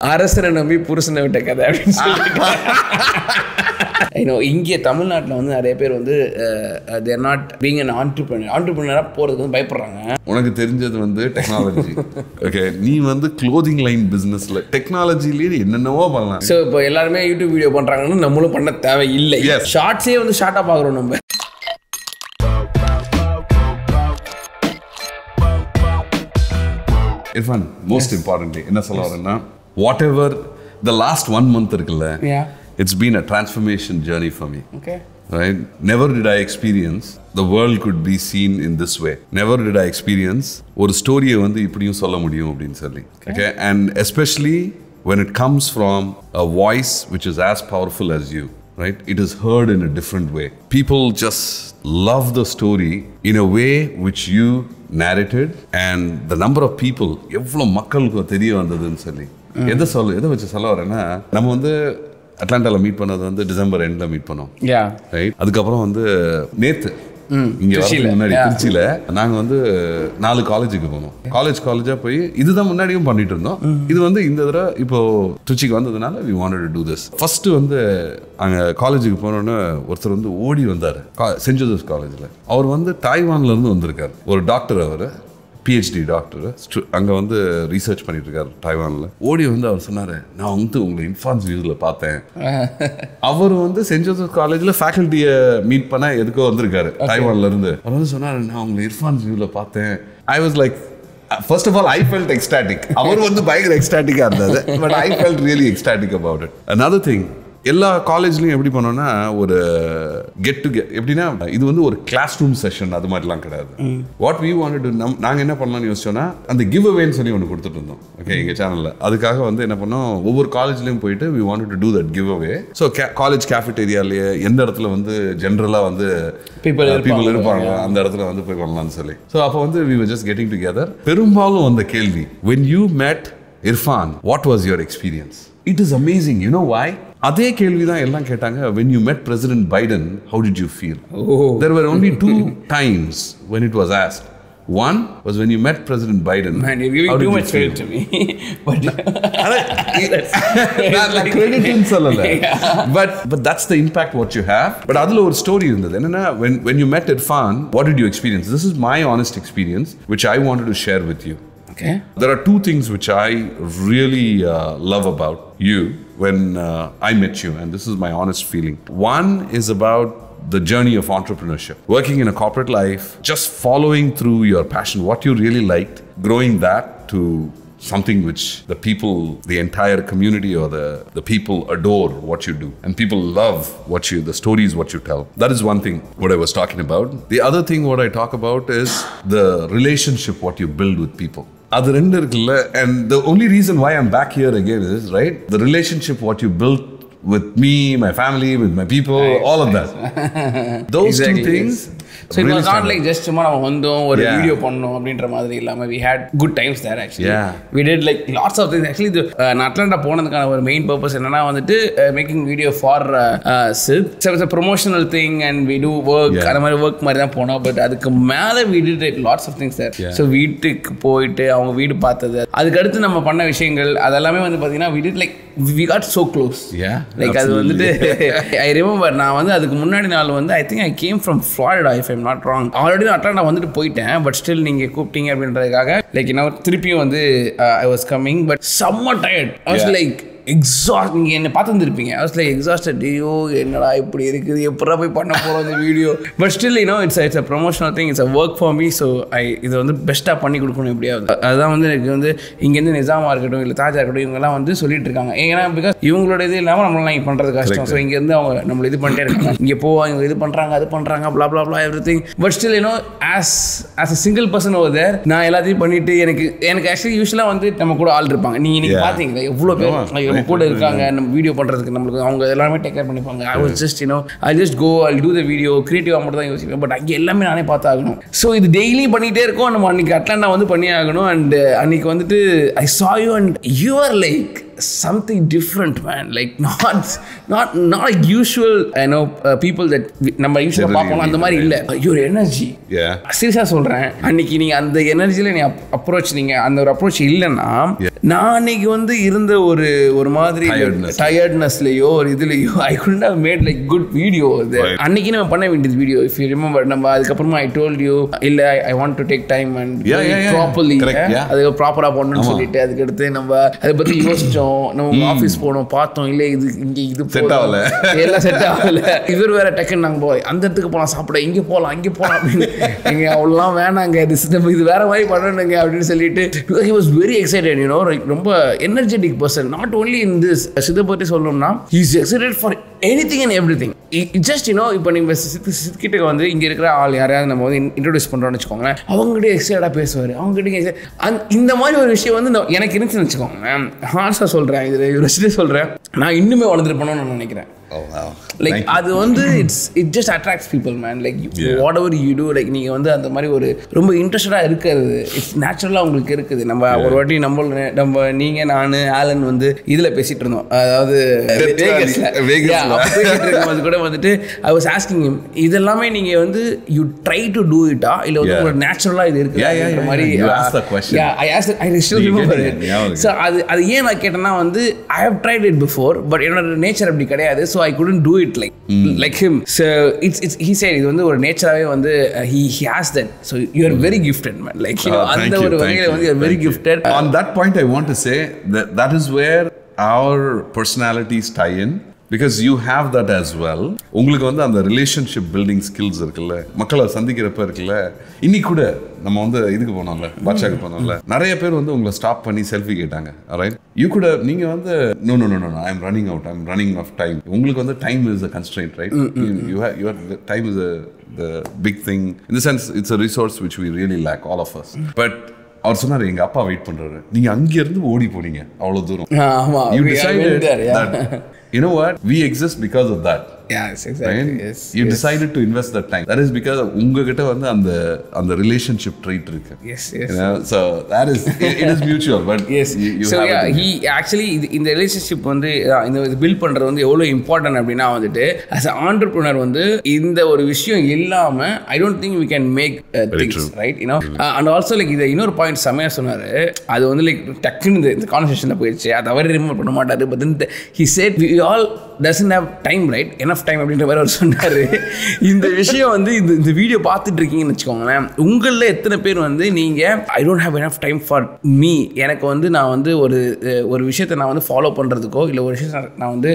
அரசனை நம்பி புருஷனை விட்ட கதை அப்படின்னு சொல்லிட்டு இங்கே தமிழ்நாட்டில் வந்து நிறைய பேர் வந்து there not being an entrepreneur ஆண்டர்பிரினராக போகிறதுக்கு வந்து பயப்படுறாங்க. உனக்கு தெரிஞ்சது வந்து டெக்னாலஜி ஓகே நீ வந்து க்ளோதிங் லைன் பிசினஸ்ல டெக்னாலஜிலேயே என்னென்னவோ பண்ணலாம். ஸோ இப்போ எல்லாருமே யூடியூப் வீடியோ பண்ணுறாங்கன்னு நம்மளும் பண்ண தேவையில்லை. Yes. ஷார்ட்ஸே வந்து ஷார்ட்டாக பார்க்குறோம் நம்ம. இர்ஃபான் மோஸ்ட் இம்பார்ட்டன்ட்லி என்ன சொல்ல வரேன்னா Whatever the last one month இருக்குல்ல Yeah. It's been a transformation journey for me okay right? Never did I experience the world could be seen in this way. Never did I experience ஒரு ஸ்டோரியை வந்து இப்படியும் சொல்ல முடியும் அப்படின்னு சொல்லி okay and especially when it comes from a voice which is as powerful as you right it is heard in a different way people just love the story in a way which you narrated and the number of people எவ்வளோ மக்களுக்கு தெரிய வந்ததுன்னு சொல்லி எதை சொல்ல எதை வச்சு சொல்ல வரேன்னா நம்ம வந்து அட்லாண்டாவில் மீட் பண்ணது வந்து டிசம்பர் எண்டில் மீட் பண்ணோம். ரைட் அதுக்கப்புறம் வந்து நேத்து இங்க முன்னாடி. திருச்சியில நாங்க வந்து நாலு காலேஜுக்கு போனோம். காலேஜ் காலேஜா போய் இதுதான் முன்னாடியும் பண்ணிட்டு இருந்தோம். இது வந்து இந்த தடவை இப்போ திருச்சிக்கு வந்ததுனால we wanted to do this first வந்து அங்க காலேஜுக்கு போனோன்னு ஒருத்தர் வந்து ஓடி வந்தாரு. சென்ட் ஜோசப் காலேஜ்ல அவர் வந்து தாய்வான்ல இருந்து வந்திருக்காரு. ஒரு டாக்டர் அவர். பிஹெச்டி டாக்டர் அங்கே வந்து ரீசர்ச் பண்ணிட்டு இருக்காரு டைவானில் ஓடி வந்து அவர் சொன்னார் நான் வந்து உங்களை இன்ஃபான்ஸ் வியூஸில் பார்த்தேன். அவர் வந்து சென்ட் ஜோசப் காலேஜில் ஃபேக்கல்ட்டியை மீட் பண்ண எதுக்கோ வந்திருக்காரு டைவான்ல இருந்து. அவர் வந்து சொன்னார் நான் உங்களை இர்ஃபான்ஸ் வியூவில் பார்த்தேன். I was like first of all I felt ecstatic அவர் வந்து பயங்கர எக்ஸ்டாட்டிக்காக இருந்தது but I felt really ecstatic about it another thing எல்லா காலேஜ்லையும் எப்படி பண்ணோம்னா ஒரு கெட் டு கெட் எப்படின்னா இது வந்து ஒரு கிளாஸ் ரூம் செஷன் அது மாதிரிலாம் கிடையாது. வாட் வி வாண்டட் நம் நாங்கள் என்ன பண்ணலாம்னு யோசிச்சோன்னா அந்த கிவ் அவேன்னு சொல்லி ஒன்று கொடுத்துட்டு இருந்தோம். ஓகே எங்கள் சேனலில் அதுக்காக வந்து என்ன பண்ணோம் ஒவ்வொரு காலேஜ்லையும் போயிட்டு we wanted to do that giveaway so college கேஃபிட்டேரியாலேயே எந்த இடத்துல வந்து ஜென்ரலாக வந்து People பீப்புள் இருப்பாங்க. இருப்பாங்க அந்த இடத்துல வந்து போய் பண்ணலாம்னு சொல்லி. ஸோ அப்போ வந்து we were just getting together பெரும்பாலும் வந்த கேள்வி when you met Irfan what was your experience it is amazing you know why அதே கேள்வி தான் எல்லாம் கேட்டாங்க when you met president biden how did you feel there were only two times when it was asked one was when you met president biden Man, you're giving how did too you much feel? credit to me. but நான் நான் creditன்னு சொல்லல. But but that's the impact what you have. But அதுல ஒரு story இருந்தது என்னன்னா when when you met Irfan, what did you experience? This is my honest experience, which I wanted to share with you. okay. There are two things which I really uh, love about you when uh, I met you, and this is my honest feeling. One is about the journey of entrepreneurship, working in a corporate life, just following through your passion, what you really liked, growing that to something which the people, the entire community or the, the people adore what you do. And people love what you, the stories what you tell. That is one thing what I was talking about. The other thing what I talk about is the relationship what you build with people. அது ரெண்டு இருக்குல்ல and the only reason why I'm back here again is right the relationship what you built with me my family with my people all of that those Exactly, two things Not stand like just சும்மா நம்ம வந்தோம் ஒரு. Video பண்ணோம் அப்படின்ற மாதிரி இல்லாம we had good times there actually Yeah. we did like lots of things actually இது uh, நான் அட்லாண்டா போனதுக்கான ஒரு மெயின் பர்பஸ் என்னன்னா வந்துட்டு making video for Sid it's thing and we do work Yeah. அந்த மாதிரி ஒர்க் மாதிரி தான் போனோம் பட் அதுக்கு மேலே like lots of things there Yeah. So வீட்டுக்கு போயிட்டு அவங்க வீடு பார்த்தது அதுக்கடுத்து நம்ம பண்ண விஷயங்கள் அதெல்லாமே வந்து பார்த்தீங்கன்னா we did like we got so close Yeah, like அது. வந்துட்டு ஐ ரிமெம்பர் நான் வந்து அதுக்கு முன்னாடி நாள் வந்து I think I came from Florida if I'm not wrong already நான் அட்லாண்டா வந்துட்டு போயிட்டேன் பட் ஸ்டில் நீங்கள் கூப்பிட்டீங்க அப்படின்றதுக்காக லைக் நான் திருப்பியும் வந்து ஐ வாஸ் கம்மிங் பட் செம்ம tired I was Yeah. Like exhaust நீங்கள் என்ன பார்த்துருந்துருப்பீங்க. லைக் எக்ஸாஸ்டட் ஐயோ என்னடா இப்படி இருக்குது? எப்படா போய் பண்ண போகிறோம் இந்த video but still you know it's it's a promotional thing it's a work for me so I இதை வந்து பெஸ்ட்டாக பண்ணி கொடுக்கணும் எப்படியாவது. அதுதான் வந்து எனக்கு வந்து இங்கேருந்து நிஜாமா இருக்கட்டும் இல்லை தாஜா இருக்கட்டும் இவங்கெல்லாம் வந்து சொல்லிட்டு இருக்காங்க. ஏன்னா பிகாஸ் இவங்களோட இது இல்லாமல் நம்மளாம் இங்கே பண்ணுறது கஷ்டம். ஸோ இங்கேருந்து அவங்க நம்மள இது பண்ணிட்டே இருக்காங்க. இங்கே போவாங்க இவங்க இது பண்ணுறாங்க அது பண்ணுறாங்க blah blah blah everything but still you know as as a single person over there நான் எல்லாத்தையும் பண்ணிட்டு எனக்கு எனக்கு ஆக்சுவலி யூஸ்வலாக வந்து நம்ம கூட ஆள் இருப்பாங்க. நீங்கள் இன்னைக்கு. பார்த்தீங்களா எவ்வளோ பேர்? நம்ம கூட இருக்காங்க நம்ம வீடியோ பண்ணுறதுக்கு நம்மளுக்கு அவங்க எல்லாமே டேக் கேர் பண்ணிப்பாங்க. I was just you know I just go I do the video கிரியேட்டிவாக மட்டும் தான் யோசிப்பேன். பட் அங்கே எல்லாமே நானே பார்த்தாகணும். ஸோ இது டெய்லி பண்ணிகிட்டே இருக்கோம். நம்ம அன்னைக்கு அட்லாண்டா வந்து பண்ணி ஆகணும் அண்ட் அன்னைக்கு வந்துட்டு I saw you and you are like something different man. Like not not not like usual i know uh, people that நம்ம யூஸ்வலாக பார்ப்போம் அந்த மாதிரி இல்லை. your energy. Yeah. சீரியஸாக சொல்கிறேன் அன்னைக்கு நீங்கள் அந்த எனர்ஜியில் நீ அப்ரோச் நீங்கள் அந்த ஒரு அப்ரோச் இல்லைன்னா நான் அன்னைக்கு வந்து இருந்த ஒரு ஒரு மாதிரி. டயர்ட்னஸ்லையோ ஒரு இதுலையோ I couldn't have made like good video இது. அன்னைக்கு நம்ம பண்ண வேண்டியது வீடியோ இஃப் யூ ரிமெம்பர் நம்ம அதுக்கப்புறமா ஐ டோல்ட் யூ இல்லை I want to take time and. Properly. அதுக்கு ப்ராப்பராக பண்ணணும்னு சொல்லிட்டு அதுக்கடுத்து நம்ம அதை பற்றி யோசிச்சோம். நம்ம ஆஃபீஸ் போனோம் பார்த்தோம் இல்லை இது இங்கே இது போதும். ஆகல. எல்லாம் செட் ஆகல. இவர் வேற டக்குன்னு நாங்கள் போய் அந்த இடத்துக்கு போகலாம் சாப்பிட இங்கே போகலாம் இங்கே போகலாம் அப்படின்னு. எங்க அவ்வளோலாம் வேணாங்க இது இது வேற மாதிரி பண்ணணுங்க அப்படின்னு சொல்லிட்டு he was very excited you know ரொம்ப energetic person not only in this சித்தை பற்றி சொல்லணும்னா is excited for anything and everything just you know இப்போ நீங்கள் சித்து சித்கிட்ட வந்து இங்கே இருக்கிற ஆள் யாரையாவது நம்ம வந்து இன்ட்ரோடியூஸ் பண்ணுறோம்னு வச்சுக்கோங்களேன் அவங்ககிட்ட எக்ஸைட்டாக பேசுவார். அவங்ககிட்ட அந் இந்த மாதிரி ஒரு விஷயம் வந்து எனக்கு இருந்துச்சுன்னு வச்சுக்கோங்களேன். ஹார்ஸாக சொல்கிறேன் இதில் யோசிச்சுட்டு சொல்கிறேன் நான் இன்னுமே வளர்ந்துட்டு போனோம்னு நான் நினைக்கிறேன். Like you. அது வந்து it's it just attracts people man like. Whatever you do like நீங்கள் வந்து அந்த மாதிரி ஒரு ரொம்ப இன்ட்ரெஸ்டடாக இருக்கிறது இட்ஸ் நேச்சுரலாக உங்களுக்கு இருக்குது. நம்ம ஒரு வாட்டி நம்ம நம்ம நீங்கள் நான் ஆலன் வந்து இதில் பேசிட்டு இருந்தோம். அதாவது இருக்கும்போது கூட வந்துட்டு ஐ வாஸ் ஆஸ்கிங் இதெல்லாமே நீங்கள் வந்து யூ ட்ரை டு டூ இட்டா இல்லை வந்து. உங்களுக்கு நேச்சுரலாக இது இருக்குது? மாதிரி. ஞாபகம் So அது அது ஏன் நான் கேட்டேன்னா வந்து I have tried it before but என்னோட நேச்சர் அப்படி கிடையாது. So I couldn't do it like like him so it's it's he said இது வந்து ஒரு நேச்சராகவே வந்து he he has that so you are very gifted man like Ah, thank அந்த you, ஒரு thank வகையில் you, வந்து you are very thank you. Gifted On that point, I want to say that that is where our personalities tie in Because you have that as well. உங்களுக்கு வந்து அந்த relationship building skills இருக்குல்ல மக்களை சந்திக்கிறப்ப இருக்குல்ல இன்னைக்கு கூட நம்ம வந்து இதுக்கு போனோம்ல பாட்ஷாக்கு போனோம்ல. நிறைய பேர் வந்து உங்களை ஸ்டாப் பண்ணி செல்ஃபி கேட்டாங்க ரைட் யூ கூட நீங்க வந்து no no no no I am running out I am running of time உங்களுக்கு வந்து time is a constraint right you have your time is the big thing. In the sense it's a resource which we really lack all of us. But அவர் சொன்னாரு எங்க அப்பா wait பண்றாரு. நீங்க அங்க இருந்து ஓடி போனீங்க அவ்வளவு தூரம். You know what? We exist because of that. Yes, right? exactly. Yes, you yes. decided to invest that time. That is because உங்ககிட்ட வந்து அந்த அந்த ரிலேஷன்ஷிப் ட்ரைட் இருக்கு. Know so that is it, it is mutual but yes so yeah he actually இது இந்த relationship வந்து அஹ், இந்த இது பில்ட் பண்ணுறது வந்து எவ்வளோ இம்பார்ட்டன்ட் அப்படின்னா வந்துட்டு ஆஸ் அ ஆண்டர்பிரினர் வந்து இந்த ஒரு விஷயம் இல்லாமல் I don't think we can make things. Right you know and also like இதை இன்னொரு பாயிண்ட் செம்மையாக சொன்னார். அது வந்து லைக் டக்குன்னு இந்த கான்வர்சேஷனில் போயிடுச்சு. அதை அவர் ரிமூவ் பண்ண மாட்டார். பட் இந்த he said we all doesn't have time right enough time அப்படின்ற மாதிரி அவர் சொன்னார். இந்த விஷயம் வந்து இந்த இந்த வீடியோ பார்த்துட்டு இருக்கீங்கன்னு வச்சுக்கோங்களேன். உங்களில் எத்தனை பேர் வந்து நீங்கள் I don't have enough time for me எனக்கு வந்து நான் வந்து ஒரு ஒரு விஷயத்தை நான் வந்து ஃபாலோ பண்ணுறதுக்கோ இல்லை ஒரு விஷயத்தை நான் வந்து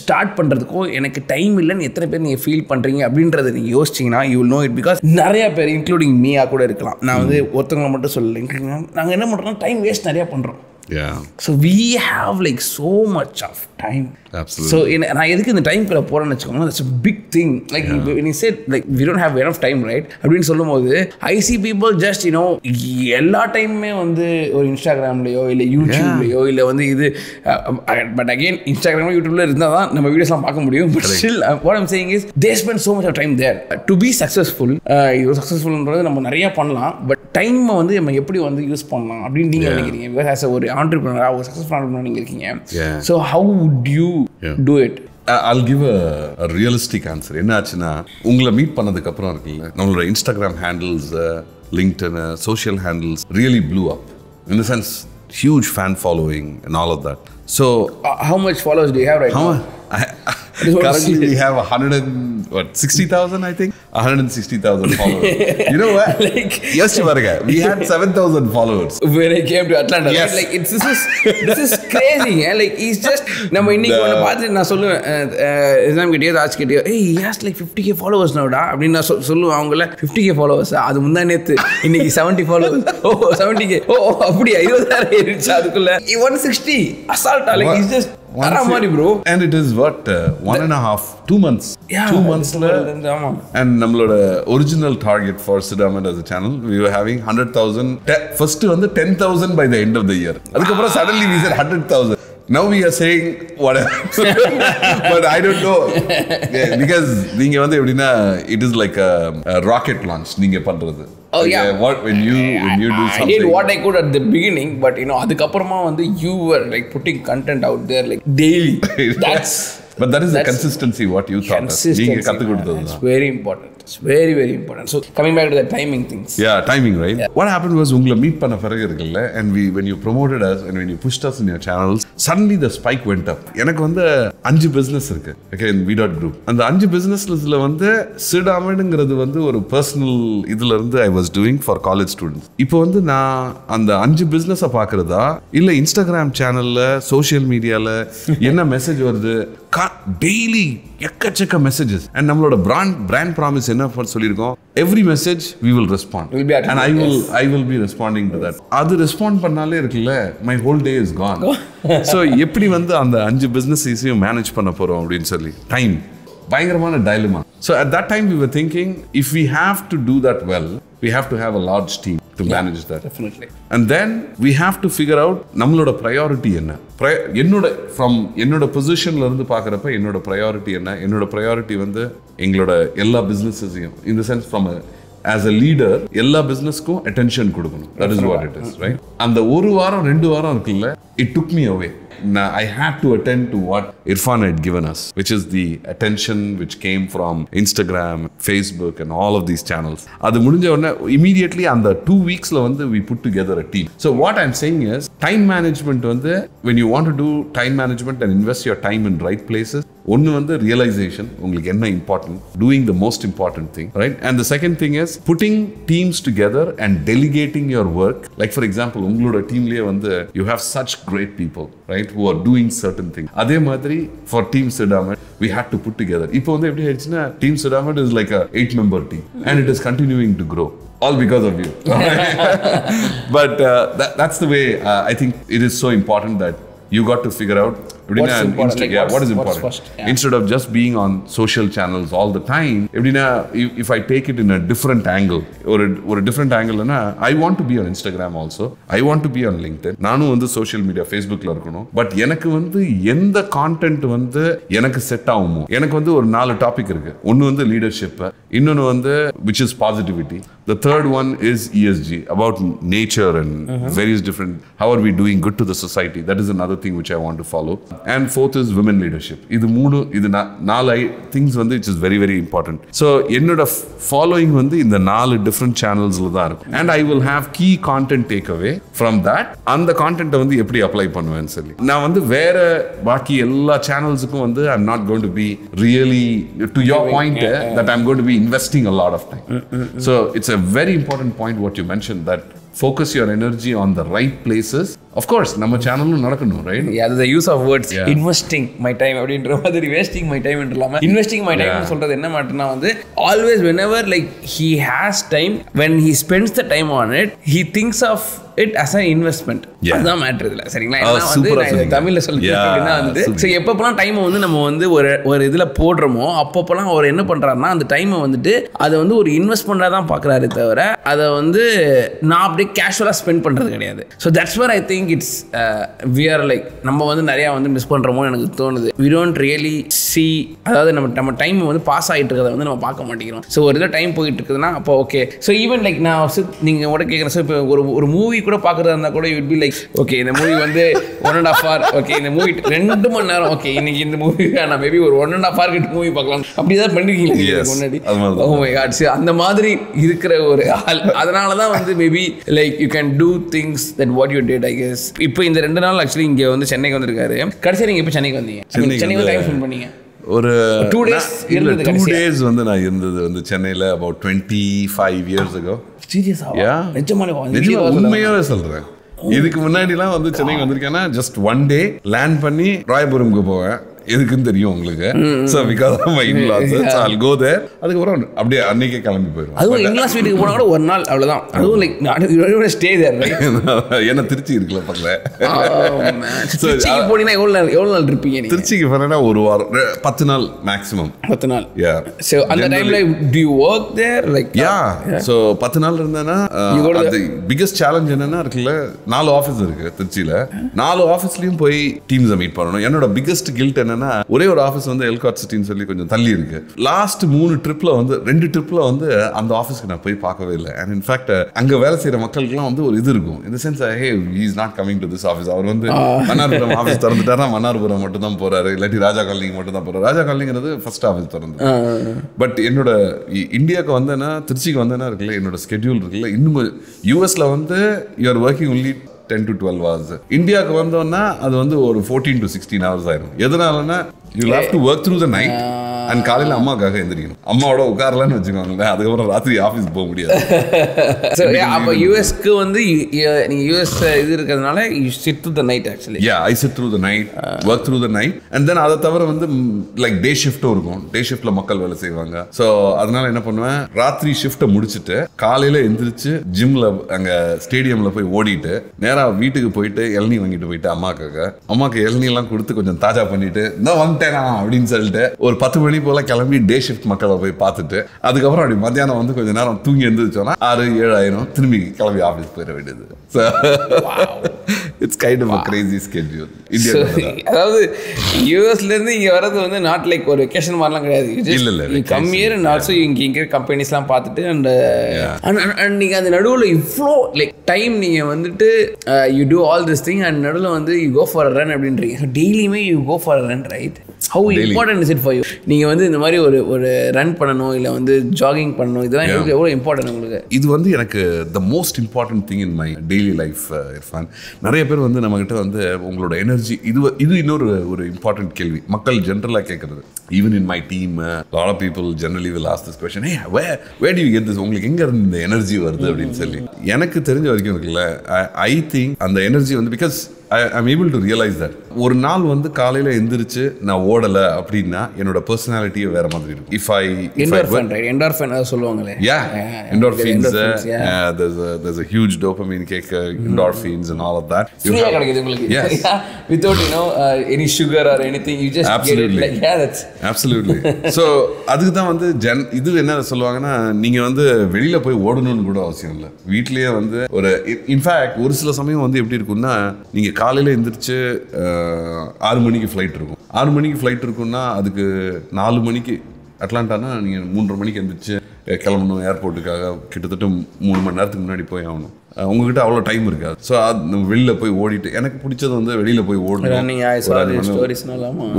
ஸ்டார்ட் பண்ணுறதுக்கோ எனக்கு டைம் இல்லைன்னு எத்தனை பேர் நீங்கள் ஃபீல் பண்ணுறீங்க அப்படின்றத நீங்கள் யோசிச்சிங்கன்னா யூ நோ இட் பிகாஸ் நிறைய பேர் இன்க்ளூடிங் மீயா கூட இருக்கலாம். நான் வந்து ஒருத்தவங்களை மட்டும் சொல்லலை. நாங்கள் என்ன பண்ணுறோம் டைம் வேஸ்ட் நிறையா பண்ணுறோம் so we have like so much of time. So நான் எதுக்கு இந்த டைம்குள்ளே போகிறேன்னு வச்சுக்கோங்க தட்ஸ் பிக் திங் லைக் நீ said like we don't have enough time right அப்படின்னு சொல்லும்போது I see people just you know எல்லா டைமுமே வந்து ஒரு இன்ஸ்டாகிராம்லையோ இல்லை யூடியூப்லையோ இல்லை வந்து இது பட் அகைன் இன்ஸ்டாகிராம் யூடியூப்ல இருந்தால் தான் நம்ம வீடியோஸ்லாம் பார்க்க முடியும். But still what I'm saying is they spend so much of time there to be successful இது சக்ஸஸ்ஃபுல்ன்றது நம்ம நிறைய பண்ணலாம் பட் டைமை வந்து நம்ம எப்படி வந்து யூஸ் பண்ணலாம் அப்படின்னு நீங்கள் நினைக்கிறீங்க? பிகாஸ் ஆஸ் ஒரு ஆண்டர்பிரினராக ஒரு சக்ஸஸ்ஃபுல் ஆண்டர்பிரினர் நீங்கள் இருக்கீங்க. So how would you. Do it I'll give a, a realistic answer. என்ன ஆச்சுன்னா உங்களை மீட் பண்ணதுக்கு அப்புறம் இருக்குல்ல நம்மளோட Instagram handles LinkedIn social handles really blew up in the sense huge fan following and all of that so how much followers do you have right want to currently we have 100 and what 60000 i think? 160000 followers. You know what? Like- yes பாருங்க we had 7000 followers. When I came to Atlanta, right? Yes. like it's this is this is crazy, yeah? like he's just நம்ம இன்னைக்கு ஒன்று பார்த்து நான் சொல்லுவேன் exam கிட்டயோ Raj கிட்டயோ ஏய் has like fifty K followers நோடா அப்படின்னு நான் சொல் சொல்லுவேன் அவங்கள. ஃபிஃப்டி கே ஃபாலோவர்ஸ் அது முந்தா இன்னைக்கு seventy followers oh seventy K ஓ அப்படியா? இருபதாயிரம் ஏறிடுச்சு அதுக்குள்ள. ஒன் சிக்ஸ்டி அசால்ட்டா லைக் இஸ் ஜஸ்ட் மாதிரி bro and it is what uh, one and a half two months two months ஆமாம் and நம்மளோட ஒரிஜினல் டார்கெட் ஃபார் சிடாமன் as a channel we were having 100000 first வந்து 10000 by the end of the year அதுக்கப்புறம் suddenly we said 100000 now we are saying whatever but i don't know Yeah, because நீங்க வந்து எப்படின்னா it is like a, a rocket launch நீங்க பண்றது Oh, yeah. uh, what when you when you do I something did what I could at the beginning, but you know, அதுக்கப்புறமா வந்து you were like putting content out there like daily. That's but that is the consistency what you taught us நீங்க consistency. கத்து. கொடுத்தது It's very important. It's very very important. So coming back to the timing things. Yeah, timing, right? What happened was உங்களை meet பண்ண பிறகு இருக்குல்ல and we when you promoted us and when you pushed us in your channels suddenly the spike went up எனக்கு வந்து அஞ்சு business இருக்கு okay in V dot group அந்த அஞ்சு பிசினஸ்ல வந்து சிடாமனுங்கிறது வந்து ஒரு பர்சனல் இதுல இருந்து I was doing for college students இப்போ வந்து நான் அந்த அஞ்சு பிசினஸை பார்க்கறதா இல்ல இன்ஸ்டாகிராம் சேனல்ல சோஷியல் மீடியால என்ன மெசேஜ் வருது டெய்லி எக்கச்சக்க மெசேஜஸ் அண்ட் நம்மளோட பிராண்ட் பிராண்ட் ப்ராமிஸ் என்ன சொல்லியிருக்கோம்? Every message we will respond and I will I will be responding to that அது ரெஸ்பாண்ட் பண்ணாலே இருக்குல்ல my whole day is gone so எப்படி வந்து அந்த அஞ்சு பிஸ்னஸையும் மேனேஜ் பண்ண போறோம் அப்படின்னு சொல்லி? டைம் பயங்கரமான dilemma so at that time we were thinking if we have to do that well we have to have a large team to manage that Definitely. And then we have to figure out நம்மளோட priority என்ன? என்னோட from என்னோட பொசிஷன்ல இருந்து பார்க்குறப்ப என்னோட priority என்ன? என்னோட ப்ரையாரிட்டி வந்து எங்களோட எல்லா பிஸ்னஸஸையும் இந்த sense from as a leader எல்லா பிஸ்னஸ்க்கும் அட்டென்ஷன் கொடுக்கணும். That is what it is right அந்த ஒரு வாரம் ரெண்டு வாரம் இருக்குல்ல it took me away I had to attend to what Irfan had given us, which is the attention which came from Instagram, Facebook, and all of these channels. அது முடிஞ்ச உடனே immediately அந்த டூ வீக்ஸ்ல வந்து we put together a team. So what I'm saying is time management வந்து when you want to do time management and invest your time in right places ஒன்று வந்து realisation உங்களுக்கு என்ன important doing the most important thing right and the second thing is putting teams together and delegating your work like for example உங்களோட டீம்லேயே வந்து you have such great people Right who are doing certain thing அதே மாதிரி for team சிடாமட் we had to put together இப்போ வந்து எப்படி ஆயிடுச்சுன்னா team சிடாமட் is like a eight member team and it is continuing to grow all because of you. but uh, that, that's the way uh, I think it is so important that you got to figure out எப்படின்னா, is what's important first? Yeah. instead of just being on social channels all the time எப்படின்னா if, if I take it in a different angle ஒரு ஒரு different angleனா I want to be on Instagram also I want to be on LinkedIn நானும் வந்து social media ஃபேஸ்புக்கில் இருக்கணும் but எனக்கு வந்து எந்த கான்டென்ட் வந்து எனக்கு செட் ஆகுமோ எனக்கு வந்து ஒரு நாலு டாபிக் இருக்கு ஒன்று வந்து லீடர்ஷிப் இன்னொன்று வந்து which is positivity the third one is ESG about nature and various different how are we doing good to the society that is another thing which I want to follow and fourth is women leadership. இது மூணு இது நாலு things வந்து it's is very very important so என்னோட following வந்து இந்த நாலு different சேனல்ஸ்ல தான் இருக்கும். And I will have key content takeaway from that அந்த கான்டென்ட்டை வந்து எப்படி அப்ளை பண்ணுவேன்னு சொல்லி. நான் வந்து வேற பாக்கி எல்லா சேனல்ஸுக்கும் வந்து I'm not going to be really to your point that I'm going to be investing a lot of time so it's a very important point what you mentioned that focus your energy on the right places of course நம்ம சேனலும் நடக்கணும் right Yeah, the use of words Yeah. investing my time அப்படின்ற மாதிரி wasting my time இல்லாம investing my time Yeah. சொல்றது என்ன மாட்டேன்னா வந்து always whenever like he has time when he spends the time on it he thinks of it as an investment. Yeah. அதுதான் matter இதுல சரிங்களா? ஏன்னா வந்து. தமிழ்ல அப்படின்னா வந்து. ஸோ எப்பப்பெல்லாம் டைமை வந்து நம்ம வந்து ஒரு ஒரு இதுல போடுறோமோ அப்பப்பெல்லாம் அவர் என்ன பண்றாருன்னா அந்த டைமை வந்துட்டு அதை வந்து ஒரு இன்வெஸ்ட்மெண்ட்டாக தான் பார்க்குறாரு தவிர அதை வந்து நான் அப்படியே கேஷுவலாக ஸ்பெண்ட் பண்ணுறது கிடையாது. So that's where I think it's we are like நம்ம வந்து நிறையா வந்து மிஸ் பண்ணுறோமோ எனக்கு தோணுது. வி டோன்ட் ரியலி சி அதாவது நம்ம நம்ம டைம் வந்து பாஸ் ஆகிட்டு இருக்கிறத வந்து நம்ம பார்க்க மாட்டேங்கிறோம். ஸோ ஒரு இதில் டைம் போயிட்டு இருக்குதுன்னா அப்போ ஓகே ஸோ ஈவன் லைக் நான் நீங்கள் கூட கேட்குறேன் ஸோ இப்போ ஒரு ஒரு மூவி கூட பார்க்குறதா இருந்தால் கூட யூட் பி லைக் ஓகே இந்த மூவி வந்து one and half hour okay இந்த மூவி ரெண்டு மணி நேரம் ஓகே இன்னைக்கு இந்த மூவி நான் மேபி ஒரு ஒன் அண்ட் ஆஃப் ஹவர் கிட்ட மூவி பார்க்கலாம். அப்படி தான் பண்ணிருக்கீங்க முன்னாடி. Oh. See, அந்த மாதிரி இருக்கிற ஒரு ஆள். அதனால தான் வந்து maybe like you can do things that what you date I guess இப்போ இந்த ரெண்டு நாள் ஆக்சுவலி இங்கே வந்து சென்னைக்கு வந்திருக்காரு. கடைசியாக நீங்கள் இப்போ சென்னைக்கு வந்தீங்க? சென்னைக்கு வந்து- டைம் ஸ்பெண்ட் பண்ணீங்க. ஒரு days நான்- இல்ல டூ. டேஸ் வந்து நான் இருந்தது வந்து சென்னையில் about twenty five years ago சீரியஸா Yeah. நிஜமாலே நிஜமா உண்மையாவே சொல்றேன். இதுக்கு முன்னாடிலாம் வந்து சென்னைக்கு வந்திருக்கேன்னா ஜஸ்ட் ஒன் டே லேண்ட் பண்ணி ராயபுரம்க்கு போவேன். எதுக்குன்னு தெரியும் உங்களுக்கு? So because of my in-laws all go there அதுக்கப்புறம் அப்படியே அன்னைக்கே கிளம்பி போயிடும் அதுவும் இங்கிலாஸ் வீட்டுக்கு போனா கூட ஒரு நாள் அவ்வளவுதான். அதுவும் லைக் ஸ்டே தேர் ஏன்னா திருச்சி இருக்குல்ல பக்கத்துல? திருச்சிக்கு போனீங்கன்னா எவ்வளவு நாள் எவ்வளவு நாள் இருப்பீங்க நீங்க? திருச்சிக்கு போனேன்னா ஒரு வாரம் பத்து நாள் மேக்ஸிமம் பத்து நாள். யா ஸோ அந்த டைம்ல do you work there like yeah so பத்து நாள் இருந்தேன்னா பிகஸ்ட் சேலஞ்ச் என்னன்னா இருக்குல்ல நாலு ஆஃபீஸ் இருக்கு திருச்சியில. நாலு ஆஃபீஸ்லயும் போய் டீம்ஸை மீட் பண்ணணும். என்னோட பிகஸ்ட் கில்ட் என்னன்னா ஒரே ஒரு ஆஃபீஸ் வந்து எல்காட் சிட்டின்னு சொல்லி கொஞ்சம் தள்ளி இருக்கு. லாஸ்ட் மூணு ட்ரிப்ல வந்து ரெண்டு ட்ரிப்ல வந்து அந்த ஆஃபீஸ்க்கு நான் போய் பார்க்கவே இல்லை. அண்ட் இன்ஃபேக்ட் அங்க வேலை செய்யற மக்களுக்குலாம் வந்து ஒரு இது இருக்கும். இந்த sense he is not coming to this office அவர் வந்து மன்னார்புரம் ஆஃபீஸ் திறந்துட்டாருன்னா மன்னார்புரம் மட்டும் தான் போறாரு. இல்லாட்டி ராஜா காலனிக்கு மட்டும் தான் போறாரு. ராஜா காலனிங்கிறது ஃபர்ஸ்ட் ஆஃபீஸ் திறந்து பட் என்னோட இந்தியாவுக்கு வந்தேன்னா திருச்சிக்கு வந்தேன்னா இருக்குல்ல என்னோட ஸ்கெட்யூல் இருக்குல்ல இன்னும் யூஎஸ்ல வந்து you're working only ten to twelve hours இந்தியாவுக்கு வந்தோன்னா அது வந்து ஒரு ஃபோர்டீன் டு சிக்ஸ்டீன் ஹவர்ஸ் ஆயிரும். எதனாலன்னா you have to work through the night and காலையில் அம்மாக்காக எந்திரிக்கணும். அம்மாவோட உட்காரலான்னு வச்சுக்கோங்களேன். அதுக்கப்புறம் ராத்திரி ஆஃபீஸ் போக முடியாது. ஸோ அப்போ யூஎஸ்க்கு வந்து you- you- நீங்க யூஎஸ் இது இருக்கிறதுனால you sit to the night actually yeah I sit through the night work through the night and then அதை தவிர வந்து லைக் டே ஷிஃப்ட்டும் இருக்கும். டே ஷிஃப்ட்ல மக்கள் வேலை செய்வாங்க. ஸோ அதனால என்ன பண்ணுவேன்? ராத்திரி ஷிஃப்ட்டை முடிச்சுட்டு காலையில எந்திரிச்சு ஜிம்ல அங்க ஸ்டேடியம்ல போய் ஓடிட்டு நேரா வீட்டுக்கு போயிட்டு இளநீ வாங்கிட்டு போயிட்டு அம்மாக்காக. அம்மாக்கு இளநீ எல்லாம் கொடுத்து கொஞ்சம் தாஜா பண்ணிட்டு இந்த வந்துட்டேனா? அப்படின்னு சொல்லிட்டு ஒரு பத்து மணி போல கிளம்பி டே ஷிஃப்ட் மக்களை போய் பார்த்துட்டு அதுக்கப்புறம் அப்படி மத்தியானம் வந்து கொஞ்ச நேரம் தூங்கி எழுந்திரிச்சோன்னா ஆறு ஏழு ஆயிரம். திரும்பி கிளம்பி ஆஃபீஸ் போயிட வேண்டியது. It's kind of crazy schedule அதாவது யூஎஸ்ல இருந்து இங்க வர்றது வந்து நாட் லைக் ஒரு வெக்கேஷன் மாதிரிலாம் கிடையாது. இல்ல, இல்ல, கம் இயர் அண்ட் ஆல்சோ இங்க இங்க கம்பெனிஸ்லாம் பார்த்துட்டு அண்ட் அண்ட் நீங்க அந்த நடுவுல இவ்வளோ லைக் டைம் நீங்க வந்துட்டு you do all this thing and நடுவில் வந்து யூ கோ ஃபார் ரன் அப்படின்றீங்க. டெய்லியுமே you go for run right how important is it for you நீங்க வந்து இந்த மாதிரி ஒரு ஒரு ரன் பண்ணணும் இல்ல வந்து ஜாகிங் பண்ணணும் இதெல்லாம் எவ்வளவு எவ்வளோ இம்பார்ட்டன்ட் உங்களுக்கு? இது வந்து எனக்கு the most important thing in my daily life Irfan நிறைய பேர் வந்து நம்மகிட்ட வந்து உங்களோட எனர்ஜி இது இது இன்னொரு ஒரு இம்பார்ட்டன்ட் கேள்வி. மக்கள் ஜென்ரலாக கேட்குறது even in my team lot of people generally will ask this question a way where to get this உங்களுக்கு எங்க இருந்து இந்த எனர்ஜி வருது? அப்படின்னு சொல்லி. எனக்கு தெரிஞ்ச வரைக்கும் இருக்குல்ல ஐ திங்க் அந்த எனர்ஜி வந்து because I I'm able to realise that ஒரு நாள் வந்து காலையில் எந்திரிச்சு நான் ஓடலை அப்படின்னா என்னோட பர்சனாலிட்டியே வேற மாதிரி இருக்கும். இஃப் ஐ என்டார்ஃபன் சொல்லுவாங்களே? There's a huge dopamine kick, uh, endorphins, and all of that. You ஃப்ரீயா கிடைக்குது உங்களுக்கு? Yes. Without you know any sugar or anything you just yeah that's Absolutely. so அதுக்கு தான் வந்து ஜென் இது என்ன சொல்லுவாங்கன்னா நீங்க வந்து வெளியில போய் ஓடணும்னு கூட அவசியம் இல்லை. வீட்லயே வந்து ஒரு இன்ஃபேக்ட் ஒரு சில சமயம் வந்து எப்படி இருக்கும்னா நீங்க காலையில் எந்திரிச்சு ஆறு மணிக்கு ஃப்ளைட் இருக்கும். ஆறு மணிக்கு ஃப்ளைட் இருக்கும்னா அதுக்கு நாலு மணிக்கு அட்லாண்டானா நீங்கள் மூன்றரை மணிக்கு எந்திரிச்சு கிளம்பணும் ஏர்போர்ட்டுக்காக கிட்டத்தட்ட மூணு மணி நேரத்துக்கு முன்னாடி போய் ஆகணும். உங்ககிட்ட அவ்வளோ டைம் இருக்காது. ஸோ அது வெளியில போய் ஓடிட்டு எனக்கு பிடிச்சது வந்து வெளியில போய் ஓடணும்.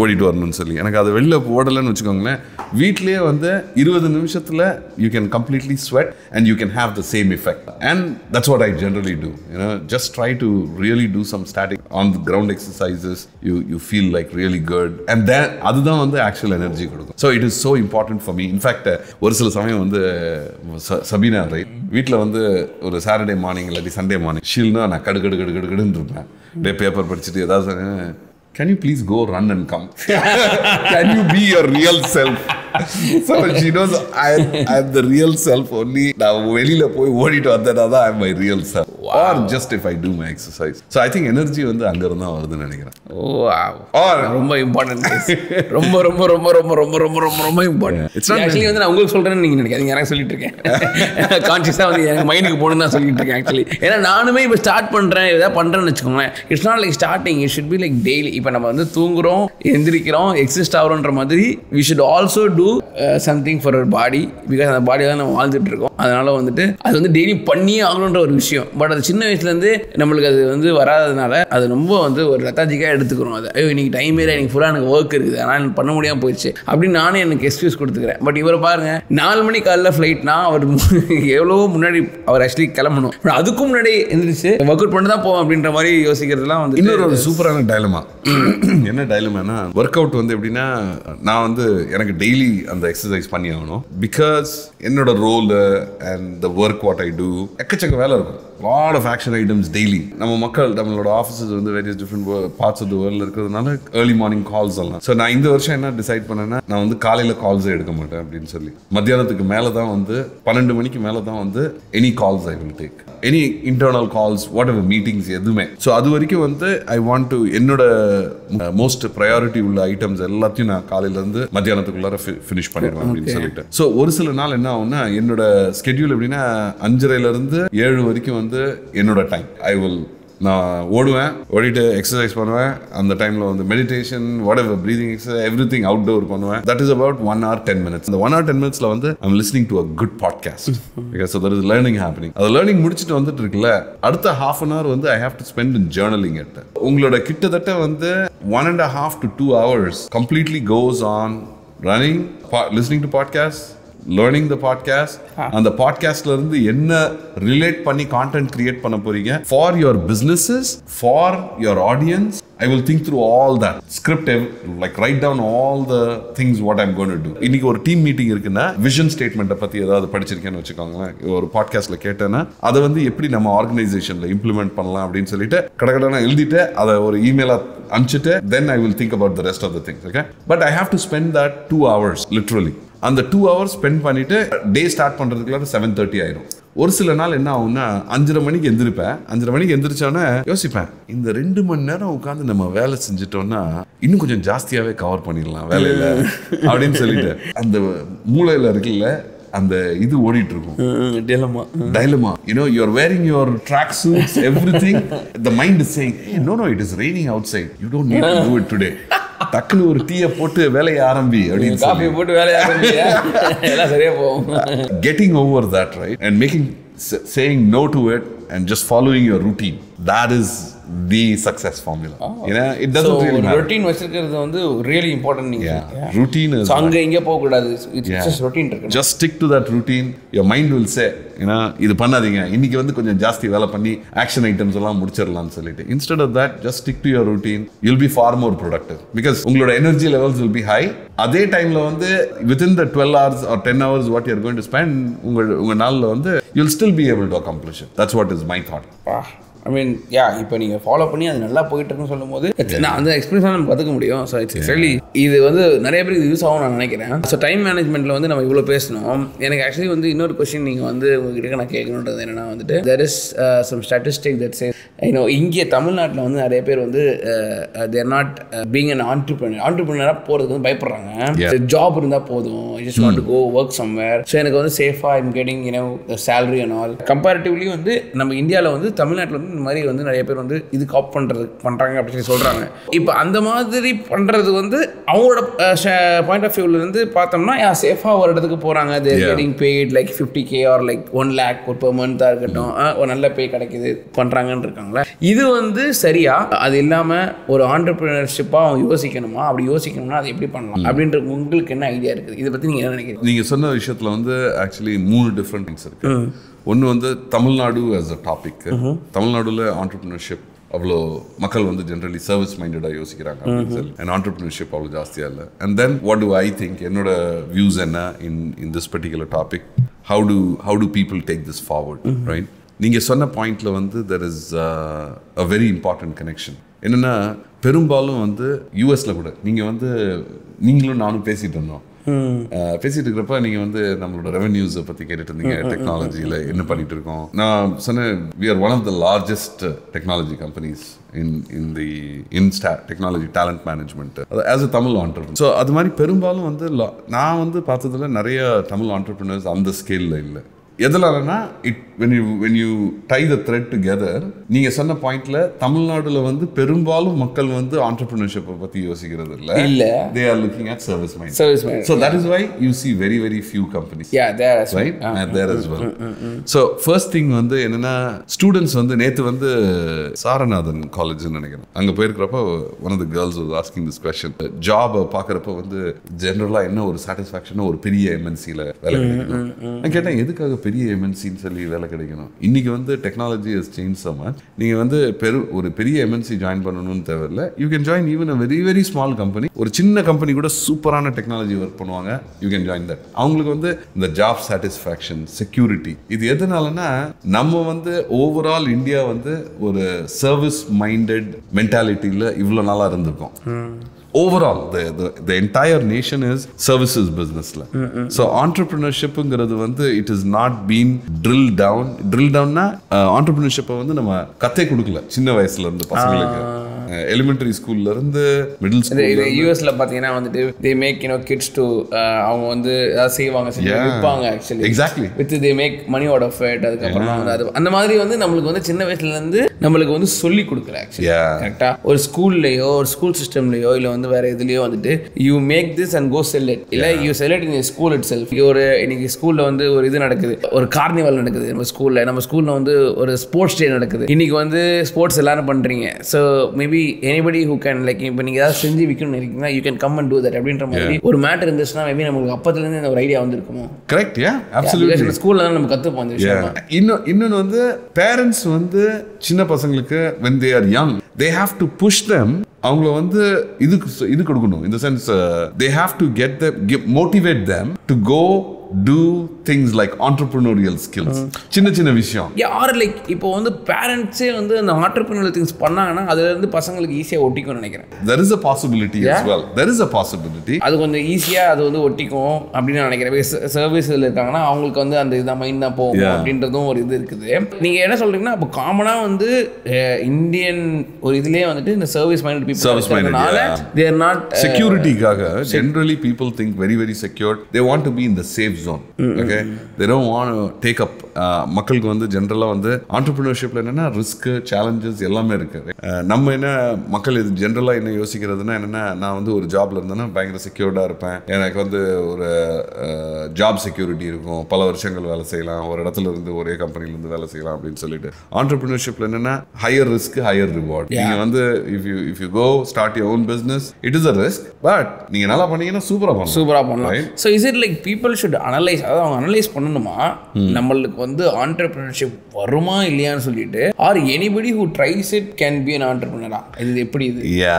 ஓடிட்டு வரணும்னு சொல்லி. எனக்கு அது வெளில ஓடலைன்னு வச்சுக்கோங்களேன் வீட்லயே வந்து இருபது நிமிஷத்துல you can completely sweat and you can have the same effect and that's what I generally do you know just try to really do some static on the ground exercises you you feel like really good and then அதுதான் வந்து actual energy கொடுக்கும். So it is so important for me in fact ஒரு சில சமயம் வந்து Sabina right வீட்டில் வந்து ஒரு சாட்டர்டே மார்னிங் மார்னிங் இல்லாட்டி சண்டே மார்னிங் ஷீல்னா நான் கடு கடு கடு கடுன்னு இருப்பேன். டே பேப்பர் படிச்சுட்டு ஏதாவது can you please go run and come can you be your real self so she knows I I am the real self only நான் வெளியில போய் ஓடிட்டு வந்தேன்னா தான் I my real self or just if I do my exercise so I think energy வந்து அங்கிருந்து தான் வருதுன்னு நினைக்கிறேன். ஓ wow. ஆர் ரொம்ப இம்பார்ட்டன்ட் ரொம்ப ரொம்ப ரொம்ப ரொம்ப ரொம்ப ரொம்ப ரொம்ப ரொம்ப இம்பார்ட்டன்ட் not ஆக்சுவலி வந்து நான் உங்களுக்கு சொல்றேன்னு நீங்க நினைக்காதீங்க. எனக்கு சொல்லிட்டு இருக்கேன். கான்சியஸா வந்து எனக்கு மைண்டுக்கு போகணும்னு நான் சொல்லிட்டு இருக்கேன் ஆக்சுவலி ஏன்னா நானுமே இப்போ ஸ்டார்ட் பண்றேன் ஏதாவது பண்றேன்னு வச்சுக்கோங்களேன். It's not like starting it should be like daily இப்போ நம்ம வந்து தூங்குறோம் எந்திரிக்கிறோம் எக்ஸிஸ்ட் ஆகிறோன்ற மாதிரி we should also do something for our body because அந்த பாடி தான் நம்ம வாழ்ந்துட்டு இருக்கோம் அதனால வந்துட்டு அது வந்து டெய்லி பண்ணியே ஆகணுன்ற ஒரு விஷயம். பட் அது சின்ன வயசுலேருந்து நம்மளுக்கு அது வந்து வராததுனால அது ரொம்ப வந்து ஒரு லத்தாஜிக்காக எடுத்துக்கிறோம் அது. ஐயோ இன்னைக்கு டைம் இல்லை எனக்கு ஃபுல்லாக எனக்கு ஒர்க் இருக்குது ஆனால் எனக்கு பண்ண முடியாமல் போயிடுச்சு அப்படின்னு நானே எனக்கு எக்ஸ்கியூஸ் கொடுத்துக்கிறேன். பட் இவரை பாருங்க நாலு மணி காலைல ஃப்ளைட்னா அவர் எவ்வளவோ முன்னாடி அவர் ஆக்சுவலி கிளம்பணும். But அதுக்கும் முன்னாடி எந்திரிச்சு ஒர்க் அவுட் பண்ணி தான் போவோம் அப்படின்ற மாதிரி யோசிக்கிறதுலாம் வந்து இன்னொரு ஒரு சூப்பரான டைலமா என்ன டைலமானா ஒர்க் அவுட் வந்து எப்படின்னா நான் வந்து எனக்கு டெய்லி அந்த எக்ஸசைஸ் பண்ணி ஆகணும் பிகாஸ் என்னோட role and the work what I do எக்கச்சக்க வேலை இருக்கும். Lot of action items daily நம்ம மக்கள் நம்மளோட ஆஃபீஸஸ் வந்து various different parts of the வேர்ல்டில் இருக்கிறதுனால ஏர்லி மார்னிங் கால்ஸ் எல்லாம். ஸோ நான் இந்த வருஷம் என்ன டிசைட் பண்ணேன்னா நான் வந்து காலையில் கால்ஸே எடுக்க மாட்டேன் அப்படின்னு சொல்லி. மத்தியானத்துக்கு மேலே தான் வந்து பன்னெண்டு மணிக்கு மேலே தான் வந்து any calls I will take any internal calls whatever meetings எதுவுமே. ஸோ அது வரைக்கும் வந்து ஐ வாண்ட் டு என்னோட மோஸ்ட் ப்ரையாரிட்டி உள்ள ஐட்டம்ஸ் எல்லாத்தையும் நான் காலையிலேருந்து மத்தியானத்துக்குள்ளார ஃபினிஷ் பண்ணிடுவேன் அப்படின்னு சொல்லிட்டு. ஸோ ஒரு சில நாள் என்ன ஆகும்னா என்னோட ஸ்கெட்யூல் எப்படின்னா அஞ்சரைலேருந்து ஏழு வரைக்கும் வந்து என்னோட டைம் ஐ வில் நான் ஓடுவேன் ஓடிட்டு எக்ஸசைஸ் பண்ணுவேன். அந்த டைமில் வந்து meditation whatever breathing exercise everything outdoor பண்ணுவேன். That is about one hour ten minutes அந்த ஒன் ஹவர் டென் மினிட்ஸில் வந்து I'm listening to a good podcast because there is learning happening அது லேர்னிங் முடிச்சுட்டு வந்துட்டு இருக்குல்ல அடுத்த ஹாஃப் அன் ஹவர் வந்து I have to spend in journaling எட் உங்களோட கிட்டத்தட்ட வந்து one and half to two hours completely goes on running listening to podcast learning the podcast அந்த பாட்காஸ்ட்ல இருந்து என்ன ரிலேட் பண்ணி கான்டென்ட் கிரியேட் பண்ண போறீங்க? For your businesses for your audience I will think through all that script like write down all the things what I'm going to இன்னைக்கு ஒரு team meeting இருக்குன்னா விஷன் ஸ்டேட்மெண்ட்டை பத்தி ஏதாவது படிச்சிருக்கேன்னு வச்சுக்கோங்களேன். ஒரு பாட்காஸ்ட்ல கேட்டேன்னா அதை வந்து எப்படி நம்ம ஆர்கனைசேஷன்ல இம்ப்ளிமெண்ட் பண்ணலாம் அப்படின்னு சொல்லிட்டு கடகடனா எழுதிட்டு அதை ஒரு இமெயிலா அனுப்பிச்சிட்டு then I will think about the rest of the things okay but I have to spend that two hours literally அந்த டூ ஹவர்ஸ் ஸ்பெண்ட் பண்ணிட்டு டே ஸ்டார்ட் பண்றதுக்குள்ள செவன் தேர்ட்டி ஆயிரும் ஒரு சில நாள் என்ன ஆகும்னா அஞ்சரை மணிக்கு எந்திருப்பேன் அஞ்சரை மணிக்கு எந்திரிச்சோன்னே யோசிப்பேன் இந்த ரெண்டு மணி நேரம் உட்காந்து நம்ம வேலை செஞ்சுட்டோம்னா இன்னும் கொஞ்சம் ஜாஸ்தியாவே கவர் பண்ணிடலாம் வேலையில அப்படின்னு சொல்லிட்டு அந்த மூளையில இருக்குல்ல அந்த இது ஓடிட்டு இருக்கும் டெலமா dilemma. You know, you're wearing your tracksuits, everything. the mind is saying, hey, no, no, it is raining outside. You don't need to do it today. டக்குன்னு ஒரு டீயை போட்டு வேலையை ஆரம்பி அப்படின்னு காஃபி போட்டு வேலையை ஆரம்பிச்சியா எல்லாம் சரியா போகும். Getting over that right and making saying no to it and just following your routine that is the success formula ஏன்னா it doesn't really matter routine வச்சிருக்கிறது வந்து ரியலி இம்பார்ட்டன்ட் நீங்க ரூட்டீன் So, அங்க இங்க போக கூடாது இட்ஸ் ரொட்டீன் இருக்கு just stick to that routine your mind will say ஏன்னா இது பண்ணாதீங்க. இன்னைக்கு வந்து கொஞ்சம் ஜாஸ்தி வேலை பண்ணி ஆக்ஷன் ஐட்டம்ஸ் எல்லாம் முடிச்சிடலாம்னு சொல்லிட்டு. Instead of that just stick to your routine you'll be far more productive because உங்களோட energy levels will be high அதே டைம்ல வந்து within the twelve hours or ten hours what you're going to spend உங்க உங்க நாளில் வந்து you'll still be able to accomplish that's what is my thought I mean ya இப்போ நீங்கள் follow பண்ணி அது நல்லா போயிட்டு இருக்குன்னு சொல்லும்போது நான் அந்த எக்ஸ்பீரியன்ஸ் நம்ம கற்றுக்க முடியும். ஸோ இட்ஸ் really இது வந்து நிறைய பேருக்கு யூஸ் ஆகும் நான் நினைக்கிறேன். ஸோ டைம் மேனேஜ்மெண்ட்டில் வந்து நம்ம இவ்வளோ பேசணும். எனக்கு ஆக்சுவலி வந்து இன்னொரு கொஸ்டின் நீங்கள் வந்து உங்ககிட்ட நான் கேட்கணுன்றது என்னன்னா வந்துட்டு there is some statistic that say இன்னும் இங்கே தமிழ்நாட்டில் வந்து நிறைய பேர் வந்து they're not being an entrepreneur ஆண்டர்பிரினராக போகிறதுக்கு வந்து பயப்படுறாங்க. ஜாப் இருந்தால் போதும். Just want to go work somewhere so எனக்கு வந்து சேஃபாக I'm getting you know salary and all comparatively வந்து நம்ம இந்தியாவில் வந்து தமிழ்நாட்டில் வந்து இந்த மாதிரி வந்து நிறைய பேர் வந்து இது காப் பண்ணுறது பண்ணுறாங்க அப்படின்னு சொல்லி சொல்கிறாங்க இப்போ அந்த மாதிரி பண்ணுறது வந்து அவங்களோட பாயிண்ட் ஆஃப் வியூலேருந்து பார்த்தோம்னா சேஃபாக ஒரு இடத்துக்கு போகிறாங்க they getting paid like fifty K or like one lakh ஒரு பெர் மந்த்தாக இருக்கட்டும். ஒரு நல்ல பே கிடைக்குது பண்ணுறாங்கன்னு இருக்காங்களா இது வந்து சரியா? அது இல்லாமல் ஒரு ஆண்டர்பிரினர்ஷிப்பாக அவங்க யோசிக்கணுமா? அப்படி யோசிக்கணும்னா அது எப்படி பண்ணலாம்? அப்படின்ற உங்களுக்கு என்ன ஐடியா இருக்குது? இதை பற்றி நீங்கள் என்ன நினைக்கிறீங்க? நீங்க சொன்ன விஷயத்துல வந்து ஆக்சுவலி மூணு டிஃப்ரெண்ட் திங்ஸ் இருக்கு. ஒன்று வந்து தமிழ்நாடு as a டாபிக் தமிழ்நாடுல ஆண்டர்பிரினர்ஷிப் அவ்வளோ மக்கள் வந்து ஜென்ரலி சர்வீஸ் மைண்டடாக யோசிக்கிறாங்க அப்படின்னு சொல்லி. அண்ட் ஆண்டர்பிரினர்ஷிப் அவ்வளோ ஜாஸ்தியாக இல்லை. And then what to I think என்னோட வியூஸ் என்ன in in this particular topic how to how to people take this forward right நீங்கள் சொன்ன பாயிண்ட்ல வந்து there is a very important connection என்னன்னா பெரும்பாலும் வந்து யூஎஸ்ல கூட நீங்கள் வந்து நீங்களும் நானும் பேசிட்டு இருந்தோம். பேசிட்டு இருக்கிறப்ப நீங்க வந்து நம்மளோட ரெவென்யூஸை பத்தி கேட்டுட்டு இருந்தீங்க டெக்னாலஜியில என்ன பண்ணிட்டு இருக்கோம் நான் சொன்னேன் we are one of the largest technology companies in in the insta technology talent management as a Tamil entrepreneur so அது மாதிரி பெரும்பாலும் வந்து நான் வந்து பார்த்ததுல நிறைய தமிழ் ஆண்டர்பிரினர்ஸ் அந்த ஸ்கேலில் இல்லை. எதனாலனா it when you when you tie the thread together நீங்க சொன்ன பாயிண்ட்ல தமிழ்நாடுல வந்து பெரும்பாலும் மக்கள் வந்து ஆண்டர்பிரினர்ஷிப்பை பத்தி யோசிக்கிறது இல்ல. இல்ல. They are looking at service mind service man So that is why you see very very few companies. Yeah there Right? And there as well. So first thing வந்து என்னன்னா ஸ்டூடெண்ட்ஸ் வந்து நேத்து வந்து சாரநாதன் காலேஜ்னு நினைக்கிறேன். அங்க போயிருக்கிறப்ப one of the girls was asking this question job பார்க்கறப்ப வந்து ஜென்ரலா என்ன ஒரு சாட்டிஸ்ஃபேக்ஷன் ஒரு பெரிய எம்என்சில வேலை கிடைக்கணும் நான் கேட்டேன் எதுக்காக பெரிய எம்என்சின்னு சொல்லி வேலை கிடைக்கணும். இன்னைக்கு வந்து technology is change so much நீங்கள் வந்து பெரு ஒரு பெரிய எம்என்சி ஜாயின் பண்ணணும்னு தேவையில்ல. You can join even a very very small company ஒரு சின்ன கம்பெனி கூட சூப்பரான டெக்னாலஜி ஒர்க் பண்ணுவாங்க. யூ கேன் ஜாயின் தட் அவங்களுக்கு வந்து இந்த ஜாப் சாட்டிஸ்ஃபேக்ஷன் செக்யூரிட்டி இது எதனாலனா நம்ம வந்து ஓவரால் இந்தியா வந்து ஒரு சர்வீஸ் மைண்டட் மென்டாலிட்டியில் இவ்வளோ நாளாக இருந்திருக்கோம். Overall the entire nation is services பிஸ்னஸில் ஸோ ஆண்டர்பிரினர்ஷிப்புங்கிறது வந்து it is not been drill down drill டவுன்னா ஆண்டர்பிரினர்ஷிப்பை வந்து நம்ம கத்தை கொடுக்கல சின்ன வயசுல இருந்து பசங்களுக்கு. எலிமெண்டரி ஸ்கூல்ல இருந்து மிடில் இது ஸ்கூல் யூஎஸ்ல பாத்தீங்கன்னா வந்துட்டு they make you know kids to அவங்க வந்து ஏதாவது செய்வாங்க. விற்பாங்க actually exactly with they make money out of it அதுக்கப்புறமா அது அந்த மாதிரி வந்து நம்மளுக்கு வந்து சின்ன வயசுல இருந்து நம்மளுக்கு வந்து சொல்லி கொடுக்குற ஆக்சுவலி. கரெக்டா ஒரு ஸ்கூல்லையோ ஒரு ஸ்கூல் சிஸ்டம்லையோ இல்ல வந்து வேற எதுலயோ வந்துட்டு you make this and go sell it இல்ல you sell it in school itself ஒரு இன்னைக்கு ஸ்கூல்ல வந்து ஒரு இது நடக்குது. ஒரு கார்னிவல் நடக்குது நம்ம ஸ்கூல்ல நம்ம ஸ்கூல்ல வந்து ஒரு ஸ்போர்ட்ஸ் டே நடக்குது. இன்னைக்கு வந்து ஸ்போர்ட்ஸ் எல்லாரும் பண்றீங்க. So maybe anybody who can like இப்போ நீங்க ஏதாவது செஞ்சு விற்கணும்னு நினைக்கிறீங்கன்னா you can come and do that அப்படின்ற மாதிரி ஒரு மேட்டர் இருந்துச்சுன்னா மேபி நமக்கு அப்பத்துல இருந்து ஒரு ஐடியா வந்திருக்குமோ? கரெக்ட் யா அப்சல்யூட்லி ஸ்கூல்ல தான் நம்ம கத்துப்போம் அந்த விஷயம்? இன்னும் இன்னொன்று வந்து பேரண்ட்ஸ் வந்து சின்ன பசங்களுக்கு when they are young they have to push them அவங்கள வந்து இதுக்கு இது கொடுக்கணும். இந்த sense they have to get the motivate them to go do things like entrepreneurial skills. சின்ன சின்ன விஷயம். யார் லைக் இப்போ வந்து பேரண்ட்ஸே வந்து அந்த ஆண்டர்பிரினல் திங்ஸ் பண்ணாங்கன்னா அதுல இருந்து பசங்களுக்கு ஈஸியாக ஒட்டிக்கும்னு நினைக்கிறேன். There is a possibility as well. There is a possibility. அது கொஞ்சம் ஈஸியாக அது வந்து ஒட்டிக்கும் அப்படின்னு நான் நினைக்கிறேன். சர்வீஸில் இருக்காங்கன்னா அவங்களுக்கு வந்து அந்த இதான் மைண்ட் தான் போகும். அப்படின்றதும் ஒரு இது இருக்குது. நீங்கள் என்ன சொல்றீங்கன்னா அப்போ காமனாக வந்து இந்தியன் ஒரு இதுலேயே வந்துட்டு இந்த service mind people yeah. They're not செக்யூரிட்டிக்காக generally people think very very secured they want to be in the safe zone okay they don't want take up மக்களுக்கு வந்து ஜென்ரலாக வந்து ஆண்டர்பிரினர்ஷிப்பில் என்னென்னா ரிஸ்க்கு சேலஞ்சஸ் எல்லாமே இருக்கு. அஹ், நம்ம என்ன மக்கள் இது ஜென்ரலாக என்ன யோசிக்கிறதுனா என்னென்னா நான் வந்து ஒரு ஜாப்ல இருந்தேன்னா பயங்கர செக்யூர்டாக இருப்பேன். எனக்கு வந்து ஒரு ஜாப் செக்யூரிட்டி இருக்கும். பல வருஷங்கள் வேலை செய்யலாம். ஒரு இடத்துல இருந்து ஒரே கம்பெனில இருந்து வேலை செய்யலாம் அப்படின்னு சொல்லிட்டு. ஆண்டர்பிரினர்ஷிப்ல என்னன்னா ஹையர் ரிஸ்க் ஹையர் ரிவார்ட் நீங்க வந்து if you if you go start your own business it is a risk but நீங்க நல்லா பண்ணீங்கன்னா சூப்பரா பண்ணலாம். சூப்பராக பண்ணலாம். So is it like people should analyse அதாவது அவங்க அனலைஸ் பண்ணணுமா? நம்மளுக்கு வந்து ஆண்டர்பிரினர்ஷிப் வருமா இல்லையான்னு சொல்லிட்டு or anybody who tries it can be an ஆண்டர்பிரினரா இது எப்படி இது? யா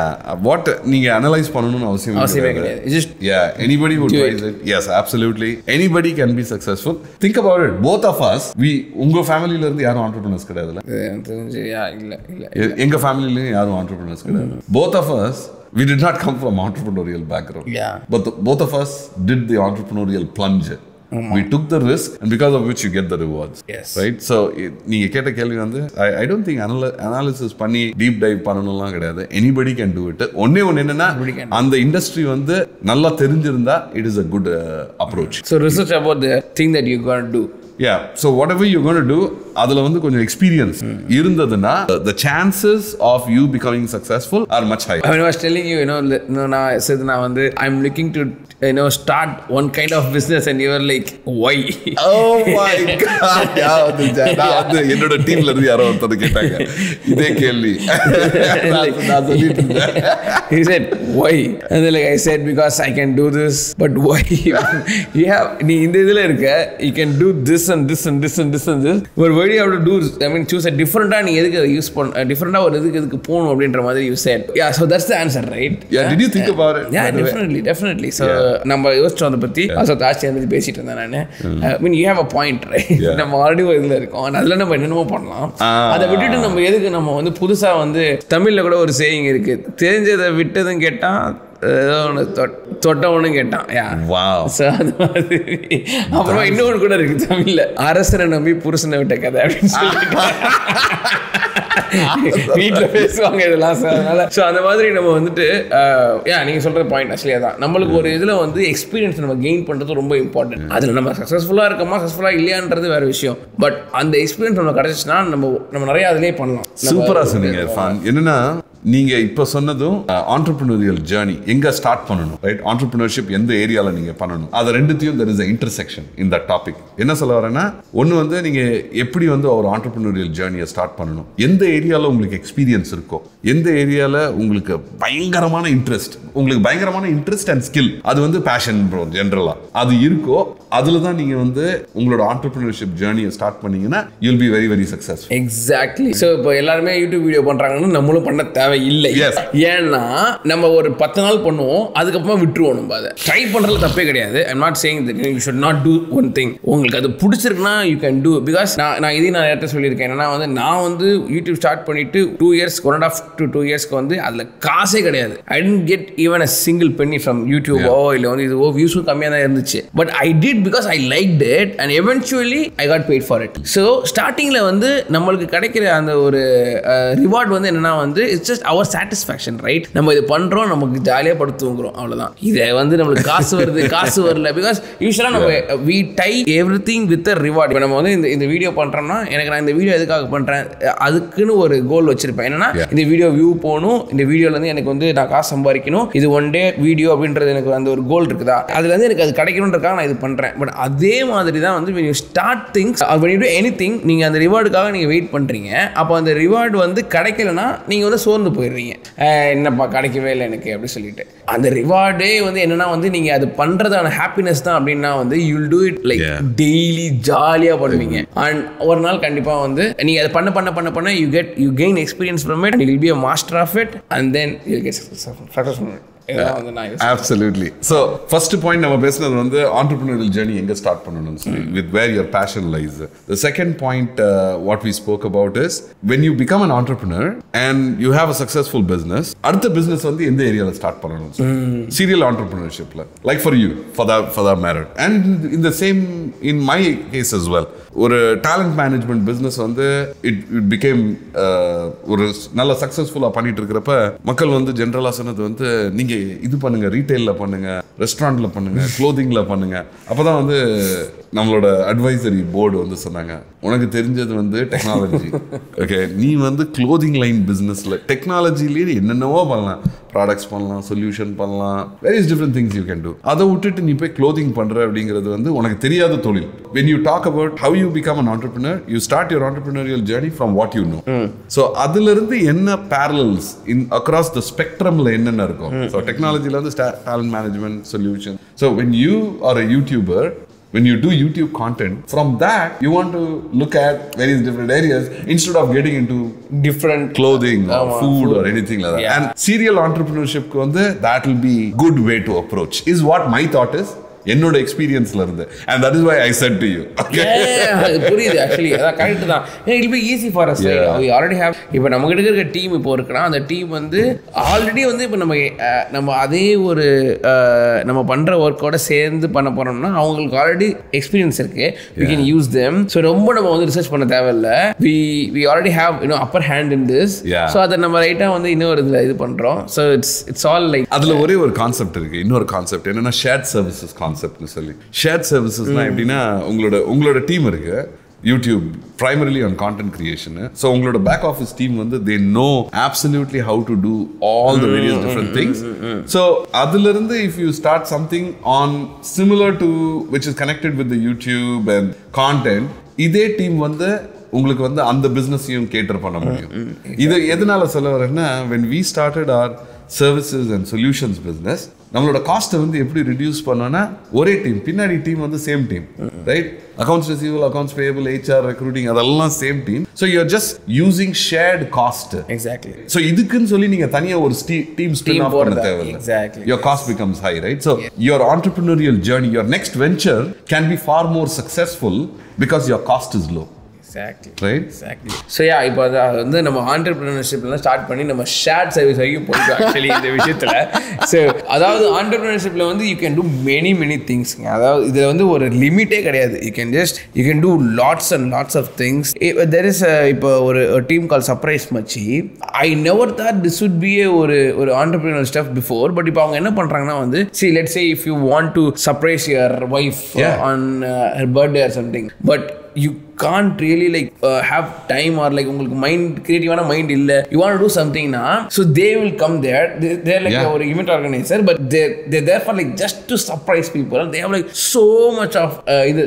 வாட் நீங்க அனலைஸ் பண்ணணும்னு அவசியம் அவசியமே கிடையாது. Just Yeah, anybody who tries it. yes, absolutely. Anybody can be successful. Think about it. Both of us, we உங்க ஃபேமிலில இருந்து யாரும் entrepreneurs கிடையாதுல்ல? தெரிஞ்சு யா இல்லை இல்லை எங்க ஃபேமிலிலையும் யாரும் entrepreneurs கிடையாது. both of us we did not come from entrepreneurial background Yeah. but the, both of us did the entrepreneurial plunge we took the risk and because of which you get the rewards Yes. right so i- நீங்க கேட்ட கேள்வி வந்து i, I don't think anal- analysis பண்ணி deep dive பண்ணணும்லாம் கிடையாது anybody can do it ஒண்ணே ஒன்று என்னன்னா அந்த இண்டஸ்ட்ரி வந்து நல்லா தெரிஞ்சிருந்தா it is a good uh, approach so research about the thing that you can do yeah so whatever you're going to do அதுல வந்து கொஞ்சம் எக்ஸ்பீரியன்ஸ் இருந்ததுன்னா the chances of you becoming successful are much higher I mean, I was telling you, you know, li- no, நான் said நான் வந்து I'm looking to, you know, start one kind of business and you were like, why? Oh my God. யா? நான் வந்து என்னோட டீம்ல இருந்து யாரோ ஒருத்தர் கேட்டாங்க இதே கேள்வி நான் சொல்லிட்டு இருந்தேன் he said, why? And then like I said, because I can do this, but why? you have, நீ இந்த இதுல இருக்க, you can do this and this and this and this, but why do you have to do, I mean, choose a different நீ எதுக்கு அதை use பண்ண டிஃப்ரெண்டாக ஒரு இதுக்கு எதுக்கு போகணும் அப்படின்ற மாதிரி so that's the answer, right? Yeah, did you think about it? Yeah, by the way? definitely, definitely. So நம்ம யோசிச்சோம் அதை பத்தி அசோ தாச்சி வந்து பேசிட்டு இருந்தேன் நான் I mean you have a point right. நம்ம ஆல்ரெடி ஒரு இதுல இருக்கோம் அதுல நம்ம என்னென்னமோ பண்ணலாம். அதை விட்டுட்டு நம்ம எதுக்கு நம்ம வந்து புதுசா வந்து தமிழ்ல கூட ஒரு சேயிங் இருக்கு தெரிஞ்சதை விட்டதும் கேட்டான் ஏதோ ஒன்று தொட்டவனு கேட்டான். யா Wow. ஸோ அது மாதிரி. அப்புறமா இன்னொன்று கூட இருக்கு தமிழ்ல. அரசனை நம்பி புருஷனை விட்ட கதை அப்படின்னு சொல்லிட்டு வீட்டில் பேசுவாங்க இதெல்லாம் சார் அதனால. ஸோ அந்த மாதிரி நம்ம வந்துட்டு யா நீங்க சொல்ற பாயிண்ட் ஆக்சுவலியாக தான் நம்மளுக்கு ஒரு இதுல வந்து எக்ஸ்பீரியன்ஸ் நம்ம கெயின் பண்றது ரொம்ப இம்பார்ட்டன்ட் அதுல நம்ம சக்ஸஸ்ஃபுல்லாக இருக்கோமா சக்ஸஸ்ஃபுல்லாக இல்லையான்றது வேற விஷயம். பட் அந்த எக்ஸ்பீரியன்ஸ் நம்ம கிடைச்சிச்சுன்னா நம்ம நம்ம நிறைய அதுலயே பண்ணலாம். நம்ம- சூப்பரா சொன்னீங்க என்னன்னா நீங்கள் இப்போ சொன்னதும் ஆண்டர்பிரினரியல் ஜேர்னி எங்கே ஸ்டார்ட் பண்ணணும் ரைட் ஆண்டர்பிரினர்ஷிப் எந்த ஏரியாவில் நீங்கள் பண்ணணும்? அது ரெண்டுத்தையும் தெர் இஸ் இன்டர்செக்ஷன் இந்த டாபிக் என்ன சொல்ல வரேன்னா ஒன்று வந்து நீங்கள் எப்படி வந்து ஒரு ஆண்டர்பிரினரியல் ஜேர்னியை ஸ்டார்ட் பண்ணணும்? எந்த ஏரியாவில் உங்களுக்கு எக்ஸ்பீரியன்ஸ் இருக்கோ? எந்த ஏரியால உங்களுக்கு பயங்கரமான இன்ட்ரெஸ்ட் உங்களுக்கு பயங்கரமான இன்ட்ரெஸ்ட் அண்ட் ஸ்கில் அது வந்து பேஷன் ப்ரோ ஜென்ரலா அது இருக்கோ அதுல தான் நீங்க வந்து உங்களோட ஆண்டர்பிரினர்ஷிப் ஜேர்னியை ஸ்டார்ட் பண்ணீங்கன்னா you'll be very very successful exactly so இப்போ எல்லாருமே யூடியூப் வீடியோ பண்றாங்கன்னு நம்மளும் பண்ண தேவையில்லை. ஏன்னா நம்ம ஒரு பத்து நாள் பண்ணுவோம் அதுக்கப்புறமா விட்டுருவோம் நம்ம அதை. ட்ரை பண்றதுல தப்பே கிடையாது. I'm not saying that you should not do one thing உங்களுக்கு அது பிடிச்சிருக்குன்னா யூ கேன் டூ பிகாஸ் நான் நான் இதையும் நான் நேரத்தை சொல்லியிருக்கேன். என்னன்னா வந்து நான் வந்து யூடியூப் ஸ்டார்ட் பண்ணிட்டு two years one and half to two இயர்ஸ்க்கு வந்து அதில் காசே கிடையாது. I didn't get even a single penny from யூடியூபோ இல்லை வந்து இதுவோ வியூஸும் கம்மியாக தான் இருந்துச்சு. But I did because I like it and eventually I got paid for it so ஸ்டார்டிங்கில் வந்து நம்மளுக்கு கிடைக்கிற அந்த ஒரு ரிவார்ட் வந்து என்னன்னா வந்து it's just our satisfaction right நம்ம இது பண்ணுறோம் நமக்கு ஜாலியாக படுத்து தூங்குறோம் அவ்வளோதான் இதை வந்து நம்மளுக்கு காசு வருது காசு வரல. பிகாஸ் யூஸ்வலாக நம்ம we tie everything with reward இப்போ நம்ம வந்து இந்த இந்த வீடியோ பண்ணுறோம்னா எனக்கு நான் இந்த வீடியோ எதுக்காக பண்ணுறேன் அதுக்குன்னு ஒரு கோல் வச்சிருப்பேன். என்னன்னா. இந்த வீடியோ வியூ போகணும். இந்த வீடியோலேருந்து எனக்கு வந்து நான் காசு சம்பாதிக்கணும். இது ஒன் டே வீடியோ அப்படின்றது எனக்கு அந்த ஒரு கோல் இருக்குதா? அதுலேருந்து எனக்கு அது கிடைக்கணுன்றக்காக நான் இது பண்ணுறேன் பட் அதே மாதிரி தான் வந்து you start things when you do anything நீங்கள் அந்த ரிவார்டுக்காக நீங்கள் வெயிட் பண்ணுறீங்க அப்போ அந்த ரிவார்டு வந்து கிடைக்கலனா நீங்கள் வந்து சோர்ந்து போயிடுறீங்க. என்னப்பா கிடைக்கவே இல்லை எனக்கு அப்படி சொல்லிட்டு. அந்த ரிவார்டே வந்து என்னன்னா வந்து நீங்கள் அது பண்ணுறதான ஹாப்பினஸ் தான் அப்படின்னா வந்து you'll do it like. Daily ஜாலியாக பண்ணுவீங்க. அண்ட் ஒரு நாள் கண்டிப்பாக வந்து நீங்கள் அதை பண்ண பண்ண பண்ண பண்ண you get you gain experience from it will be a master of it and then you get success from it இதுதான் absolutely so first point நம்ம பேசுனது வந்து entrepreneurial journey எங்க ஸ்டார்ட் பண்ணணும்னு சொல்லி where your passion lies the second point uh, what we spoke about is when you become an entrepreneur and you have a successful business அடுத்த business வந்து எந்த ஏரியால ஸ்டார்ட் பண்ணணும் entrepreneurshipல like for you for that for that matter and in the same in my case as well ஒரு talent management business வந்து it it became ஒரு நல்ல சக்ஸஸ்ஃபுல்லாக பண்ணிட்டு இருக்கிறப்ப மக்கள் வந்து ஜென்ரலாக சொன்னது வந்து நீங்கள் இது பண்ணுங்க ரீட்டைலில் பண்ணுங்க ரெஸ்டாரண்ட்டில் பண்ணுங்க க்ளோதிங்கில் பண்ணுங்க. அப்போ தான் வந்து நம்மளோட அட்வைசரி போர்டு வந்து சொன்னாங்க. உனக்கு தெரிஞ்சது வந்து டெக்னாலஜி ஓகே நீ வந்து க்ளோதிங் லைன் பிஸ்னஸில் டெக்னாலஜிலேயே என்னென்னவோ பண்ணலாம். ப்ராடக்ட்ஸ் பண்ணலாம் சொல்யூஷன் பண்ணலாம் various different things you can do அதை விட்டுட்டு நீ போய் க்ளோதிங் பண்ற அப்படிங்கிறது வந்து உனக்கு தெரியாத தொழில் when you talk about how you become an entrepreneur you start your entrepreneurial journey from what you know so அதுல இருந்து என்ன parallels in across the spectrumல என்னென்ன இருக்கும் so டெக்னாலஜில வந்து talent management solution so when you are a youtuber when you do YouTube content, from that you want to look at various different areas instead of getting into different clothing or food, food, or anything like that. Yeah. And serial entrepreneurship that will be good way to approach is what my thought is. என்னோட எக்ஸ்பீரியன்ஸ்ல இருந்து. Why I said to you. Okay? Yeah, அது புரியுது actually அதான் correct தான். It be easy for us. We already have இப்போ நம்ம கிட்ட இருக்க டீம் இப்போ இருக்குன்னா அந்த டீம் வந்து ஆல்ரெடி வந்து இப்போ நம்ம நம்ம அதே ஒரு நம்ம பண்ற ஒர்க்கோட சேர்ந்து பண்ண போறோம்னா அவங்களுக்கு ஆல்ரெடி எக்ஸ்பீரியன்ஸ் இருக்கு. We can use them so ரொம்ப நம்ம வந்து ரிசர்ச் பண்ண தேவையில்ல. வி வி ஆல்ரெடி ஹேவ் இன்னும் upper hand in this. So அதை நம்ம ரைட்டாக வந்து இன்னொரு இதில் இது பண்றோம். So it's it's all like அதுல ஒரே ஒரு கான்செப்ட் இருக்கு. இன்னொரு கான்செப்ட் என்னன்னா ஷேர்ட் சர்வீசஸ் கான்செப்ட்னு சொல்லி. ஷேர்ட் சர்வீசஸ்னா எப்படின்னா உங்களோட உங்களோட டீம் இருக்கு. YouTube primarily on content creation. So உங்களோட பேக் ஆஃபீஸ் டீம் வந்து they know how to do all the various different things. So அதுல இருந்து if you start something on similar to which is connected with YouTube and content இதே team வந்து உங்களுக்கு வந்து அந்த பிஸ்னஸையும் cater பண்ண முடியும். இது எதனால சொல்ல வரேன்னா when we started our services and solutions business நம்மளோட காஸ்ட்டை வந்து எப்படி ரிடியூஸ் பண்ணோன்னா ஒரே டீம் பின்னாடி டீம் வந்து same team right accounts receivable accounts payable HR recruiting அதெல்லாம் same team so you're just using shared cost exactly so இதுக்குன்னு சொல்லி நீங்க தனியா ஒரு டீம் ஸ்பின் ஆஃப் பண்ண தேவையில்லை. Your cost becomes high right? So your entrepreneurial journey your next venture can be far more successful because your cost is low. Exactly right? Exactly so yeah இப்போ அது வந்து நம்ம ஆண்டர்பிரினர்ஷிப்லாம் ஸ்டார்ட் பண்ணி நம்ம share service வரைக்கும் போயிட்டோம் ஆக்சுவலி இந்த விஷயத்தில். ஸோ அதாவது ஆண்டர்பிரினர்ஷிப்பில் வந்து you can do many many திங்ஸ்ங்க அதாவது இதில் வந்து ஒரு லிமிட்டே கிடையாது. You can just you can do lots and lots of things there is இப்போ ஒரு டீம் கால் சர்ப்ரைஸ் மச்சி I never thought this would be a ஒரு ஒரு ஆண்டர்பிரினர் ஸ்டஃப் பிஃபோர் பட் இப்போ அவங்க என்ன பண்ணுறாங்கன்னா வந்து see let say if you want to surprise your wife. On birthday or something but you can't really like have time or like உங்களுக்கு mind கிரியேட்டிவான mind இல்லை. You want two சம்திங்னா so they will come there there like. ஒரு event organiser but there there there for like just to surprise people they have like so much of இது.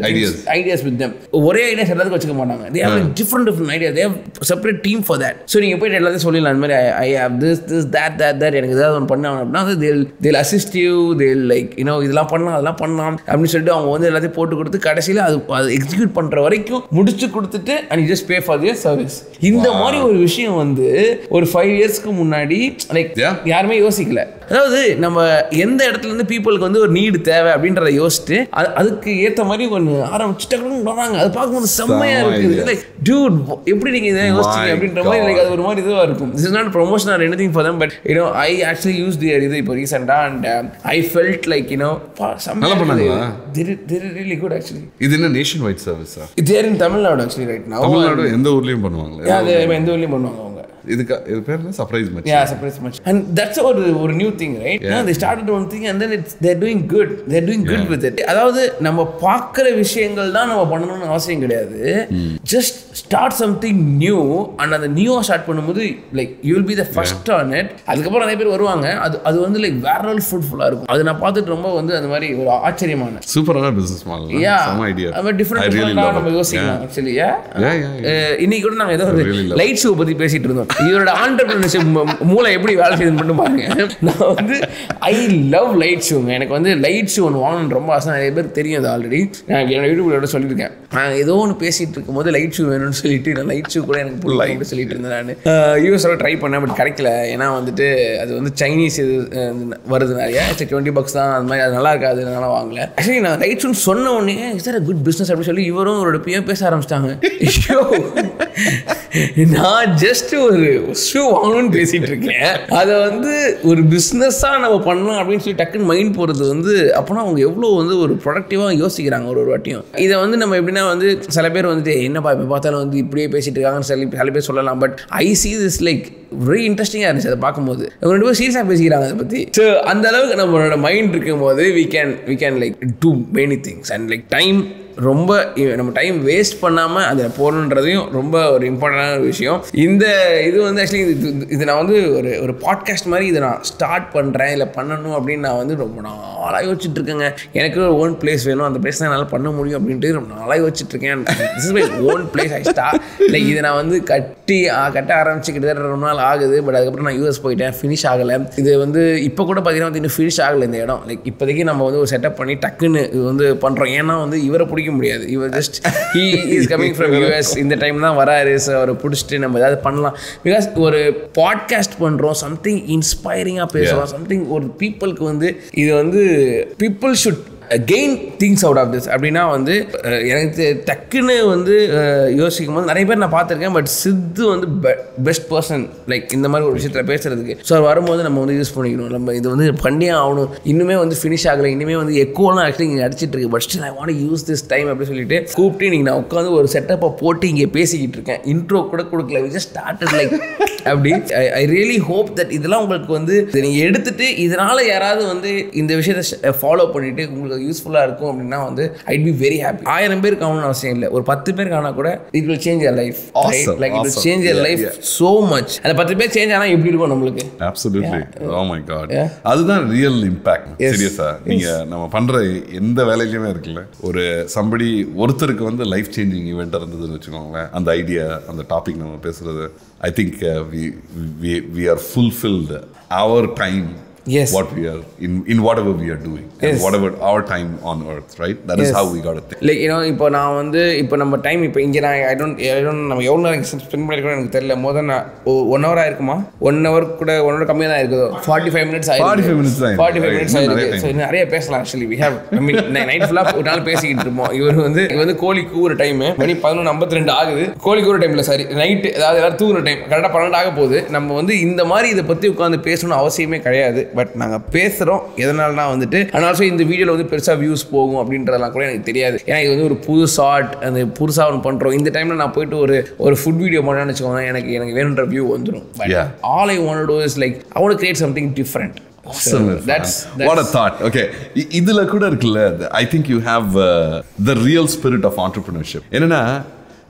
Ideas with them ஒரே ideas எல்லாத்துக்கும் வச்சுக்க மாட்டாங்க. They have like different different idea they have separate team for that so நீங்கள் போயிட்டு எல்லாத்தையும் சொல்லிடலாம். இந்த மாதிரி I have this this that that that எனக்கு ஏதாவது ஒன்று பண்ணாங்க அப்படின்னா அது they'll they'll assist you they'll like you know இதெல்லாம் பண்ணலாம் அதெல்லாம் பண்ணலாம். அப்படின்னு சொல்லிட்டு அவங்க வந்து எல்லாத்தையும் போட்டு கொடுத்து கடைசியில் அது அது எக்ஸிக்யூட் பண்ணுற வரைக்கும் முடிச்சு கொடுத்துட்டு and just pay for their service இந்த மாதிரி ஒரு விஷயம் வந்து ஒரு ஃபைவ் இயர்ஸ்க்கு முன்னாடி லைக். யாருமே யோசிக்கல. அதாவது நம்ம எந்த இடத்துல இருந்து பீப்புளுக்கு வந்து ஒரு நீடு தேவை அப்படின்றத யோசிச்சுட்டு அது- அதுக்கு ஏத்த மாதிரி ஒன்று ஆரம்பிச்சுட்டு வராங்க. அது பார்க்கும்போது செம்மையா செம்ம இருக்குது. லைக் டியூட் எப்படி நீங்க இதை யோசிச்சீங்க அப்படின்ற மாதிரி like அது ஒரு மாதிரி இதுவா இருக்கும். Is not promotion or anything for them but you know I actually use their இது இப்போ ரீசெண்டா and I felt like you know நல்லா பண்ணாங்களா? திர் ரியலி குட் ஆக்சுவலி இது என்ன nation wide சர்வீஸா there in Tamil Nadu actually right now Tamil Nadu எந்த ஊர்லயும் பண்ணுவாங்களே? அது எந்த ஊர்லயும் பண்ணுவாங்க. இதுக்கு இது பேர் surprise much Yeah, surprise much. And that's ஒரு ஒரு new thing right they started one thing and then it's they're doing good. They're doing good with it. அதாவது நம்ம பார்க்குற விஷயங்கள் தான் நம்ம பண்ணணும்னு அவசியம் கிடையாது. Just start something new and அந்த நியூவாக ஸ்டார்ட் பண்ணும்போது like you will be the first on it அதுக்கப்புறம் நிறைய பேர் வருவாங்க. அது அது வந்து லைக் வேற லெவல் ஃப்ரூட்ஃபுல்லாக இருக்கும். அது நான் பார்த்துட்டு ரொம்ப வந்து அந்த மாதிரி ஒரு ஆச்சரியமான. சூப்பரான பிசினஸ் மாடல் யா ஐடியா அது டிஃப்ரெண்ட் நம்ம யோசிக்கலாம் ஆக்சுவலி yeah. இன்னைக்கு கூட நாங்க ஏதோ ஒரு. லைட் ஷோ பத்தி பேசிட்டு இருந்தோம். இவரோட ஆண்டர்பிரினர்ஷிப் மூளை எப்படி வேலை செய்யுதுன்னு மட்டும் பாருங்க. நான் வந்து ஐ லவ் லைட் ஷோங்க எனக்கு வந்து லைட் ஷோ ஒன்று வாங்கணும்னு ரொம்ப ஆசை. நிறைய பேர் தெரியும் அது ஆல்ரெடி நான் என்னோட யூடியூப்ல சொல்லியிருக்கேன். நான் ஏதோ ஒன்று பேசிட்டு இருக்கும்போது லைட் ஷோ வேணும்னு சொல்லிட்டு நான் லைட் ஷோ கூட எனக்கு பிடிக்கும் சொல்லிட்டு இருந்தேன் நான். யூஎஸோட ட்ரை பண்ணேன் பட் கிடைக்கல. ஏன்னா வந்துட்டு அது வந்து சைனீஸ் இது வருது நிறைய. டுவெண்ட்டி பக்ஸ் தான். அது மாதிரி அது நல்லா இருக்காது. அதனால வாங்கல. ஆக்சுவலி நான் ரைட் ஷூன்னு சொன்ன உடனே சார் குட் பிஸ்னஸ் அப்படின்னு சொல்லி இவரும் அவரோட பிஎம் பேச ஆரம்பிச்சிட்டாங்க. ஐயோ. நான் ஜஸ்ட் ஒரு ஷூ வாங்கணும்னு பேசிட்டு இருக்கேன். அதை வந்து ஒரு பிஸ்னஸாக நம்ம பண்ணலாம் அப்படின்னு சொல்லி டக்குன்னு மைண்ட் போகிறது வந்து அப்போனா அவங்க எவ்வளோ வந்து ஒரு ப்ரொடக்டிவாக யோசிக்கிறாங்க ஒரு ஒரு வாட்டியும். இதை வந்து நம்ம எப்படின்னா வந்து சில பேர் வந்துட்டு என்னப்பா இப்போ பார்த்தாலும் வந்து இப்படியே பேசிட்டு இருக்காங்கன்னு சொல்லி சில பேர் சொல்லலாம். But I see this like very இன்ட்ரெஸ்டிங்காக இருந்துச்சு அதை பார்க்கும்போது. அவங்க ரெண்டு பேரும் சீரியஸாக பேசிக்கிறாங்க அதை பற்றி ஸோ அந்த அளவுக்கு நம்மளோட மைண்ட் இருக்கும்போது we can we can like do many things and like time ரொம்ப நம்ம டைம் வேஸ்ட் பண்ணாமல் அதில் போகணுன்றதையும் ரொம்ப ஒரு இம்பார்ட்டண்டான ஒரு விஷயம். இந்த இது வந்து ஆக்சுவலி இது இது- நான் வந்து ஒரு ஒரு பாட்காஸ்ட் மாதிரி இதை நான் ஸ்டார்ட் பண்ணுறேன் இல்லை பண்ணணும் அப்படின்னு நான் வந்து ரொம்ப நாளாக யோசிச்சுட்டு இருக்கேங்க. எனக்கு ஒரு ஓன் பிளேஸ் வேணும். அந்த பிளேஸ் என்னால் பண்ண முடியும் அப்படின்ட்டு ரொம்ப நாளாக யோசிச்சுட்டு இருக்கேன். This is my own place I ஸ்டா இல்லை இதை நான் வந்து கட்டி கட்ட ஆரம்பிச்சு கிட்டத்தட்ட ரொம்ப நாள் ஆகுது. பட் அதுக்கப்புறம் நான் யூஎஸ் போயிட்டேன். ஃபினிஷ் ஆகலை. இது வந்து இப்போ கூட பார்த்தீங்கன்னா வந்து இன்னும் ஃபினிஷ் ஆகலை இந்த இடம். லைக் இப்போதைக்கு நம்ம வந்து ஒரு செட்டப் பண்ணி டக்குன்னு இது வந்து பண்ணுறோம் ஏன்னா வந்து இவரை பிடிக்க முடியாது. இவர் just he is coming from US இந்த டைம் தான் வராரு. ஸோ அவரை பிடிச்சிட்டு நம்ம ஏதாவது பண்ணலாம். பிகாஸ் ஒரு பாட்காஸ்ட் பண்ணுறோம் சம்திங் இன்ஸ்பைரிங்காக பேசுகிறோம் சம்திங் ஒரு பீப்புளுக்கு வந்து இது வந்து people should gain things out of this அப்படின்னா வந்து எனக்கு டக்குன்னு வந்து யோசிக்கும் போது நிறைய பேர் நான் பார்த்துருக்கேன் பட் சித்து வந்து பெஸ்ட் பர்சன் லைக் இந்த மாதிரி ஒரு விஷயத்தில் பேசுறதுக்கு. ஸோ வரும்போது நம்ம வந்து யூஸ் பண்ணிக்கணும். நம்ம இது வந்து பண்ணியே ஆகணும். இன்னுமே வந்து ஃபினிஷ் ஆகலை. இனிமே வந்து எக்கோலாம் ஆக்சுவலி இங்கே அடிச்சிட்டு இருக்கு. But still I want use this time அப்படின்னு சொல்லிட்டு கூப்பிட்டு நீங்கள் நான் உட்காந்து ஒரு செட்டப்பை போட்டு இங்கே பேசிக்கிட்டு இருக்கேன். இன்ட்ரோ கூட கொடுக்கல. ஜஸ்ட் ஸ்டார்டட் லைக் அப்படி. ஐ ரியலி ஹோப் தட் இதெல்லாம் உங்களுக்கு வந்து நீங்கள் எடுத்துட்டு இதனால யாராவது வந்து இந்த விஷயத்தை ஃபாலோ பண்ணிட்டு உங்களுக்கு யூஸ்ஃபுல்லாக இருக்கும் அப்படின்னா வந்து ஐட் பி வெரி ஹாப்பி ஆயிரம் பேர் காணணும்னு அவசியம் இல்லை. ஒரு பத்து பேர் காணா கூட it will change your life like it will. Change your life. So much அந்த பத்து பேர் சேஞ்ச் ஆனால் எப்படி இருக்கும் நம்மளுக்கு? Absolutely oh my God. அதுதான் ரியல் இம்பாக்ட். சீரியஸா நீங்க நம்ம பண்ற எந்த வேலையிலுமே இருக்குல்ல. ஒரு சம்படி ஒருத்தருக்கு வந்து லைஃப் சேஞ்சிங் ஈவெண்ட் இருந்ததுன்னு வச்சுக்கோங்களேன். அந்த ஐடியா அந்த டாபிக் நம்ம பேசுறது I think we we are fulfilled our time Yes. what we are in in whatever we are doing. And Yes. whatever our time on earth right? That is Yes. how we got it like you know இப்போ நான் வந்து இப்போ நம்ம time இப்போ இங்கே நான் I don't I don't நம்ம எவ்வளோ நேரம் ஸ்பெண்ட் பண்ணிருக்கோம் எனக்கு தெரியல. முதல் நான் ஒன் ஹவர் ஆயிருக்குமா? ஒன் ஹவர் கூட ஒன் ஹவர் கம்மியாக தான் இருக்குது. ஃபார்ட்டி ஃபைவ் மினிட்ஸ் 45 minutes தான் ஃபார்ட்டி ஃபைவ். மினிட்ஸ் ஆயிருக்கு நிறைய ஸோ நிறைய பேசலாம் actually we have I mean night ஃபுல்லாக ஒரு நாள் பேசிக்கிட்டு இருப்போம். இவர் வந்து இவர் வந்து கோழி கூவுற டைம் மணி பதினொன்று ஐம்பத்தி ரெண்டு ஆகுது. கோழி கூற டைம்ல சாரி நைட்டு அதாவது எல்லாரும் தூங்குற டைம் கரெக்டாக பன்னெண்டு ஆக போகுது. நம்ம வந்து இந்த மாதிரி இதை பற்றி உட்காந்து பேசணும்னு அவசியமே கிடையாது. பட் நாங்கள் பேசுகிறோம் எதனாலனா வந்துட்டு அண்ட் ஆல்சோ இந்த வீடியோவில் வந்து பெருசாக வியூஸ் போகும் அப்படின்றதெல்லாம் கூட எனக்கு தெரியாது. ஏன்னா இது வந்து ஒரு புது ஷார்ட் அந்த புதுசாக ஒன்று பண்ணுறோம் இந்த டைமில் நான் போயிட்டு ஒரு ஒரு ஃபுட் வீடியோ பண்ணான்னு வச்சுக்கோங்க எனக்கு எனக்கு வேணுன்ற வியூ வந்துடும். All I want to is like I want create something different இதுல கூட இருக்குல்ல I think you have the real spirit of entrepreneurship என்னன்னா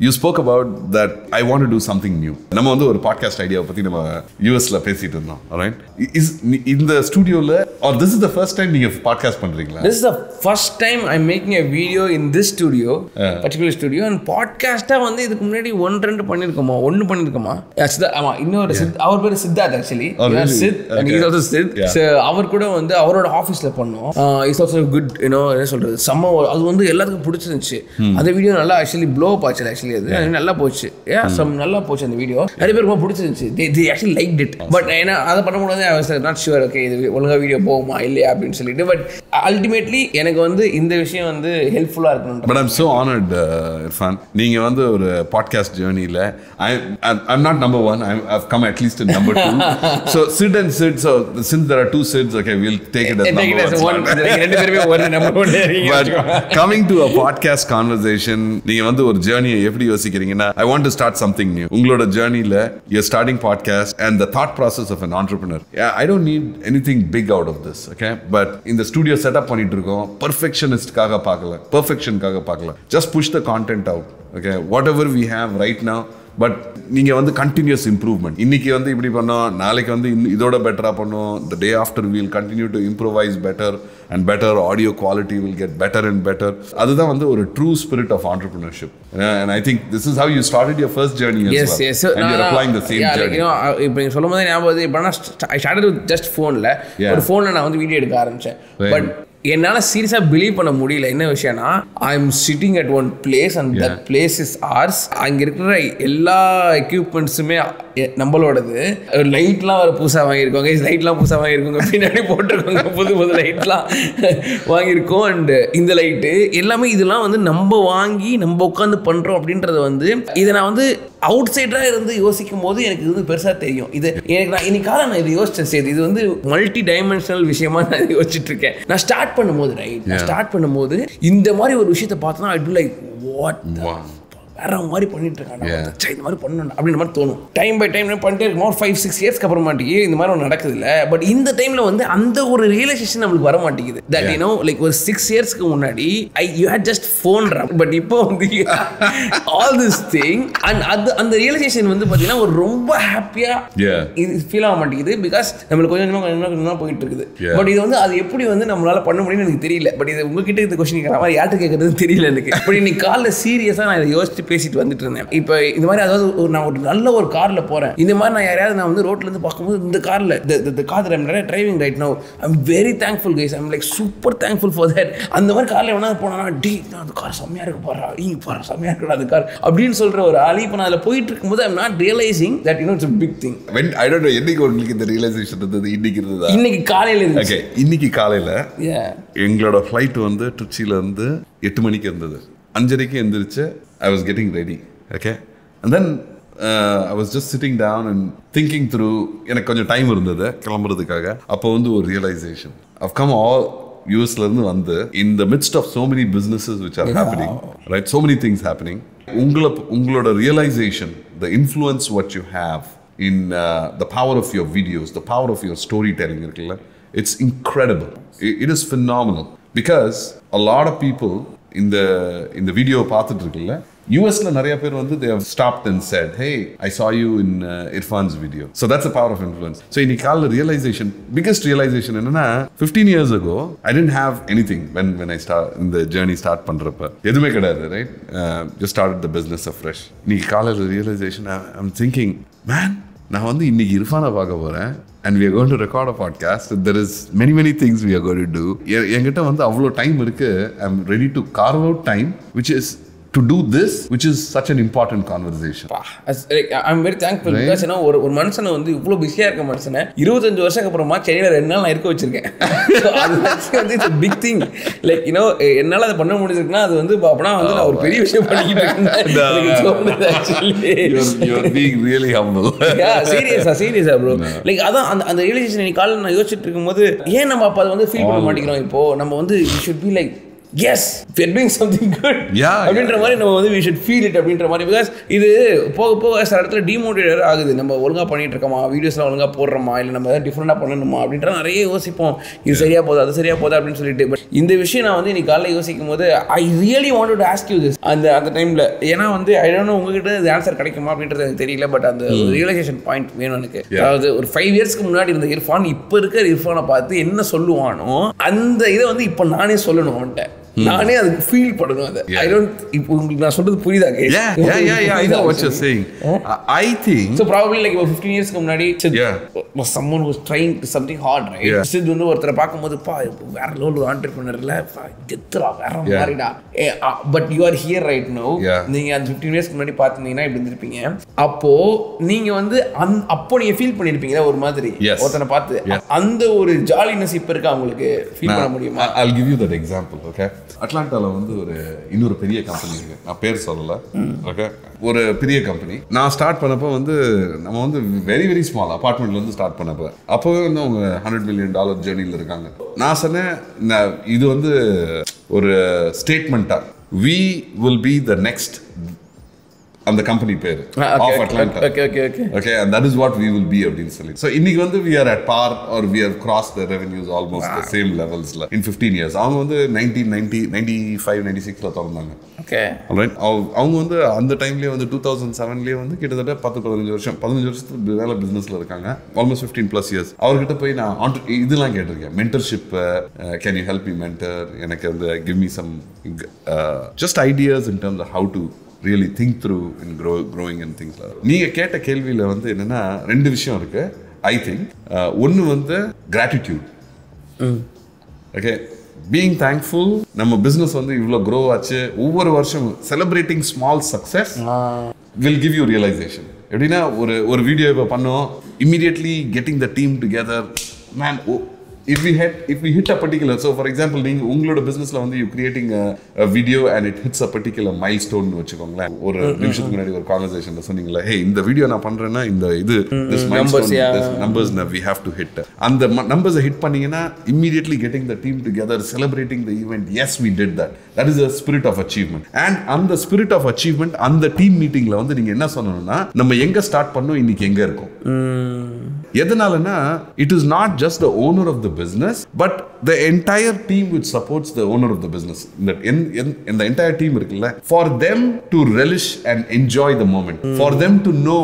you spoke about that I want to something new நம்ம வந்து ஒரு பாட்காஸ்ட் ஐடியாவை பற்றி நம்ம யூஎஸ்ல பேசிட்டு இருந்தோம் ரைட் இஸ் இந்த ஸ்டுடியோவில் or this is the first time நீங்கள் பாட்காஸ்ட் பண்ணுறீங்களா is the first time I'm making a video in this studio, particular studio, and podcast வந்து இதுக்கு முன்னாடி ஒன்று ரெண்டு பண்ணியிருக்கோமா ஒன்று பண்ணியிருக்கோமா ஆமா இன்னொரு சித் அவர் பேர் Siddharth actually Oh? Sid and Sid. அவர் கூட வந்து அவரோட ஆஃபீஸில் பண்ணோம். இஸ் ஆல்சோ குட் யூனோ என்ன சொல்றது? செம்ம அது வந்து எல்லாத்துக்கும் பிடிச்சிருந்துச்சு. அந்த வீடியோ நல்லா ஆக்சுவலி ப்ளோ ஆச்சு ஆக்சுவலி அது. அது நல்லா போச்சு. ஏ சம் நல்லா போச்சு அந்த வீடியோ நிறைய பேருக்கு ரொம்ப பிடிச்சிருந்துச்சு. They the actually like it but ஏன்னா அதை பண்ணும்போது நாட் ஷுவர் ஓகே இது ஒழுங்கா வீடியோ போகுமா இல்லையா அப்படின்னு சொல்லிட்டு. பட் அல்டிமேட்லி எனக்கு வந்து இந்த விஷயம் வந்து ஹெல்ப்ஃபுல்லாக இருக்கணும் but I'm so honoured Irfan நீங்கள் வந்து ஒரு பாட்காஸ்ட் ஜேர்னியில் I I'm not number one I have come at least number two so Sid and Sid so since there are two Sids okay will take it ரெண்டு பேருமே ஒரு number but coming to a podcast conversation நீங்க வந்து ஒரு ஜேர்னியை எப்படி எப்படி யோசிக்கிறீங்கன்னா I want to start something new உங்களோட ஜேர்னியில் you starting podcast and the thought process of an entrepreneur I don't need anything big out of this okay but இந்த studio setup பண்ணிட்டு இருக்கோம் பர்ஃபெக்ஷனிஸ்ட்காக பார்க்கல பர்ஃபெக்ஷனுக்காக பார்க்கல. Just push the content out okay whatever we have right now but நீங்க வந்து continuous improvement இன்னைக்கு வந்து இப்படி பண்ணோம் நாளைக்கு வந்து இன்னும் இதோட பெட்டரா பண்ணும். The day after we'll continue to improvise better and better audio quality will get better and better அதுதான் வந்து ஒரு true spirit of entrepreneurship and I think this is how you started your first journey is is applying the same journey இப்போ நீங்கள் சொல்லும் போதே ஞாபகம் வருது இப்போ ஐ ஸ்டார்டட் வித் ஜஸ்ட் ஃபோனில். ஒரு ஃபோனில் நான் வந்து வீடியோ எடுக்க ஆரம்பித்தேன் Right. பட் என்னால் சீரியஸாக பிலீவ் பண்ண முடியல. என்ன விஷயம்னா I am sitting at one place and that place is ours அங்கே இருக்கிற எல்லா எக்யூப்மெண்ட்ஸுமே நம்மளோடது. லைட்லாம் வர புதுசாக வாங்கியிருக்கோங்க. லைட்லாம் புதுசாக வாங்கியிருக்கோங்க. பின்னாடி போட்டிருக்கோங்க. புது புது லைட்லாம் வாங்கியிருக்கோம். அண்ட் இந்த லைட்டு எல்லாமே இதெல்லாம் வந்து நம்ம வாங்கி நம்ம உட்காந்து பண்ணுறோம் அப்படின்றத வந்து இதை நான் வந்து அவுட் சைடராக இருந்து யோசிக்கும் போது எனக்கு இது வந்து பெருசாக தெரியும். இது எனக்கு நான் இன்னைக்கால நான் இது யோசிச்சேன் சரி. இது வந்து மல்டி டைமென்ஷனல் விஷயமா நான் யோசிச்சுட்டு இருக்கேன் நான் ஸ்டார்ட் பண்ணும்போது ரைட் நான் ஸ்டார்ட் பண்ணும்போது இந்த மாதிரி ஒரு விஷயத்தை பார்த்தோன்னா ஐ டு லைக் வாட் வேற மாதிரி பண்ணிட்டு இருக்காங்க இந்த மாதிரி பண்ணணும் அப்படின்ற மாதிரி தோணும். டைம் பை டைம் பண்ணிட்டே இருக்கும் ஒரு ஃபைவ் சிக்ஸ் இயர்ஸ்க்கு அப்புறமாட்டிக்கு இந்த மாதிரி ஒன்று நடக்குது இல்லை பட் இந்த டைம்ல வந்து அந்த ஒரு ரியலைசேஷன் நம்மளுக்கு வர மாட்டேங்குது. தட் யூ நோ லைக் ஒரு சிக்ஸ் இயர்ஸ்க்கு முன்னாடி I you had just phone but இப்போ வந்து ஆல் திஸ் திங் அண்ட் அது அந்த ரியலைசேஷன் வந்து பார்த்தீங்கன்னா ஒரு ரொம்ப ஹாப்பியாக. இது ஃபீல் ஆக மாட்டேங்குது. பிகாஸ் நம்மளுக்கு கொஞ்சம் கொஞ்சமாக கொஞ்சம் கொஞ்சமாக போயிட்டு இருக்குது. பட் இது வந்து அது எப்படி வந்து நம்மளால பண்ண முடியும்னு எனக்கு தெரியல. பட் இது உங்ககிட்ட இந்த கொஸ்டின் கேட்குற மாதிரி யார்கிட்ட கேட்கறது தெரியல எனக்கு. பட் இன்னைக்கு காலைல சீரியஸாக நான் இதை யோசிச்சு பேசிட்டு வந்துட்டு இருந்தேன். இப்போ இந்த மாதிரி அதாவது ஒரு நான் ஒரு நல்ல ஒரு காரில் போகிறேன் இந்த மாதிரி நான் யாரையாவது நான் வந்து ரோட்ல இருந்து பார்க்கும்போது இந்த காரில் இந்த கார் நிறைய driving right no I'm very thankful guys I'm like super thankful for that அந்த மாதிரி காரில் வேணா போனா டி நான் அந்த கார் செம்மையாக இருக்கு போறா இங்கே போறா செம்மையாக இருக்குடா அந்த கார் அப்படின்னு சொல்ற ஒரு ஆளி இப்போ நான் அதில் போயிட்டு இருக்கும்போது I'm not realising that you know it's big thing when I don't know என்னைக்கு உங்களுக்கு இந்த ரியலைசேஷன் இருந்தது இன்னைக்கு இருந்ததா? இன்னைக்கு காலையில் இருந்துச்சு. ஓகே இன்னைக்கு காலையில. எங்களோட ஃப்ளைட் வந்து ட்ரிச்சில இருந்து எட்டு மணிக்கு இருந்தது. அஞ்சரைக்கு எந்திரிச்சு I was getting ready okay and then I was just sitting down and thinking through எனக்கு கொஞ்சம் டைம் இருந்தது கிளம்புறதுக்காக. அப்போ வந்து ஒரு ரியலைசேஷன் அஃப் கம் ஆல் யூஎஸ்ல இருந்து வந்து in the midst of so many businesses which are happening right so many things happening உங்களை உங்களோட realisation the influence what you have in the power of your videos the power of your story telling இருக்குல்ல? It's incredible it is phenomenal because a lot of people இந்த இந்த video பார்த்துட்டு இருக்குல்ல யூஎஸ்ல நிறைய பேர் வந்து they have stopped and said hey I saw you in Irfan's video so that's a power of influence so இன்னைக்கு காலில் ரியலைசேஷன் பிகஸ்ட் ரியலைசேஷன் என்னன்னா fifteen years ago I didn't have anything when when I start இந்த journey start பண்ணுறப்ப எதுவுமே கிடையாது right just start the business of fresh இன்னைக்கு காலையில் realisation I I'm thinking man நான் வந்து இன்னைக்கு இர்ஃபானை பார்க்க போகிறேன் and we are going to record a podcast there is many many things we are going to do எ- என்கிட்ட வந்து அவ்வளோ டைம் இருக்கு I am ready to carve out time which is to do this which is such an important conversation. I'm very thankful because ஏன்னா ஒரு ஒரு மனுஷனை வந்து இவ்வளோ பிஸியாக இருக்க மனுஷனை இருபத்தஞ்சு வருஷத்துக்கு அப்புறமா சென்னையில் ரெண்டு நாள் நான் இருக்க வச்சிருக்கேன். வந்து it's big thing like you know என்னால் அதை பண்ண முடிஞ்சிருக்குன்னா அது வந்து அப்படின்னா வந்து நான் ஒரு பெரிய விஷயம் பண்ணிக்கிட்டு இருக்கேன் சீரியஸா சீரியஸா ப்ரோ லைக் அதான் அந்த அந்த ரியலைசேஷன் நீ காலையில் நான் யோசிச்சுட்டு இருக்கும்போது ஏன் நம்ம அப்போ அதை வந்து ஃபீல் பண்ண மாட்டேங்கிறோம் இப்போ? நம்ம வந்து should be like as something good. Yeah, அப்படின்ற மாதிரி நம்ம வந்து we should feel it அப்படின்ற மாதிரி. பிகாஸ் இது போக போக சில இடத்துல டிமோட்டிவேட் ஆகுது. நம்ம ஒழுங்கா பண்ணிட்டு இருக்கோமா? வீடியோஸ்லாம் ஒழுங்கா போடுறோமா? இல்லை நம்ம ஏதாவது டிஃப்ரெண்டாக பண்ணணுமா? அப்படின்ற நிறைய யோசிப்போம். இது சரியா போகுது அது சரியா போகுது அப்படின்னு சொல்லிட்டு. பட் இந்த விஷயம் நான் வந்து இன்னைக்கு காலையில் யோசிக்கும் போது I really want to ask you this அந்த அந்த டைமில் ஏன்னா வந்து ஐ டோன் உங்ககிட்ட இது ஆன்சர் கிடைக்குமா? அப்படின்றது எனக்கு தெரியல. பட் அந்த ரியலைசேஷன் பாயிண்ட் வேணும் எனக்கு. அதாவது ஒரு ஃபைவ் இயர்ஸ்க்கு முன்னாடி இருந்த இர்ஃபான் இப்போ இருக்கிற இர்ஃபானை பார்த்து என்ன சொல்லுவானோ அந்த இதை வந்து இப்போ நானே சொல்லணும் அவன்கிட்ட. நானே அதுக்கு ஃபீல் பண்ணணும் அதை ஐ டோன்ட் இப்போ உங்களுக்கு நான் சொல்றது புரியுதா yeah, yeah, yeah. I know what you're saying. I, I think. So probably like ஒரு ஃபிஃப்டீன் இயர்ஸ்க்கு முன்னாடி Yeah. Someone was trying something hard right. Sid வந்து ஒருத்தரை பார்க்கும்போது பா வேற லெவல் ஒரு ஆண்டர்பிரினர்ல கெத்துறா வேற மாதிரிடா but you are here right no. நீங்க அந்த ஃபிஃப்டீன் இயர்ஸ்க்கு முன்னாடி பார்த்துருந்தீங்கன்னா இப்படி இருந்திருப்பீங்க அப்போ நீங்க வந்து அந் அப்போ நீங்க ஃபீல் பண்ணிருப்பீங்க ஒரு மாதிரி. ஒருத்தனை பார்த்து அந்த ஒரு ஜாலினஸ் இப்போ இருக்கா உங்களுக்கு ஃபீல் பண்ண முடியுமா I- I'll give you that example, okay? அட்லாண்டால வந்து ஒரு இன்னொரு பெரிய கம்பெனி இருக்கு. நான் பேர் சொல்லல. ஓகே ஒரு பெரிய கம்பெனி நான் ஸ்டார்ட் பண்ணப்போ வந்து நம்ம வந்து வெரி வெரி ஸ்மால் அப்பார்ட்மெண்ட்லேருந்து ஸ்டார்ட் பண்ணப்போ. அப்போவே வந்து அவங்க ஹண்ட்ரட் மில்லியன் டாலர் ஜேர்னியில் இருக்காங்க. நான் சொன்னேன் இது வந்து ஒரு ஸ்டேட்மெண்ட்டாக we will be the next அந்த கம்பெனி பேர். Of Atlanta okay okay okay okay and that is what we will be அப்படின்னு சொல்லி. ஸோ இன்னைக்கு வந்து we are at par or we have crossed the revenues almost the same levelsல in 15 years. அவங்க வந்து nineteen ninety ninety five ninety சிக்ஸில் திறந்தாங்க okay? அவங்க வந்து அந்த டைம்லேயே வந்து டூ தௌசண்ட் செவன்லேயே வந்து கிட்டத்தட்ட பத்து பதினஞ்சு வருஷம் பதினஞ்சு வருஷத்துக்கு வேலை பிஸ்னஸில் இருக்காங்க. ஆல்மோஸ்ட் ஃபிஃப்டீன் ப்ளஸ் இயர்ஸ் அவர்கிட்ட போய் நான் entre- இதெல்லாம் கேட்டிருக்கேன். Mentorship can you help me mentor எனக்கு வந்து give me some just ideas in terms how to really think through in grow growing and things நீங்கள் கேட்ட கேள்வியில் வந்து என்னென்னா ரெண்டு விஷயம் இருக்கு. ஐ திங்க் ஒன்று வந்து கிராட்டிடியூட் ஓகே பீயிங் தேங்க்ஃபுல் நம்ம பிஸ்னஸ் வந்து இவ்வளோ க்ரோ ஆச்சு. ஒவ்வொரு வருஷம் celebrating small success will give you realization எப்படின்னா ஒரு ஒரு வீடியோ இப்போ பண்ணோம். Immediately getting the team together man if we hit if we hit a particular so for example நீங்க உங்களோட பிசினஸ்ல வந்து you creating a, a video and it hits a particular milestone வச்சுக்கோங்களேன் ஒரு நிமிஷத்துக்கு முன்னாடி ஒரு கான்வர்சேஷன்ல சொன்னீங்களா ஹே இந்த வீடியோ நான் பண்றேன்னா இந்த இது numbers we have to hit அந்த நம்பர்ஸை ஹிட் பண்ணீங்கன்னா immediately getting the team together celebrating the event yes we did that that is a spirit of achievement and அந்த spirit of achievement அந்த டீம் மீட்டிங்ல வந்து நீங்க என்ன சொல்லணும்னா நம்ம எங்க ஸ்டார்ட் பண்ணோம் இன்னைக்கு எங்க இருக்கோம் எதனாலனா it is not just the owner of the business but the entire team which supports the owner of the business இந்த என்டையர் டீம் இருக்குல்ல for them to relish and enjoy the moment for them to know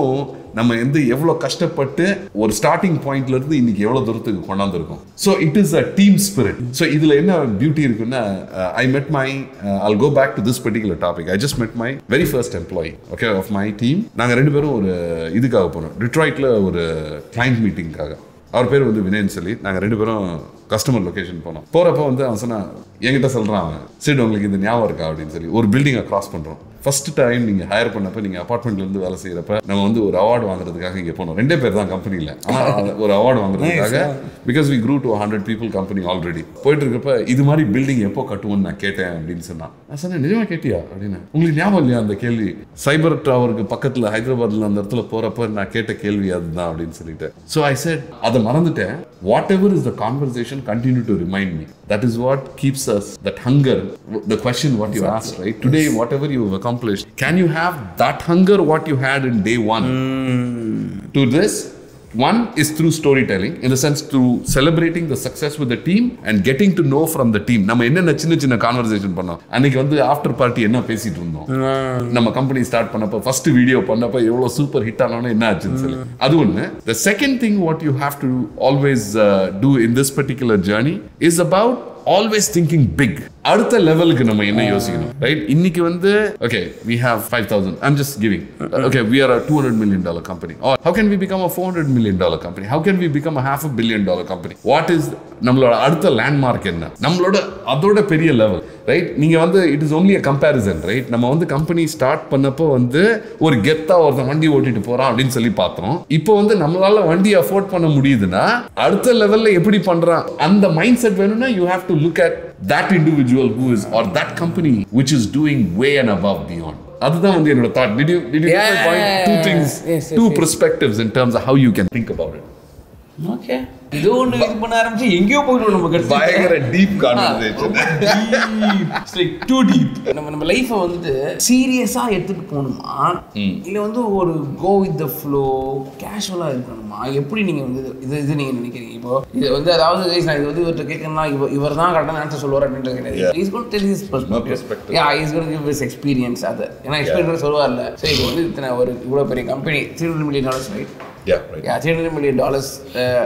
நம்ம வந்து எவ்வளோ கஷ்டப்பட்டு ஒரு starting பாயிண்ட்ல இருந்து இன்னைக்கு எவ்வளோ தூரத்துக்கு கொண்டாந்துருக்கோம். So it is a team spirit so இதில் என்ன பியூட்டி இருக்குன்னா I met my I'll go back to this particular topic I just met my very first employee okay of my team நாங்கள் ரெண்டு பேரும் ஒரு இதுக்காக போனோம். டிட்ராய்ட்டில் ஒரு கிளைண்ட் மீட்டிங்காக அவர் பேர் வந்து வினயன் சொல்லி நாங்கள் ரெண்டு பேரும் கஸ்டமர் லொகேஷன் போனோம். போகிறப்ப வந்து அவன் சொன்னா என்கிட்ட சொல்கிறான் அவன். சரி உங்களுக்கு இந்த ஞாபகம் இருக்கா? அப்படின்னு சொல்லி ஒரு பில்டிங்கை கிராஸ் பண்ணுறோம் ஃபர்ஸ்ட் டைம் நீங்கள் ஹையர் பண்ணப்ப நீங்கள் அப்பார்ட்மெண்ட்ல இருந்து வேலை செய்கிறப்ப நம்ம வந்து ஒரு அவார்டு வாங்குறதுக்காக இங்கே போனோம். ரெண்டே பேர் தான் கம்பெனியில் ஆனால் ஒரு அவார்டு வாங்குறதுக்காக because we grew to hundred people company already போயிட்டு இருக்கப்ப இது மாதிரி பில்டிங் எப்போ கட்டுவோம்னு நான் கேட்டேன் அப்படின்னு சொன்னான். நான் சொன்னேன் நிஜமா கேட்டியா? அப்படின்னு. உங்களுக்கு ஞாபகம் இல்லையா அந்த கேள்வி? சைபர் டவருக்கு பக்கத்தில் ஹைதராபாத்ல அந்த இடத்துல போறப்ப நான் கேட்ட கேள்வி அதுதான் அப்படின்னு சொல்லிட்டு. ஸோ ஐ செட் அதை மறந்துட்டேன். Whatever is the conversation continue to remind me. That is what keeps us, that hunger, the question what you asked, right? Today, yes. whatever you've accomplished, can you have that hunger what you had in day one? Mm. To this, one is through storytelling in the sense to celebrating the success with the team and getting to know from the team நம்ம என்னென்ன சின்ன சின்ன conversation பண்ணோம் அன்னைக்கு வந்து after party என்ன பேசிட்டு இருந்தோம் நம்ம கம்பெனி ஸ்டார்ட் பண்ணப்ப ஃபர்ஸ்ட் வீடியோ பண்ணப்ப எவ்வளவு சூப்பர் ஹிட் ஆனோன்னு என்ன ஆச்சுன்னு சொல்லி அது ஒண்ணு the second thing what you have to always uh, do in this particular journey is about always thinking big அடுத்த லெவலுக்கு நம்ம என்ன யோசிக்கணும் ரைட் இன்னைக்கு வந்து okay we have five thousand I'm just giving okay we are two hundred million dollar company or how can we become a four hundred million dollar company how can we become a half a billion dollar company what is நம்மளோட அடுத்த landmark என்ன? நம்மளோட அதோட பெரிய level right நீங்க வந்து it is only a comparison right நம்ம வந்து கம்பெனி ஸ்டார்ட் பண்ணப்போ வந்து ஒரு கெத்தா ஒருத்தன் வண்டி ஓட்டிட்டு போறான் அப்படின்னு சொல்லி பார்த்தோம். இப்போ வந்து நம்மளால வண்டி அஃபோர்ட் பண்ண முடியுதுன்னா அடுத்த லெவல்ல எப்படி பண்றான்? அந்த மைண்ட் செட் வேணும்னா you have to look at that individual who is or that company which is doing way and above beyond அதுதான் வந்து என்னோட thought did you did you get my Yeah, point two things yes, yes, two yes. perspectives in terms of okay. இது ஒன்று இது பண்ண ஆரம்பிச்சு எங்கேயோ போயிடுவோம் நம்ம கடைசியில. பயங்கர டீப் கான்வர்சேஷன். நம்ம நம்ம லைஃப்பை வந்துட்டு சீரியஸாக எடுத்துட்டு போகணுமா? இல்லை வந்து ஒரு கோ வித் த ஃப்ளோ கேஷுவலாக இருக்கணுமா எப்படி நீங்கள் வந்து இது- இது நீங்கள் நினைக்கிறீங்க? இப்போ இது வந்து அதாவது நான் இது வந்து இவர்கிட்ட கேட்கணும்னா இவர் இவர் தான் கரெக்டான ஆன்சர் சொல்லுவார் அப்படின்றது கிடையாது. Is gonna tell his. Perspective yeah is gonna give his experience அது. ஏன்னா எக்ஸ்பீரியன்ஸ் சொல்லுவார்ல. சரி இப்போ வந்து இத்தனை ஒரு இவ்வளோ பெரிய company three hundred million dollars right three million dollars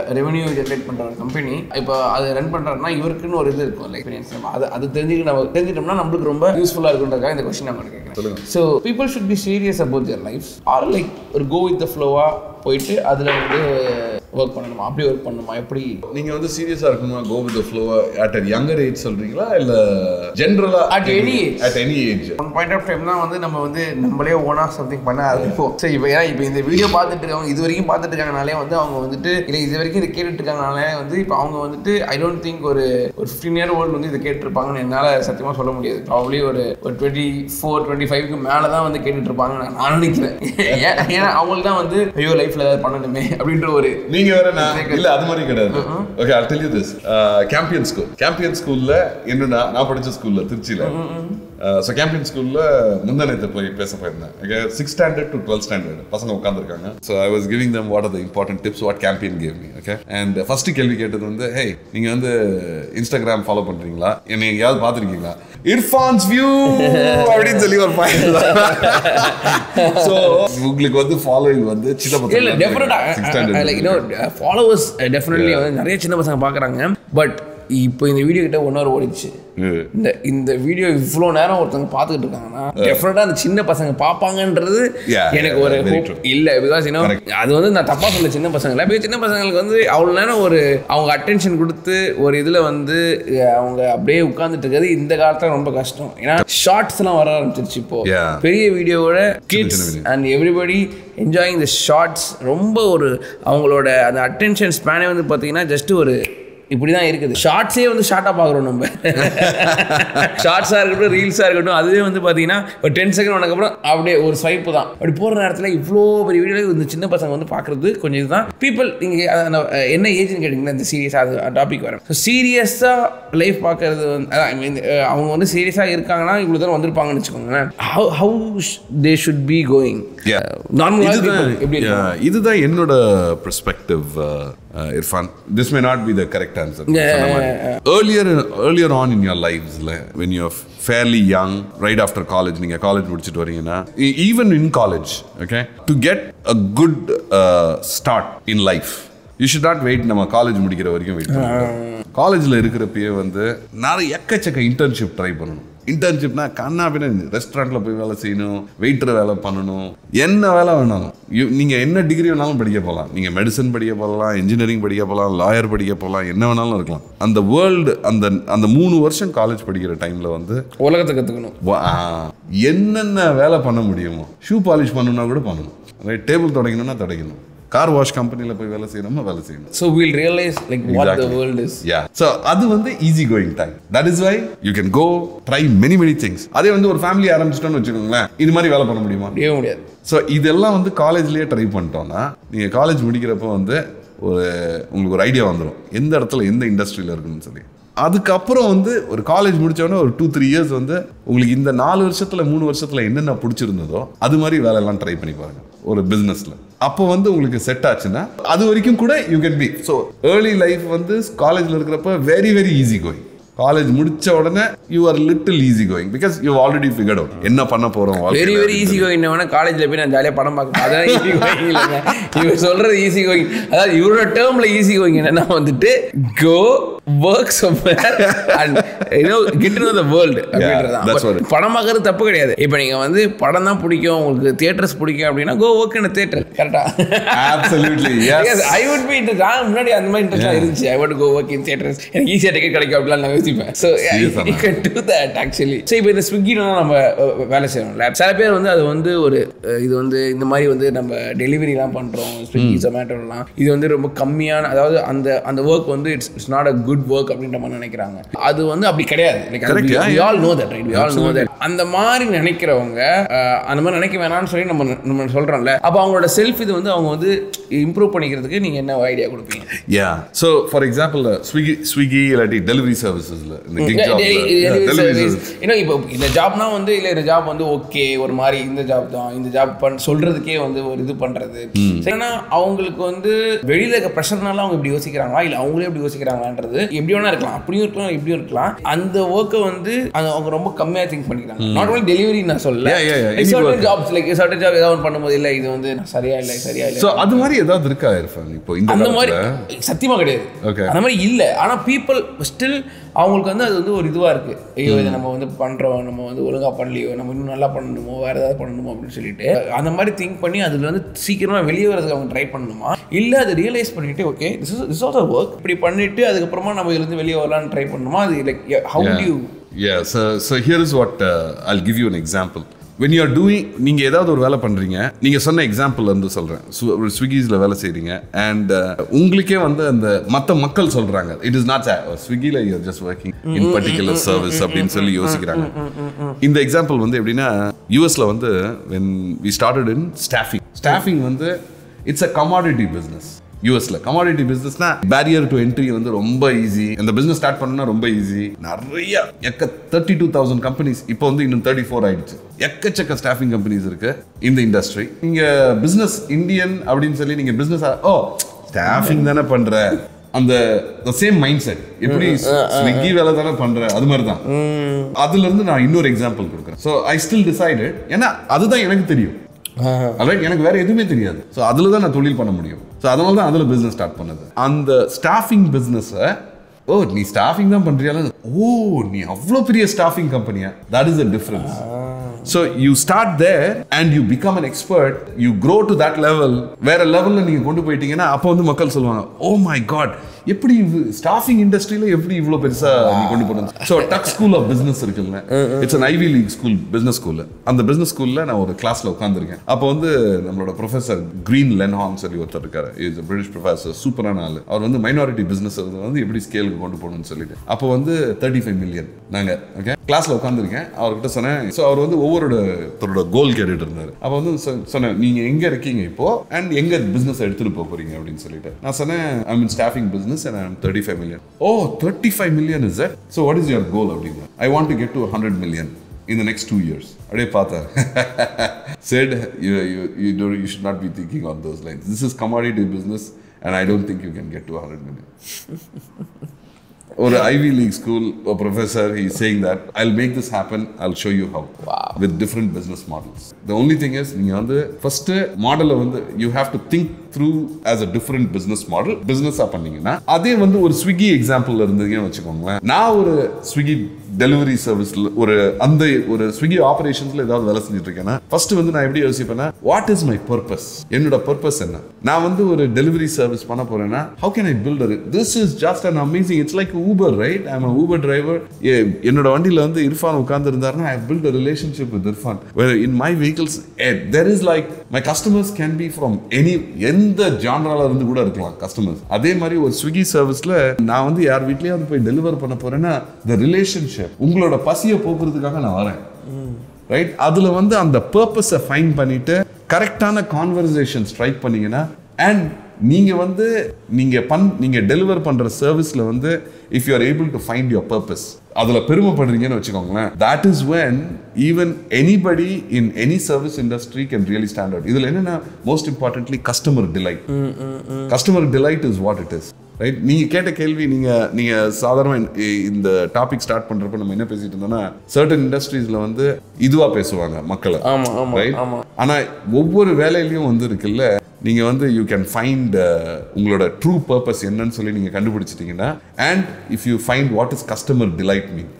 revenue generate பண்ணுற ஒரு கம்பெனி இப்போ அது ரன் பண்ணுறாருன்னா இவருக்குன்னு ஒரு இது இருக்கும் நம்ம அது அது தெரிஞ்சுக்க நம்ம தெரிஞ்சிட்டோம்னா நம்மளுக்கு ரொம்ப யூஸ்ஃபுல்லாக இருக்குன்றதுக்காக இந்த கொஸ்டின் நான் கேட்குறேன். So people should be serious about their life or like ஒரு கோ வித் த ஃப்ளோவாக போயிட்டு அதில் வந்து ஒர்க் பண்ணணுமா? அப்படி ஒர்க் பண்ணணுமா? எப்படி? நீங்க வந்து சீரியஸா இருக்கணுமா? Go with flow at a younger age சொல்றீங்களா? இல்ல ஜெனரலா At any age. At any age one point of time தான் வந்து நம்ம வந்து நம்மளே ஓனாக சம்திங் பண்ண ஆரம்பிப்போம் சரி இப்போ ஏன்னா இப்போ இந்த வீடியோ பார்த்துட்டு இருக்கவங்க இது வரைக்கும் பார்த்துட்டு இருக்காங்கனாலே வந்து அவங்க வந்துட்டு இல்லை இது வரைக்கும் இதை கேட்டுட்டு இருக்காங்கனாலே வந்து இப்போ அவங்க வந்துட்டு ஐ டோன்ட் திங்க் ஒரு ஒரு ஃபிஃப்டீன் இயர் ஓல்டு வந்து இதை கேட்டிருப்பாங்கன்னு என்னால் சத்தியமாக சொல்ல முடியாது. ப்ராப்ளி ஒரு ஒரு டுவெண்ட்டி ஃபோர் டுவெண்ட்டி ஃபைவ்க்கு மேலே தான் வந்து கேட்டுட்டு இருப்பாங்கன்னு நான் நினைக்கிறேன். ஏன்? ஏன்னா அவங்களுக்கு தான் வந்து ஐயோ லைஃப்பில் ஏதாவது பண்ணணுமே அப்படின்ற ஒரு நீங்க வேற நான் இல்ல அது மாதிரி கிடையாது. Okay I tell you this Campion school Campion ஸ்கூல்ல என்னன்னா நான் படிச்ச ஸ்கூல்ல திருச்சியில ஸோ கேம்பியன் ஸ்கூல்ல முந்தானத்தை போய் பேச போயிருந்தேன். Okay six standard to twelfth standard பசங்க உட்காந்துருக்காங்க so I was giving them what are the important tips what Campion gave me okay and first கேள்வி கேட்டது வந்து ஹே நீங்க வந்து இன்ஸ்டாகிராம் ஃபாலோ பண்றீங்களா? என்னை எங்கேயாவது பார்த்துருக்கீங்களா? இர்ஃபான்ஸ் வியூ அப்படின்னு சொல்லி ஒரு பாயிண்ட் ஸோ உங்களுக்கு வந்து ஃபாலோயிங் வந்து சின்ன இல்ல பசங்க டெஃபினட்டா sixth standard like you know followers definitely வந்து நிறைய சின்ன பசங்க பார்க்குறாங்க. பட் இப்போ இந்த வீடியோ கிட்ட ஒன் ஹவர் ஓடிச்சு. இந்த இந்த வீடியோ இவ்வளோ நேரம் ஒருத்தவங்க பார்த்துக்கிட்டு இருக்காங்கன்னா டெஃபினட்டாக அந்த சின்ன பசங்க பார்ப்பாங்கன்றது எனக்கு ஒரு. இல்லை பிகாஸ் Correct. அது வந்து நான் தப்பாக சொல்ல சின்ன பசங்களை இப்போ சின்ன பசங்களுக்கு வந்து அவ்வளோ நேரம் ஒரு அவங்க அட்டென்ஷன் கொடுத்து ஒரு இதில் வந்து அவங்க அப்படியே உட்கார்ந்துட்டு இருக்கிறது இந்த காலத்தில் ரொம்ப கஷ்டம் ஏன்னா ஷார்ட்ஸ்லாம் வர ஆரம்பிச்சிருச்சு இப்போ. பெரிய வீடியோவோட kids. And everybody enjoying the shorts ரொம்ப ஒரு அவங்களோட அந்த அட்டென்ஷன் ஸ்பேனே வந்து பார்த்தீங்கன்னா ஜஸ்ட் ஒரு இப்படி தான் இருக்குது. ஷார்ட்ஸே வந்து ஷார்ட்டாக பார்க்குறோம் நம்ம. ஷார்ட்ஸாக இருக்கட்டும் ரீல்ஸாக இருக்கட்டும் அதுவே வந்து பார்த்தீங்கன்னா ஒரு டென் செகண்ட் உனக்கப்புறம் அப்படியே ஒரு ஸ்வைப்பு தான். அப்படி போகிற நேரத்தில் இவ்வளோ பெரிய வீடியோ இந்த சின்ன பசங்க வந்து பார்க்குறது கொஞ்சம் இதுதான். பீப்புள் நீங்கள் என்ன ஏஜ்னு கேட்டிங்கன்னா இந்த சீரியஸாக அது டாபிக் வரேன் ஸோ சீரியஸாக லைஃப் பார்க்கறது வந்து mean, அஹ், அவங்க வந்து சீரியஸாக இருக்காங்கன்னா இவ்வளோ தூரம் வந்திருப்பாங்கன்னு வச்சுக்கோங்களேன். How how they should be going. நார்மலாக இதுதான் எப்படி Irfan this may not be the correct answer earlier earlier on in your லைஃப்ஸ்ல when you fairly young right after college நீங்கள் காலேஜ் முடிச்சுட்டு வரீங்கன்னா even in college okay to get a good start in life you should not wait நம்ம college முடிக்கிற வரைக்கும் wait பண்ணணும் காலேஜில் இருக்கிறப்பயே வந்து நிறைய எக்கச்சக்க இன்டர்ன்ஷிப் ட்ரை பண்ணணும். இன்டர்ன்ஷிப்னா கண்ணா பின்ன ரெஸ்டாரண்ட்டில் போய் வேலை செய்யணும் வெயிட்டர் வேலை பண்ணணும். என்ன வேலை வேணாலும். You- நீங்க என்ன டிகிரி வேணாலும் படிக்க போகலாம் நீங்க மெடிசன் படிக்க போகலாம் இன்ஜினியரிங் படிக்க போகலாம் லாயர் படிக்க போகலாம் என்ன வேணாலும் இருக்கலாம். அந்த வேர்ல்டு அந்த அந்த மூணு வருஷம் காலேஜ் படிக்கிற டைம்ல வந்து உலகத்தை கற்றுக்கணும் என்னென்ன வேலை பண்ண முடியுமோ ஷூ பாலிஷ் பண்ணணும்னா கூட பண்ணணும். டேபிள் தொடங்கணும்னா தொடங்கணும் கார் வாஷ் கம்பெனியில் போய் வேலை செய்யணுமா வேலை செய்யணும். So will realize like what the. World is yeah so அது வந்து easy going time that is why you can go try many many things அதே வந்து ஒரு ஃபேமிலி ஆரம்பிச்சிட்டோம்னு வச்சுக்கோங்களேன் இது மாதிரி வேலை பண்ண முடியுமா? முடியவே முடியாது. ஸோ இதெல்லாம் வந்து காலேஜ்லேயே ட்ரை பண்ணிட்டோம்னா நீங்கள் காலேஜ் முடிக்கிறப்போ வந்து ஒரு உங்களுக்கு ஒரு ஐடியா வந்துடும் எந்த இடத்துல எந்த இண்டஸ்ட்ரியில் இருக்குன்னு சொல்லி. அதுக்கப்புறம் வந்து ஒரு காலேஜ் முடிச்சோடனே ஒரு டூ த்ரீ இயர்ஸ் வந்து உங்களுக்கு இந்த நாலு வருஷத்துல மூணு வருஷத்துல என்னென்ன பிடிச்சிருந்ததோ அது மாதிரி வேலையெல்லாம் ட்ரை பண்ணி பாருங்க. ஒரு பிஸ்னஸில் அப்போ வந்து உங்களுக்கு செட் ஆச்சுன்னா அது வரைக்கும் கூட you can be so early life வந்து காலேஜில் இருக்கிறப்ப very very easy going college முடிச்ச உடனே you are little easy going because you already figured out என்ன பண்ண போறோம் வெரி வெரி ஈஸி கோயிங் வேணா காலேஜில் போய் நான் ஜாலியாக படம் பார்க்க அதான் ஈஸி கோயிங் இல்லைங்க. இவர் சொல்றது ஈஸி கோயிங் அதாவது இவரோட டேர்ம்ல ஈஸி கோயிங் என்னன்னா வந்துட்டு go work somewhere and you know get the world அப்படின்றதான் படம் பார்க்கறது தப்பு கிடையாது. இப்போ நீங்க வந்து படம் தான் பிடிக்கும் உங்களுக்கு தியேட்டர்ஸ் பிடிக்கும் அப்படின்னா கோ ஒர்க் இன் தியேட்டர் கரெக்டா yes. ஐ வுட் பி நான் முன்னாடி அந்த மாதிரி இன்ட்ரெஸ்ட் இருந்துச்சு. I want go work in theatres எனக்கு ஈஸியாக டிக்கெட் கிடைக்கும் அப்படிலாம் நான் யோசிப்பேன் so you can do that actually so இப்போ இந்த ஸ்விக்கிலாம் நம்ம வேலை செய்யணும்ல சில பேர் வந்து அது வந்து ஒரு இது வந்து இந்த மாதிரி வந்து நம்ம டெலிவரிலாம் பண்ணுறோம் ஸ்விக்கி ஜொமேட்டோலாம் இது வந்து ரொம்ப கம்மியான அதாவது அந்த அந்த ஒர்க் வந்து it's it's not a good work அப்படின்ற மாதிரி நினைக்கிறாங்க. அது வந்து அப்படி கிடையாது. Like all know that right all know that அந்த மாதிரி நினைக்கிறவங்க அந்த மாதிரி நினைக்க வேணாம்னு சொல்லி நம்ம நம்ம சொல்றோம்ல அப்போ அவங்களோட செல்ஃப் இது வந்து அவங்க வந்து இம்ப்ரூவ் பண்ணிக்கிறதுக்கு நீங்க என்ன ஐடியா கொடுப்பீங்க? Yeah so for example Swiggy Swiggy இல்லாட்டி டெலிவரி சர்வீசஸ்ல இந்த கிக் ஜாப் இன்னும் இப்போ இந்த ஜாப்னா வந்து இல்லை இந்த ஜாப் வந்து ஓகே ஒரு மாதிரி இந்த ஜாப் தான் இந்த ஜாப் பண் சொல்றதுக்கே வந்து ஒரு இது பண்றது. ஏன்னா அவங்களுக்கு வந்து வெளியில இருக்க ப்ரெஷர்னால அவங்க இப்படி யோசிக்கிறாங்களா இல்லை அவங்களே இப்படி யோசிக்கிறாங்களான்றது எப்படி வேணா இருக்கலாம். அப்படியும் இருக்கலாம் இப்படியும் இருக்கலாம். அந்த ஒர்க்கை வந்து அவங்க ரொம்ப கம்மியா திங்க் பண்ணிக்கிறாங்க. நாட் ஒன்லி டெலிவரி நான் சொல்லல. Certain. Jobs like certain job ஏதாவது பண்ணும்போது இல்லை இது வந்து சரியா இல்லை சரியா இல்லை. ஸோ அது மாதிரி ஏதாவது இருக்கா இரஃபான் இப்போ இந்த மாதிரி காலத்துல? சத்தியமா கிடையாது. அந்த மாதிரி இல்ல. ஆனா பீப்புள் ஸ்டில் அவங்களுக்கு வந்து அது வந்து ஒரு இதுவா இருக்கு. ஐயோ இதை நம்ம வந்து பண்றோம் நம்ம வந்து ஒழுங்கா பண்ணலையோ நம்ம இன்னும் நல்லா பண்ணணுமோ வேற ஏதாவது பண்ணணுமோ அப்படின்னு சொல்லிட்டு அந்த மாதிரி திங்க் பண்ணி அதுல வந்து சீக்கிரமா வெளியே வரதுக்கு அவங்க ட்ரை பண்ணணுமா? இல்ல அதை ரியலைஸ் பண்ணிட்டு okay this is this also work இப்படி பண்ணிட்டு அதுக்கப்புறமா நம்ம இதுல இருந்து வெளியே வரலாம்னு ட்ரை பண்ணணுமா? அது like how you Yeah, so so here is what uh, I'll give you an example. When you are doing நீங்க ஏதாவது ஒரு வேலை பண்றீங்க நீங்க சொன்ன எக்ஸாம்பிள் இருந்து சொல்றேன். Sw- ஒரு ஸ்விக்கிஸ்ல வேலை செய்றீங்க அண்ட் உங்களுக்கே வந்து அந்த மத்த மக்கள் சொல்றாங்க. It is not ஸ்விக்கில you just working in particular service அப்படின்னு சொல்லி யோசிக்கிறாங்க. இந்த எக்ஸாம்பிள் வந்து எப்படின்னா யூஎஸ்ல வந்து when we started in staffing. Staffing வந்து இட்ஸ் அ கமாடிட்டி பிஸ்னஸ் யூஎஸ்ல கமாடிட்டி பிசினஸ்னா பேரியர் டு என்ட்ரி வந்து ரொம்ப ஈஸி இந்த பிசினஸ் ஸ்டார்ட் பண்ணா ரொம்ப ஈஸி நிறைய எக்க தேர்ட்டி டூ தௌசண்ட் கம்பெனிஸ் இப்போ வந்து இன்னும் தேர்ட்டி ஃபோர் ஆயிடுச்சு. எக்கச்சக்க ஸ்டாஃபிங் கம்பெனிஸ் இருக்கு இந்த இண்டஸ்ட்ரி நீங்க பிசினஸ் இந்தியன் அப்படின்னு சொல்லி நீங்க பிசினஸ் ஓ ஸ்டாஃபிங் தானே பண்ற. அந்த சேம் மைண்ட் செட் எப்படி ஸ்விக்கி வேலை தானே பண்ற. அது மாதிரி தான் அதுல இருந்து நான் இன்னொரு எக்ஸாம்பிள் கொடுக்குறேன். ஸோ ஐ ஸ்டில் டிசைடட் ஏன்னா அதுதான் எனக்கு தெரியும். எனக்கு வேற எதுவுமே தெரியாது. ஸோ அதில் தான் நான் தொழில் பண்ண முடியும். ஸோ அதனால தான் அதில் பிஸ்னஸ் ஸ்டார்ட் பண்ணது. அந்த ஸ்டாஃபிங் பிஸ்னஸை ஓ நீ ஸ்டாஃபிங் தான் பண்ணுறியால ஓ நீ அவ்வளோ பெரிய ஸ்டாஃபிங் கம்பெனியா that is a difference so you start there and you become an expert you grow to that level வேற லெவலில் நீங்கள் கொண்டு போயிட்டீங்கன்னா அப்போ வந்து மக்கள் சொல்லுவாங்க ஓ மை காட் எப்படி ஸ்டாஃபிங் இண்டஸ்ட்ரியில எப்படி இவ்வளோ பெருசா நீ கொண்டு போனது so Tuck school of business இருக்குல்ல? It's an Ivy League school business ஸ்கூல்ல அந்த பிசினஸ் ஸ்கூல்ல நான் ஒரு கிளாஸ்ல உட்காந்துருக்கேன் அப்போ வந்து நம்மளோட ப்ரொஃபசர் கிரீன் லென்ஹாங் சொல்லி ஒருத்தர் இருக்காரு. இஸ் பிரிட்டிஷ் ப்ரொஃபசர் சூப்பரான ஆள். அவர் வந்து மைனாரிட்டி பிசினஸ் வந்து எப்படி ஸ்கேலுக்கு கொண்டு போகணும்னு சொல்லிட்டு. அப்போ வந்து தேர்ட்டி ஃபைவ் மில்லியன் நாங்க ஓகே கிளாஸ்ல உட்காந்துருக்கேன் அவர்கிட்ட சொன்னேன். ஸோ அவர் வந்து ஒவ்வொருத்தரோட கோல் கேட்டுட்டு இருந்தாரு. அப்போ வந்து சொன்னேன் நீங்க எங்க இருக்கீங்க இப்போ? அண்ட் எங்க பிசினஸ் எடுத்துட்டு போக போறீங்க? அப்படின்னு சொல்லிட்டு. நான் சொன்னேன் I mean staffing business business and I'm 35 million. Oh, 35 million is that? So what is your goal, Abdina? I want to get to 100 million in the next two years. Ade Pata said, you, you, you, do, you should not be thinking on those lines. This is commodity business and I don't think you can get to 100 million. or an Ivy League school, a professor, he's saying that, I'll make this happen, I'll show you how. Wow. With different business models. The only thing is, you first model, you have to think through as a different business model பிஸ்னஸாக பண்ணீங்கன்னா அதே வந்து ஒரு Swiggy example இருந்தீங்கன்னு வச்சுக்கோங்களேன். நான் ஒரு Swiggy delivery சர்வீஸில் ஒரு அந்த ஒரு ஸ்விக்கி ஆப்ரேஷன்ஸில் ஏதாவது வேலை செஞ்சுட்டு இருக்கேன்னா ஃபர்ஸ்ட் வந்து நான் எப்படி யோசிப்பேன்னா வாட் இஸ் மை பர்பஸ் என்னோட பர்பஸ் என்ன? நான் வந்து ஒரு டெலிவரி சர்வீஸ் பண்ண போறேன்னா how can I builder this is just an amazing it's like Uber right I'm Uber driver என்னோட வண்டியில வந்து இர்ஃபான் உட்கார்ந்து இருந்தாருன்னா I build a relationship with Irfan in my vehicles there is like my customers can be from any எந்த ஜான்ரால இருந்து கூட இருக்கலாம் கஸ்டமர்ஸ் அதே மாதிரி ஒரு ஸ்விக்கி சர்வீஸ்ல நான் வந்து யார் வீட்லயாவது போய் டெலிவர் பண்ண போறேன்னா த ரிலேஷன்ஷிப் உங்களோட பசியை போக்குறதுக்காக நான் வரேன். ரைட் அதுல வந்து அந்த பர்பஸை ஃபைன் பண்ணிட்டு கரெக்டான கான்வர்சேஷன் ஸ்ட்ரைக் பண்ணீங்கன்னா அண்ட் நீங்க வந்து நீங்க பண் நீங்க டெலிவர் பண்ற சர்வீஸ்ல வந்து if you are able to find your purpose அதுல பெருமைப்படுறீங்கன்னு வச்சுக்கோங்களேன். That is when even anybody in any service industry can really stand out இதுல என்னன்னா most importantly customer delight customer delight is what it is right நீங்க கேட்ட கேள்வி நீங்க நீங்க சாதாரண இந்த டாபிக் ஸ்டார்ட் பண்றப்ப நம்ம என்ன பேசிட்டு இருந்தோம்னா சர்டன் இண்டஸ்ட்ரீஸ்ல வந்து இதுவா பேசுவாங்க மக்களை ஆமா, ஆமா, ரைட் ஆமா. ஆனா ஒவ்வொரு வேலையிலயும் வந்து இருக்குல்ல நீங்கள் வந்து யூ கேன் ஃபைண்ட் உங்களோட ட்ரூ பர்பஸ் என்னன்னு சொல்லி நீங்கள் கண்டுபிடிச்சிட்டீங்கன்னா and if you find what is customer delight mean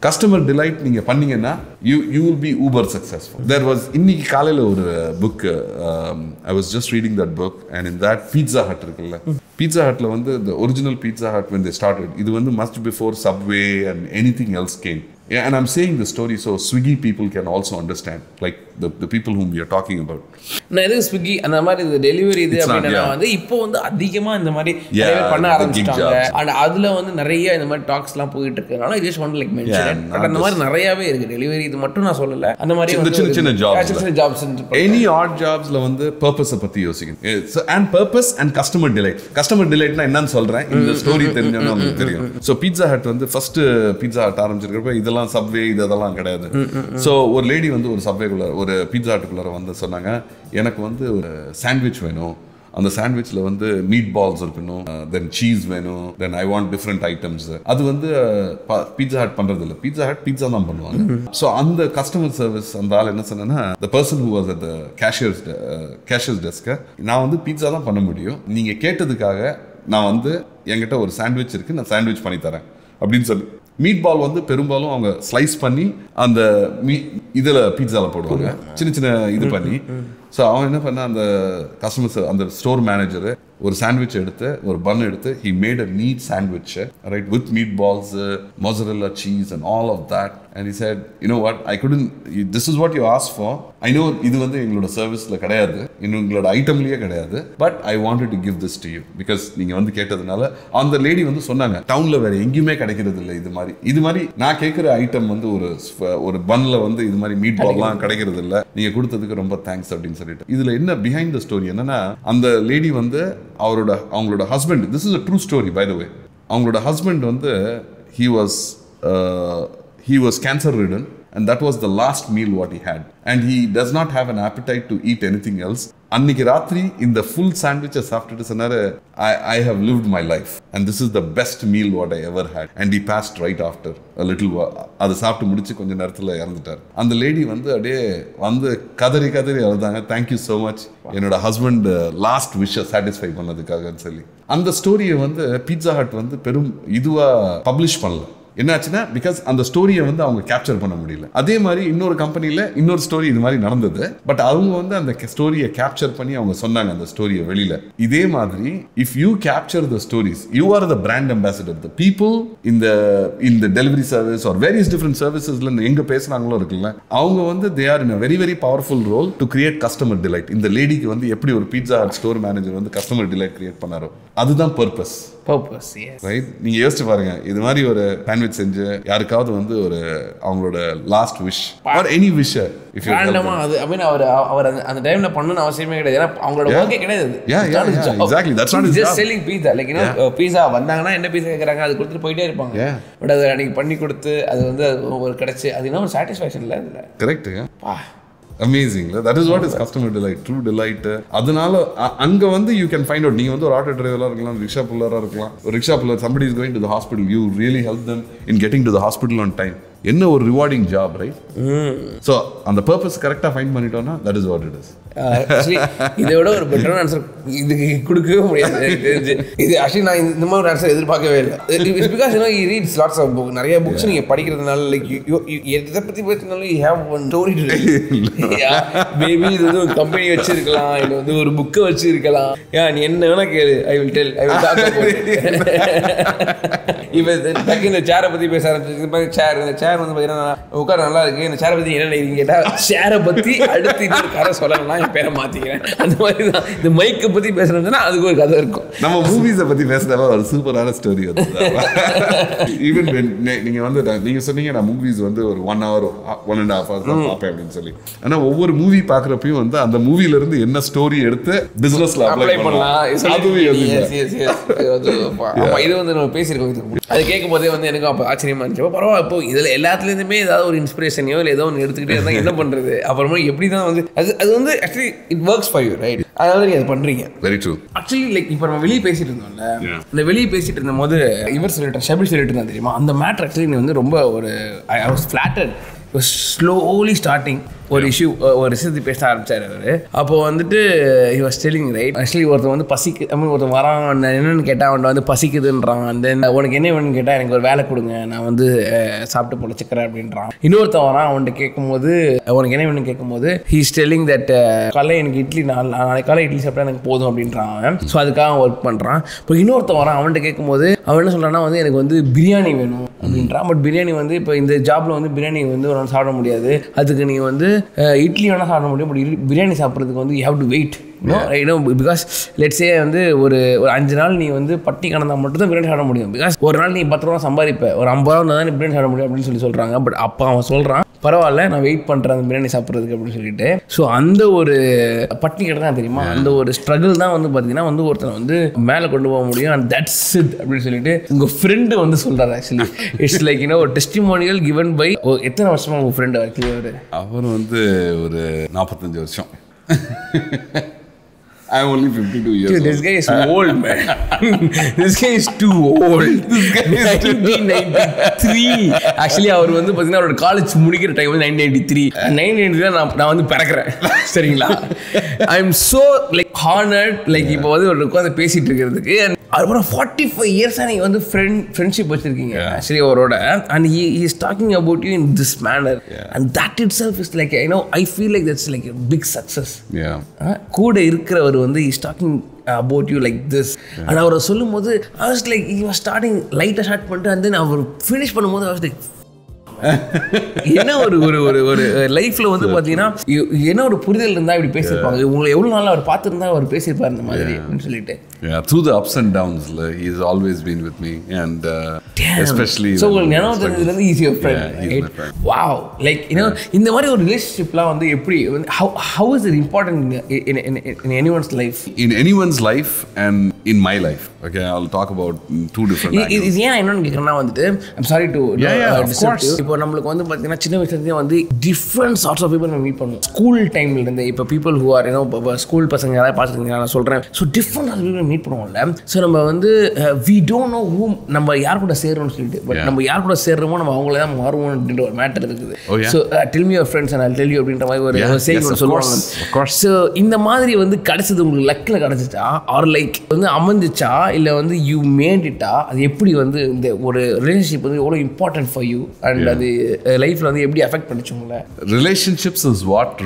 customer delight நீங்க பண்ணீங்கன்னா you you will be Uber successful there was இன்னைக்கு காலையில் ஒரு book I was just reading that book and in that Pizza Hut இருக்குல்ல Pizza ஹட்ல வந்து இந்த original Pizza Hut வந்து they இது வந்து must before Subway and anything else came and i'm saying the story so swiggy people can also understand like the, the people whom we are talking about. நான் எதுக்கு ஸ்விக்கி அந்த மாதிரி இது delivery இது அப்படின்னா yeah. வந்து இப்போ வந்து அதிகமா இந்த மாதிரி Yeah, நிறைய பண்ண ஆரம்பிச்சிட்டாங்க. அண்ட் அதுல வந்து நிறைய இந்த மாதிரி டாக்ஸ்லாம் போயிட்டு இருக்கனால just one like mention Yeah, அந்த மாதிரி நிறையவே இருக்கு. டெலிவரி இது மட்டும் நான் சொல்லல. அந்த மாதிரி சின்ன சின்ன Yeah, சின்ன ஜாப்ஸ் எனி ஆட் ஜாப்ஸ்ல வந்து பர்பஸை பத்தி யோசிக்கணும். And purpose and customer delight customer டிலைட்னா என்னன்னு சொல்றேன். இந்த ஸ்டோரி தெரிஞ்சோன்னு உங்களுக்கு தெரியும். ஸோ பீட்சா ஹட் வந்து ஃபர்ஸ்ட் பீட்சா ஹட் ஆரம்பிச்சிருக்கிறப்ப இதெல்லாம் சப்வே இது அதெல்லாம் கிடையாது. ஸோ ஒரு லேடி வந்து ஒரு சப்வேக்குள்ள ஒரு பீட்சா ஹட்டுக்குள்ளார வந்து சொன்னாங்க எனக்கு வந்து ஒரு சாண்ட்விச் வேணும். அந்த சாண்ட்விச்சில் வந்து மீட் பால்ஸ் இருக்கணும் தென் சீஸ் வேணும் then I want different items அது வந்து பீட்சா ஹட் பண்றது இல்லை பீட்சா ஹட் பீட்சா தான் பண்ணுவாங்க. ஸோ அந்த கஸ்டமர் சர்வீஸ் அந்த ஆள் என்ன சொன்னேன்னா the person who was at cashiers cashiers டெஸ்க்கை நான் வந்து பீட்சா தான் பண்ண முடியும். நீங்கள் கேட்டதுக்காக நான் வந்து என்கிட்ட ஒரு சாண்ட்விச் இருக்கு நான் சாண்ட்விச் பண்ணி தரேன். அப்படின்னு சொல்லி மீட் பால் வந்து பெரும்பாலும் அவங்க ஸ்லைஸ் பண்ணி அந்த மீ இதில் பீட்சாவில் போடுவாங்க. சின்ன சின்ன இது பண்ணி. ஸோ அவன் என்ன பண்ண அந்த கஸ்டமர்ஸ் அந்த ஸ்டோர் மேனேஜரு ஒரு சாண்ட்விச் எடுத்து ஒரு பன் எடுத்து he made a neat sandwich right with meat balls mozzarella cheese and all of that and he said you know what? I couldn't this is what you ask for I know இது வந்து எங்களோட சர்வீஸில் கிடையாது. இன்னும் எங்களோட ஐட்டம்லேயே கிடையாது. But I wanted to give this to you because நீங்கள் வந்து கேட்டதுனால அந்த லேடி வந்து சொன்னாங்க டவுனில் வேற எங்கேயுமே கிடைக்கிறது இல்லை இது மாதிரி. இது மாதிரி நான் கேட்குற ஐட்டம் வந்து ஒரு ஒரு பன்ல வந்து இது மாதிரி மீட் பால்லாம் கிடைக்கிறது இல்லை நீங்கள் கொடுத்ததுக்கு ரொம்ப தேங்க்ஸ் அப்படின்னு சொல்லிட்டு. இதில் என்ன பிஹைண்ட் த ஸ்டோரி என்னன்னா அந்த லேடி வந்து அவரோட அவங்களோட husband this is a true story by the way அவங்களோட ஹஸ்பண்ட் வந்து he was he was cancer ridden and that was the last meal what he had. And he does not have an appetite to eat anything else. அன்னைக்கு ராத்திரி இந்த full சாண்ட்விச்சை சாப்பிட்டுட்டு சொன்னாரு I I have lived my life and this is the best meal what I ever had and he passed right after little அதை சாப்பிட்டு முடிச்சு கொஞ்ச நேரத்தில் இறந்துட்டார். அந்த லேடி வந்து அப்படியே வந்து கதறி கதறி அழுதாங்க. தேங்க்யூ ஸோ மச் என்னோட ஹஸ்பண்ட் லாஸ்ட் விஷை சாட்டிஸ்ஃபை பண்ணதுக்காகன்னு சொல்லி. அந்த ஸ்டோரியை வந்து பீட்சா ஹட் வந்து பெரும் இதுவாக பப்ளிஷ் பண்ணல. என்னாச்சுன்னா பிகாஸ் அந்த ஸ்டோரியை வந்து அவங்க கேப்சர் பண்ண முடியல. அதே மாதிரி இன்னொரு கம்பெனியில் இன்னொரு ஸ்டோரி இது மாதிரி நடந்தது. பட் அவங்க வந்து அந்த ஸ்டோரியை கேப்சர் பண்ணி அவங்க சொன்னாங்க அந்த ஸ்டோரியை வெளியில். இதே மாதிரி if you capture the stories you are the brand ambassador the people இந்த இந்த delivery service are various different சர்வீசஸ்ல எங்க பேசுனாங்களோ இருக்குல்ல அவங்க வந்து they are in very very powerful role to create customer delight இந்த லேடிக்கு வந்து எப்படி ஒரு பீட்சா ஸ்டோர் மேனேஜர் வந்து கஸ்டமர் டிலைட் கிரியேட் பண்ணாரோ. அதுதான் பர்பஸ் பர்பஸ் ரைட் நீங்க யோசிச்சு பாருங்க. இது மாதிரி ஒரு சாண்ட்விச் செஞ்சு யாருக்காவது வந்து ஒரு அவங்களோட last wish or any wish if you ரேண்டமா அது ஐ மீன் அவர் அவர் அந்த அந்த டைம்ல பண்ணணும்னு அவசியமே கிடையாது. ஏன்னா அவங்களோட. ஒர்க்கே கிடையாது. That's not his just. Selling pizza like you know pizza வந்தாங்கன்னா என்ன பீஸா கேக்குறாங்க? அது கொடுத்துட்டு போயிட்டே இருப்பாங்க. பட் அது அன்னைக்கு பண்ணி கொடுத்து அது வந்து ஒரு கிடைச்சு. அது என்ன ஒரு சாட்டிஸ்ஃபேக்ஷன் இல்லை. பா amazing that is what is customer delight true delight அதனால அங்க வந்து யூ கேன் ஃபைண்ட் அவுட் நீங்க வந்து ஒரு ஆட்டோ டிரைவரா இருக்கலாம் ரிக்ஷா புல்லரா இருக்கலாம். Rickshaw puller somebody is going to the hospital. You really help them in getting to the hospital on time. என்ன ஒரு ரிவார்டிங் ஜாப் ரைட் ஸோ அந்த பர்பஸ் கரெக்டாக ஃபைண்ட் பண்ணிட்டோம்னா that is what it is இதை விட ஒரு பெட்டரான ஆன்சர் இதுக்கு கொடுக்கவே முடியாது இது ஆக்சுவலி நான் இந்த மாதிரி ஒரு ஆன்சர் எதிர்பார்க்கவே இல்லை. It's because you reads lots of book நிறைய புக்ஸ் நீங்க படிக்கிறதுனால லைக் எதை பத்தி பேசினாலும் you have one story maybe இது வந்து ஒரு கம்பெனி வச்சிருக்கலாம் இல்லை வந்து ஒரு புக்கை வச்சிருக்கலாம். ஏன் நீ என்ன வேணா கேளு. I will tell I will talk இப்போ டக்கு இந்த சேரை பத்தி பேச ஆரம்பிச்சு இது மாதிரி சேர் இந்த சேர் வந்து பார்த்தீங்கன்னா உட்கார நல்லா இருக்கு. இந்த சேரை பத்தி என்ன நினைக்கிறீங்க கேட்டா சேரை பத்தி அடுத்து இன்னொரு கதை சொல்லலாம் என் பேரை மாத்திக்கிறேன். அந்த மாதிரி தான் இந்த மைக்கை பத்தி பேசுறதுன்னா அதுக்கு ஒரு கதை இருக்கும். நம்ம மூவிஸை பத்தி பேசுறப்ப ஒரு சூப்பரான ஸ்டோரி வந்து ஈவன் நீங்க வந்து நான் நீங்க சொன்னீங்க நான் மூவிஸ் வந்து ஒரு one hour one and half hour தான் பார்ப்பேன் அப்படின்னு சொல்லி. ஆனா ஒவ்வொரு மூவி பாக்குறப்பையும் வந்து அந்த மூவில இருந்து என்ன ஸ்டோரி எடுத்து பிசினஸ்ல அப்ளை பண்ணலாம். அதுவும். இது வந்து, நம்ம பேசியிருக்கோம். அது கேட்கும் போதே வந்து எனக்கு அப்போ ஆச்சரியமா இருந்துச்சு. பரவாயில்ல இப்போ இதுல எல்லாத்துலேருந்துமே ஏதாவது ஒரு இன்ஸ்பிரேஷனையோ இல்லை ஏதோ ஒன்று எடுத்துக்கிட்டே இருந்தா என்ன பண்றது? அப்புறமா எப்படி தான் வந்து அது அது வந்து actually it works for you right அதனால நீங்க அதை பண்றீங்க. வெரி ட்ரூ ஆக்சுவலி லைக் இப்போ நம்ம வெளியே பேசிட்டு இருந்தோம்ல. இந்த வெளியே பேசிட்டு இருந்தபோது இவர் சொல்லிட்டு ஷபில் சொல்லிட்டு இருந்தா தெரியுமா? அந்த மேட்ரு ஆக்சுவலி வந்து ரொம்ப ஒரு I was flattered slowly starting ஒரு இஷ்யூ ஒரு விஷயத்தை பேச ஆரம்பிச்சார் அவர். அப்போ வந்துட்டு he was telling right actually ஒருத்தன் வந்து பசிக்கு ஐ மீன் ஒருத்தன் வரான் அவன் என்னன்னு கேட்டால் அவன் வந்து பசிக்குதுன்றான். தென் உனக்கு என்ன வேணும்னு கேட்டால் எனக்கு ஒரு வேலை கொடுங்க நான் வந்து சாப்பிட்டு பொழைச்சிக்கிறேன் அப்படின்றான். இன்னொருத்தன் வரான் அவன்கிட்ட கேட்கும்போது உனக்கு என்ன வேணும்னு கேட்கும்போது ஹீஸ் டெல்லிங் தட் காலைல எனக்கு இட்லி நாள் நாளைக்கு காலை இட்லி சாப்பிட்டா எனக்கு போதும் அப்படின்றான் அவன். ஸோ அதுக்காக ஒர்க் பண்ணுறான் இப்போ இன்னொருத்தன் வரான் அவன்கிட்ட கேட்கும்போது அவன் என்ன சொல்கிறான்னா வந்து எனக்கு வந்து பிரியாணி வேணும் அப்படின்றான். பட் பிரியாணி வந்து இப்போ இந்த ஜாப்பில் வந்து பிரியாணி வந்து ஒரு நாள் சாப்பிட முடியாது. அதுக்கு நீ வந்து இட்லி வேணால் சாப்பிட முடியும் பட் பிரியாணி சாப்பிட்றதுக்கு வந்து you have to wait you know because let's say வந்து ஒரு ஒரு அஞ்சு நாள் நீ வந்து பட்டி கடந்தால் மட்டும் தான் பிரியாணி சாப்பிட முடியும். பிகாஸ் ஒரு நாள் நீ பத்து ரூபா சம்பாதிப்ப ஒரு ஐம்பது ரூபா தான் நீ பிரியாணி சாப்பிட முடியும் அப்படின்னு சொல்லி சொல்கிறாங்க பட் அப்போ அவன் சொல்கிறான் பரவாயில்ல நான் வெயிட் பண்ணுறேன் அந்த பிரியாணி சாப்பிட்றதுக்கு அப்படின்னு சொல்லிட்டு. ஸோ அந்த ஒரு பட்டி கிடக்கா தெரியுமா? அந்த ஒரு ஸ்ட்ரகிள் தான் வந்து பார்த்தீங்கன்னா வந்து ஒருத்தனை வந்து மேலே கொண்டு போக முடியும். அண்ட் தட்ஸ் இட் அப்படின்னு சொல்லிட்டு உங்கள் ஃப்ரெண்டு வந்து சொல்கிறாரு actually it's like you know ஒரு டெஸ்டிமோனியல் கிவன் பை எத்தனை வருஷமா உங்கள் ஃப்ரெண்டு அவர் அவர் வந்து ஒரு நாற்பத்தஞ்சு வருஷம். I only fifty two years This guy is old, man. this guy is too old. This guy is 1993. Actually, அவர் வந்து பார்த்தீங்கன்னா அவரோட காலேஜ் முடிக்கிற டைம் வந்து nine ninety three nine ninety நான் நான் வந்து பிறக்கிறேன் சரிங்களா I am so like honoured like இப்போ வந்து ஒரு உட்காந்து பேசிட்டு இருக்கிறதுக்கு அதுக்கப்புறம் ஃபார்ட்டி ஃபைவ் இயர்ஸாக நீங்கள் வந்து ஃப்ரெண்ட் ஃப்ரெண்ட்ஷிப் வச்சிருக்கீங்க. ஆக்சுவலி அவரோட and he is talking about you in this manner and that itself is like I know I feel like that's like big success கூட இருக்கிறவர் வந்து is talking about you like this and அவரை சொல்லும் போது like you was starting லைட்டாக start பண்ணிட்டு and then அவர் finish பண்ணும்போது was like என்ன ஒரு ஒரு ஒரு ஒரு லைஃப்ல வந்து பார்த்தீங்கன்னா you- என்ன ஒரு புரிதல் இருந்தா இப்படி பேசியிருப்பாங்க. உங்களை எவ்வளோ நாள் அவர் பார்த்துருந்தா அவர் பேசியிருப்பார் இந்த மாதிரி அப்படின்னு சொல்லிட்டு. Yeah, through the ups and downs, like, he's always been with me, and uh, especially. So when உங்களுக்கு நினைவு தெரிஞ்சதுலேருந்து ஈஸியாக ஃப்ரெண்ட். வாவ் லைக் யூனோ இந்த மாதிரி ஒரு ரிலேஷன்ஷிப்லாம் வந்து எப்படி how how is it important in any one's life in anyone's life? And in my life. Okay, I'll talk about mm, two different இது- angles. இது ஏன் என்னன்னு கேட்குறேன்னா வந்துட்டு I'm sorry to Yeah, yeah, of course. இப்போ நம்மளுக்கு வந்து பார்த்தீங்கன்னா சின்ன வயசுலேருந்தே வந்து டிஃப்ரெண்ட் சார்ட்ஸ் ஆஃப் பீப்பிள் நம்ம மீட் பண்ணுவோம் ஸ்கூல் டைம்ல இருந்து இப்போ பீப்புள் ஹூ ஆர் ஏன்னோ இப்போ ஸ்கூல் பசங்க யாராவது பார்த்துருக்கீங்க நான் சொல்கிறேன் so different of people meet பண்ணுவோம்ல ஸோ நம்ம வந்து வி டோன்ட் நோ ஹூம் நம்ம யார் கூட சேரும்னு சொல்லிட்டு பட். நம்ம யார் கூட சேர்றோமோ நம்ம அவங்கள தான் மாறுவோம் அப்படின்ற ஒரு மேட்டர் இருக்குது. So tell me your friends and tell you அப்படின்ற மாதிரி ஒரு செய்தி சொல்லுவாங்க. ஸோ இந்த மாதிரி வந்து கிடைச்சது உங்களுக்கு லக்கில் கிடைச்சிச்சா ஆர் லைக் வந்து அமைஞ்சிச்சா இல்லை வந்து யூ மேட் இட்டா அது எப்படி வந்து இந்த ஒரு ரிலேஷன்ஷிப் வந்து எவ்வளோ இம்பார்ட்டன்ட் ஃபார் யூ அண்ட் அது லைஃப்பில் வந்து எப்படி அஃபெக்ட் பண்ணிச்சு உங்களை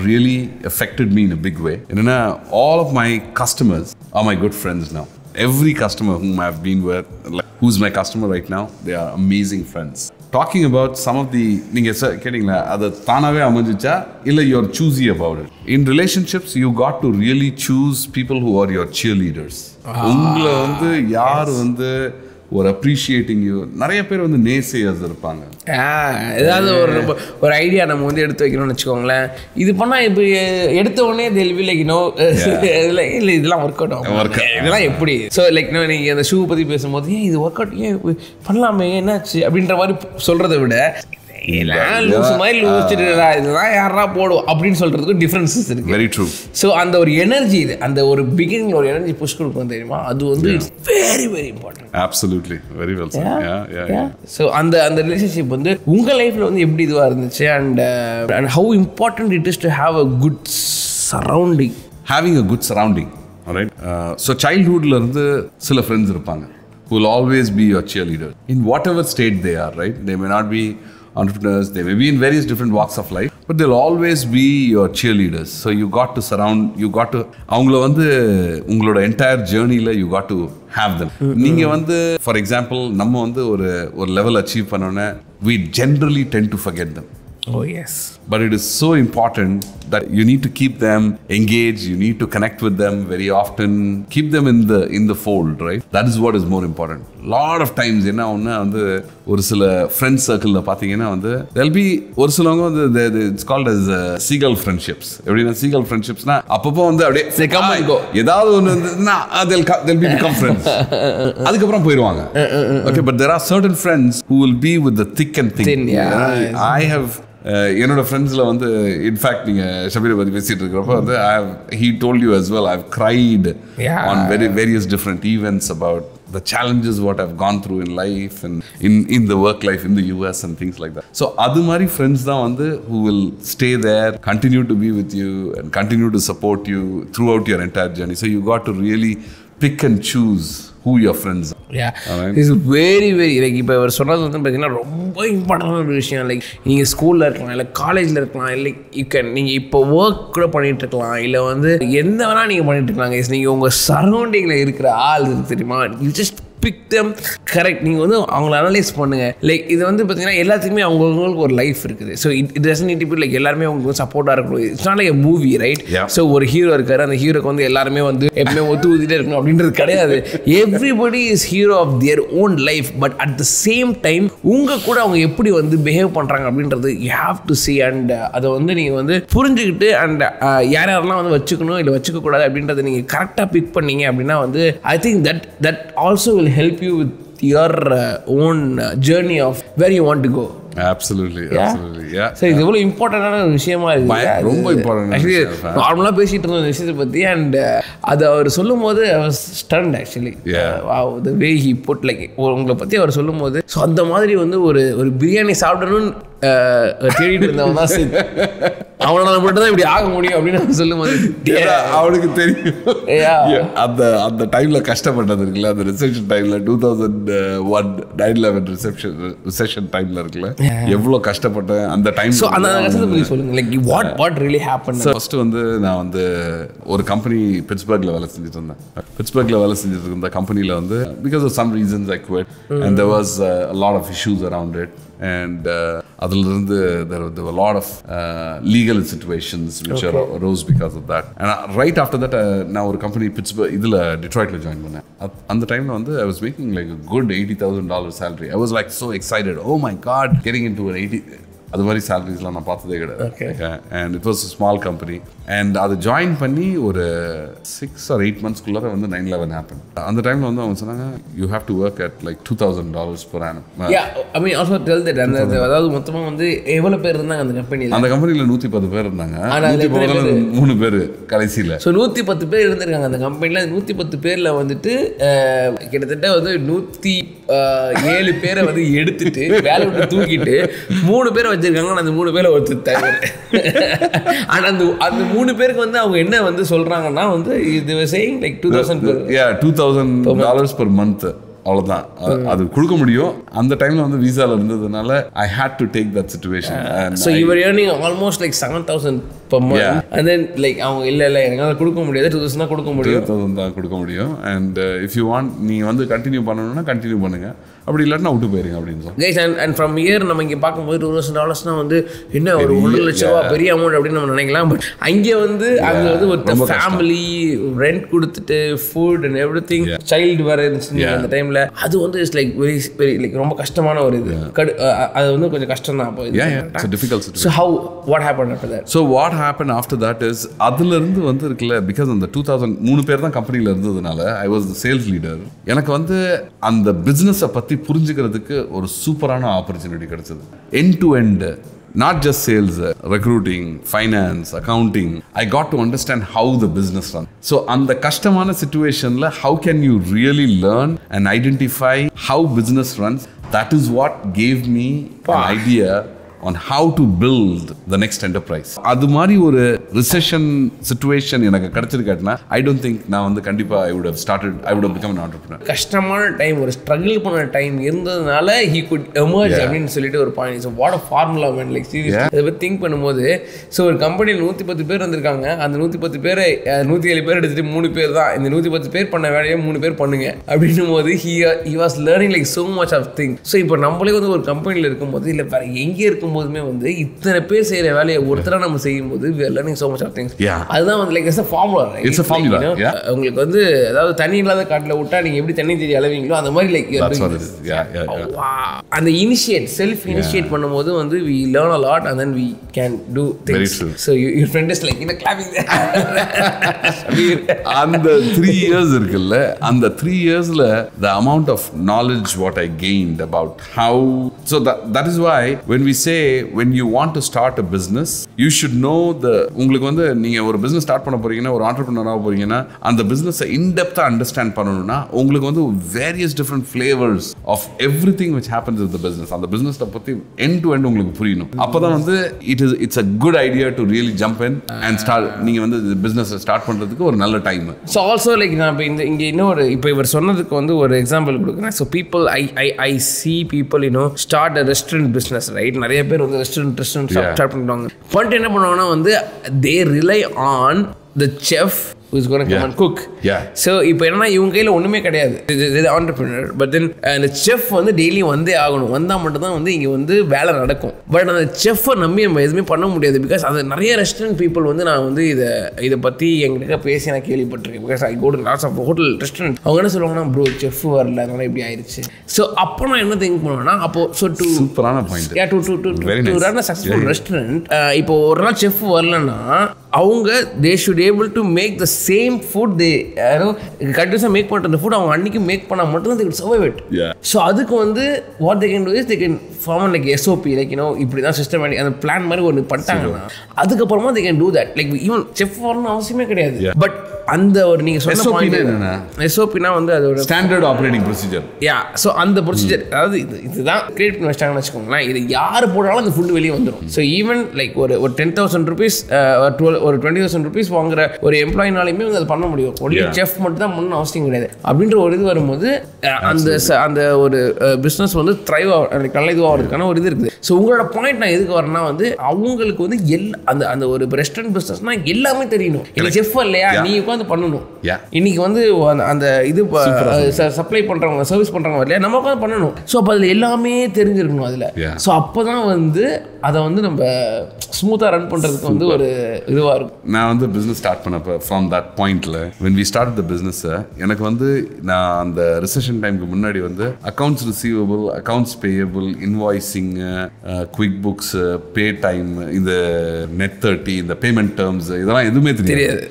really affected me in a big way. And uh, all of my customers are my good friends now. Every customer whom I've been with, like, who's my customer right now, they are amazing friends. Talking about some of the நீங்கள் கேட்டிங்களா அதை தானாகவே அமைஞ்சிச்சா இல்லை you're choosy about it in relationships you got to really choose people who are your cheerleaders உங்களை வந்து யார் வந்து ஒரு அப்ரிஷியேட்டிங் யூ நிறைய பேர் வந்து நேசேயர்ஸ் இருப்பாங்க. ஏதாவது ஒரு ஒரு ஐடியா நம்ம வந்து எடுத்து வைக்கணும்னு வச்சுக்கோங்களேன். இது பண்ணால் இப்போ எடுத்த உடனே தெல்வி லைக் நோ இல்லை இல்லை இதெல்லாம் ஒர்க் அவுட் ஆகும். Out. இதெல்லாம் எப்படி? ஸோ லைக் நீங்கள் அந்த ஷூ பற்றி பேசும்போது ஏன் இது ஒர்க் அவுட் ஏன் பண்ணலாமே என்னாச்சு? அப்படின்ற மாதிரி சொல்கிறத விட லூசு மாதிரி லூசிட்டுடா இதெல்லாம் யாரா போடும் அப்படின்னு சொல்கிறதுக்கு டிஃப்ரென்சஸ் வெரி ட்ரூ ஸோ அந்த ஒரு எனர்ஜி இது அந்த ஒரு பிகினிங் ஒரு எனர்ஜி புஷ் கொடுக்கும் தெரியுமா அது வந்து it's very very important yeah, yeah. So அந்த அந்த ரிலேஷன்ஷிப் வந்து உங்கள் லைஃப்பில் வந்து எப்படி இதுவாக இருந்துச்சு and and how important it is to have a good surrounding surrounding. All right. Uh, so childhoodல இருந்து சில friends இருப்பாங்க will always be your cheerleader in whatever state they are. Right. They may not be entrepreneurs. They may be in various different walks of life, but they'll always be your cheerleaders. So you got to surround. You got to அவங்கள வந்து உங்களோட entire ஜேர்னியில் you got to have them நீங்க வந்து for example நம்ம வந்து ஒரு ஒரு லெவல் அச்சீவ் பண்ணோன்னே we generally tend to forget them oh yes but it is so important that you need to keep them engaged you need to connect with them very often keep them in the in the fold right that is what is more important lot of times என்ன ஒன்று வந்து ஒரு சில friends சர்க்கிளில் பார்த்தீங்கன்னா வந்து தெல் B ஒரு சிலவங்க வந்து it's called as seagull friendships எப்படின்னா சீகல் ஃப்ரெண்ட்ஷிப்ஸ்னா அப்பப்போ வந்து அப்படியே and go. ஏதாவது ஒன்று இருந்ததுன்னா co- they'll be become friends அதுக்கப்புறம் போயிடுவாங்க okay but there are certain friends who will be with the thick and thin Thin, yeah. I have என்னோட ஃப்ரெண்ட்ஸில் வந்து இன்ஃபேக்ட் நீங்கள் ஷபீரை பற்றி பேசிட்டு இருக்கிறப்ப வந்து I how he told you as well I've cried Yeah. on very various different events about the challenges what I've gone through in life and in in the work life in the US and things like that. So அது மாதிரி friends தான் வந்து who will stay there, continue to be with you and continue to support you throughout your entire journey. So you got to really pick and choose who your friends are. Yeah Alright. Is very very like இப்போ இவர் சொன்னது வந்து பார்த்தீங்கன்னா ரொம்ப இம்பார்ட்டண்டான ஒரு விஷயம் like நீங்கள் ஸ்கூலில் இருக்கலாம் இல்லை காலேஜில் இருக்கலாம் இல்லை யூ கேன் நீங்கள் இப்போ ஒர்க் கூட பண்ணிட்டு இருக்கலாம் இல்லை வந்து எந்த வேணால் நீங்கள் பண்ணிட்டு இருக்கலாம் guys. நீங்கள் உங்கள் சரௌண்டிங்கில் இருக்கிற ஆள் தெரியுமா you just pick them. Correct நீங்கள் வந்து அவங்கள அனலைஸ் பண்ணுங்க. லைக் இது வந்து பார்த்தீங்கன்னா எல்லாத்துக்குமே அவங்கவுங்களுக்கு ஒரு லைஃப் இருக்குது. So it it doesn't need like எல்லாருமே அவங்களுக்கு சப்போர்ட்டாக இருக்கணும். It's not like movie right. So ஒரு ஹீரோ இருக்காரு. அந்த ஹீரோக்கு வந்து எல்லாருமே வந்து எப்பவுமே ஒத்து ஊதிட்டே இருக்கணும் அப்படின்றது கிடையாது. Everybody is hero of their own life but at the same time உங்கள் கூட அவங்க எப்படி வந்து பிஹேவ் பண்ணுறாங்க அப்படின்றது you have to see and அதை வந்து நீங்கள் வந்து புரிஞ்சுக்கிட்டு அண்ட் யார் யாரெல்லாம் வந்து வச்சுக்கணும் இல்லை வச்சுக்க கூடாது அப்படின்றத நீங்கள் கரெக்டாக பிக் பண்ணீங்க அப்படின்னா வந்து I think that that also will help you with your own journey of where you want to go absolutely absolutely. Yeah. So இது எவ்வளோ இம்பார்ட்டண்டான ஒரு விஷயமா இருக்கு ரொம்ப ஆக்சுவலி. நார்மலாக பேசிட்டு இருந்த விஷயத்தை பற்றி அண்ட் அது அவர் சொல்லும் போது stunned actually Yeah. The way he put like உங்களை பற்றி அவர் சொல்லும் போது ஸோ அந்த மாதிரி வந்து ஒரு ஒரு பிரியாணி சாப்பிடணும்னு அஹ், தேடிட்டு இருந்தவன் தான் சரி அவனால மட்டும் தான் இப்படி ஆக முடியும் அப்படின்னு சொல்லும் போது அவனுக்கு தெரியும். அந்த அந்த டைம்ல கஷ்டப்பட்டது இருக்குல்ல அந்த ரிசெப்ஷன் டைம்ல two thousand one nine eleven reception reception டைம்ல இருக்குல்ல. எவ்வளவு கஷ்டப்பட்டேன் அந்த டைம் ஸோ அந்த கஷ்டத்தை பற்றி சொல்லுங்க. Like what what really happen first வந்து நான் வந்து ஒரு கம்பெனி பிட்ஸ்பர்க்ல வேலை செஞ்சுட்டு இருந்தேன். பிட்ஸ்பர்க்ல வேலை செஞ்சுட்டு இருந்த கம்பெனில வந்து because of some reasons I quit and there was uh, a lot of issues around it and uh, அதுல இருந்து there there were a lot of uh, legal situations which are arose because of that and uh, right after that uh, நான் ஒரு company Pittsburgh இதுல டிட்ராய்ட்ல join பண்ணேன் அந்த டைம்ல வந்து I was making like good eighty thousand dollar salary I was like so excited oh my god getting into an eighty அது மாதிரி சேலரிஸ்லாம் நான் பார்த்ததே கிடையாது and it was small company and அதை ஜாயின் பண்ணி ஒரு சிக்ஸ் ஆர் எயிட் மந்த்ஸ்க்குள்ளார வந்து நைன் லெவன் ஹேப்பன் அந்த டைமில் வந்து அவங்க சொன்னாங்க you have to work at like two thousand dollars annum. Yeah I mean also tell that அந்த அதாவது மொத்தமாக வந்து எவ்வளோ பேர் இருந்தாங்க அந்த கம்பெனியில் அந்த கம்பெனியில் நூற்றி பத்து பேர் இருந்தாங்க. நூற்றி பத்துல மூணு பேர் கடைசியில். ஸோ நூற்றி பத்து பேர் இருந்திருக்காங்க அந்த கம்பெனியில் நூற்றி பத்து பேரில் வந்துட்டு அஹ், கிட்டத்தட்ட வந்து நூற்றி ஏழு பேரை வந்து எடுத்துட்டு வேலை விட்டு தூக்கிட்டு மூணு பேரை வச்சிருக்காங்க அந்த மூணு பேரை ஒருத்தர் தவிர ஆனால் அந்த அந்த மூணு பேருக்கு வந்து அவங்க என்ன வந்து சொல்கிறாங்கன்னா வந்து இது saying like two thousand two thousand dollars per month அவ்வளோதான் அது கொடுக்க முடியும். அந்த டைம்ல வந்து விசால இருந்ததுனால I had to take that situation so இவர் earning almost like seven thousand per Yeah. Month and then like அவங்க இல்லை இல்லை எங்களால் கொடுக்க முடியாது. டூ தௌசண்ட் தான் கொடுக்க முடியும். தௌசண்ட் தான் கொடுக்க முடியும். அண்ட் இஃப் யூ வாண்ட் நீங்க வந்து கண்டினியூ பண்ணணும்னா கண்டினியூ பண்ணுங்க. அப்படி இல்லாட்டினா விட்டு போயிருங்க அப்படின்னு சொல்லி. Guys and and from year நம்ம இங்கே பார்க்கும்போது டூ தௌசண்ட் டாலர்ஸ்னால் வந்து என்ன ஒரு ஒன்றரை லட்ச ரூபா பெரிய அமௌண்ட் அப்படின்னு நம்ம நினைக்கலாம் பட் அங்கே வந்து அங்கே வந்து ஒரு. ஃபேமிலி ரெண்ட் கொடுத்துட்டு food and everything child வேறு இருந்துச்சு அந்த டைமில் அது வந்து it's like very very like ரொம்ப கஷ்டமான ஒரு இது. கடு அது வந்து கொஞ்சம் கஷ்டம் தான் அப்போ situation. So how what happen after that so what happen after that is அதுலேருந்து வந்து இருக்குல்ல பிகாஸ் அந்த டூ தௌசண்ட் மூணு பேர் தான் கம்பெனியில் இருந்ததுனால I was the sales leader எனக்கு வந்து அந்த பிஸ்னஸை பற்றி புரிஞ்சுக்கிறதுக்கு ஒரு சூப்பரான ஆப்பர்ச்சுனிட்டி கிடைச்சது. End to end not just sales recruiting finance accounting I got to understand how the business run so அந்த கஷ்டமான சுச்சுவேஷனில் how can you really learn and identify how business runs that is what gave me idea on how to build the next enterprise. அது மாதிரி ஒரு recession situation எனக்கு கிடைச்சிருக்காட்டினா I don't think நான் வந்து கண்டிப்பா I have started I become an entrepreneur. கஷ்டமான time ஒரு ஸ்ட்ரகிள் பண்ண டைம் இருந்ததுனால ஹீ குட் எமர்ஜ் அப்படின்னு சொல்லிட்டு ஒரு point so what formula man like serious இதை பற்றி திங்க் பண்ணும்போது ஸோ ஒரு கம்பெனியில் நூற்றி பத்து பேர் வந்திருக்காங்க. அந்த நூற்றி பத்து பேரை நூற்றி ஏழு பேர் எடுத்துட்டு மூணு பேர் தான். இந்த நூற்றி பத்து பேர் பண்ண வேலையை மூணு பேர் பண்ணுங்க. அப்படின்னும் போது he he was learning like so much of thing so இப்போ நம்மளே வந்து ஒரு கம்பெனியில் இருக்கும்போது இல்லை வேற எங்கே இருக்கும்போதுமே வந்து இத்தனை பேர் செய்கிற வேலையை ஒருத்தராக நம்ம செய்யும்போது so much of things Yeah. அதுதான் வந்து like it's formula It's a formula, yeah. உங்களுக்கு வந்து அதாவது தண்ணி இல்லாத காட்டில் விட்டா நீங்க எப்படி தண்ணி தேடி அளவீங்களோ அந்த மாதிரி லைக். அந்த இனிஷியேட் செல்ஃப் இனிஷியேட் பண்ணும்போது வந்து we learn a lot and then we can do things. So your friend is like இந்த கிளாப்பிங் அந்த த்ரீ இயர்ஸ் இருக்குல்ல அந்த த்ரீ இயர்ஸ்ல the amount of knowledge what I gained about how so that is why when we say when you want to start a business you should know the உங்களுக்கு வந்து நீங்க ஒரு business start பண்ண போறீங்கன்னா ஒரு ஆண்டர்பிரினர் போகிறீங்கன்னா போறீங்கன்னா அந்த பிஸ்னஸை இன்டெப்த்தாக அண்டர்ஸ்டாண்ட் பண்ணணும்னா உங்களுக்கு வந்து various different flavours of everything which happens இந்த பிஸ்னஸ் அந்த பிஸ்னஸை பற்றி எண்ட் டு எண்ட் உங்களுக்கு புரியணும். அப்பதான் வந்து it is it's a good idea to really jump in and start நீங்க வந்து பிஸ்னஸை ஸ்டார்ட் பண்றதுக்கு ஒரு நல்ல டைம் ஸோ ஆல்சோ லைக் நான் இப்போ இந்த இங்கே இன்னொரு இப்போ இவர் சொன்னதுக்கு வந்து ஒரு எக்ஸாம்பிள் கொடுக்குறேன். So people I I I see people இன்னும் start a restaurant business right நிறைய பேர் வந்து ரெஸ்டாரண்ட் ரெஸ்டாரண்ட். ஸ்டார்ட் பண்ணிடுவாங்க பண்ணிட்டு என்ன பண்ணுவாங்கன்னா வந்து they rely on the chef come Yeah. and cook. Yeah. So இப்போ என்னன்னா இவங்க கையில் ஒன்றுமே கிடையாது. ஆண்டர்பிரினர் பட் தென் அந்த செஃப் வந்து டெய்லியும் வந்தே ஆகணும். வந்தால் மட்டும்தான் வந்து இங்கே வந்து வேலை நடக்கும். பட் அந்த செஃப்பை நம்பி நம்ம எதுவுமே பண்ண முடியாது. பிகாஸ் அது நிறைய ரெஸ்டாரண்ட் பீப்புள் வந்து நான் வந்து இதை இதை பற்றி எங்கிட்ட பேசி நான் கேள்விப்பட்டிருக்கேன். Because I got lots of hotel restaurant அவங்க என்ன சொல்லுவாங்கன்னா ப்ரோ செஃப் வரல. அதனால இப்படி ஆயிடுச்சு ஸோ அப்போ நான் என்ன திங்க் பண்ணுவேன்னா அப்போ ஸோ டு சூப்பரான point yeah to to to to. Run successful restaurant இப்போ ஒரு நாள் செஃப் வரலன்னா அவங்க they should able to make the same food they யாரோ கண்டினியூஸாக மேக் பண்ணுற ஃபுட் அவங்க அன்னைக்கு மேக் பண்ணால் மட்டும் தான் சர்வைவ் இட். ஸோ அதுக்கு வந்து what they can do is they can form like SOP like you know இப்படி தான் சிஸ்டம் அந்த பிளான் மாதிரி ஒன்று பண்ணிட்டாங்கன்னா அதுக்கப்புறமா they can do that like even chef வரணும்னு அவசியமே கிடையாது. பட் அந்த ஒரு நீங்கள் சொன்ன பாயிண்ட் என்னன்னா? எஸ்ஓபினா வந்து அதோட standard operating procedure yeah so அந்த ப்ரொசீஜர் அதாவது இது இதுதான் கிரியேட் பண்ணி வச்சிட்டாங்கன்னு வச்சுக்கோங்களேன். இது யார் போட்டாலும் அந்த ஃபுட் வெளியே வந்துடும் ஸோ ஈவன் லைக் ஒரு ஒரு டென் தௌசண்ட் ருபீஸ் டுவெல் ஒரு டுவெண்ட்டி தௌசண்ட் ருபீஸ் வாங்குற ஒரு எம்ப்ளாயினாலையுமே வந்து அது பண்ண முடியும். ஒன்லி. செஃப் மட்டும் தான் பண்ணணும் அவசியம் கிடையாது. அப்படின்ற ஒரு இது வரும்போது அந்த அந்த ஒரு பிஸ்னஸ் வந்து த்ரைவ் நல்ல இதுவாகிறதுக்கான ஒரு இது இருக்குது. ஸோ உங்களோட பாயிண்ட் நான் எதுக்கு வரேன்னா வந்து அவங்களுக்கு வந்து எல்லா அந்த அந்த ஒரு ரெஸ்டாரண்ட் பிஸ்னஸ்னா எல்லாமே தெரியணும். இன்னைக்கு செஃப் இல்லையா. நீ உட்காந்து பண்ணணும். இன்னைக்கு வந்து அந்த- இது சப்ளை பண்றவங்க சர்வீஸ் பண்றவங்க வரலையா நம்ம உட்காந்து பண்ணணும். ஸோ அப்போ அதில் எல்லாமே தெரிஞ்சிருக்கணும் அதில். ஸோ அப்போ தான் வந்து அதை வந்து நம்ம ஸ்மூத்தாக ரன் பண்ணுறதுக்கு வந்து ஒரு இதுவாக இருக்கும். நான் வந்து பிஸ்னஸ் ஸ்டார்ட் பண்ணப்போ ஃப்ரம் தட் பாயிண்ட்ல when we started the business எனக்கு வந்து நான் அந்த ரிசெஷன் டைமுக்கு முன்னாடி வந்து accounts receivable accounts payable invoicing QuickBooks pay time இந்த நெட் தேர்ட்டி இந்த பேமெண்ட் டேர்ம்ஸ் இதெல்லாம் எதுவுமே தெரியாது.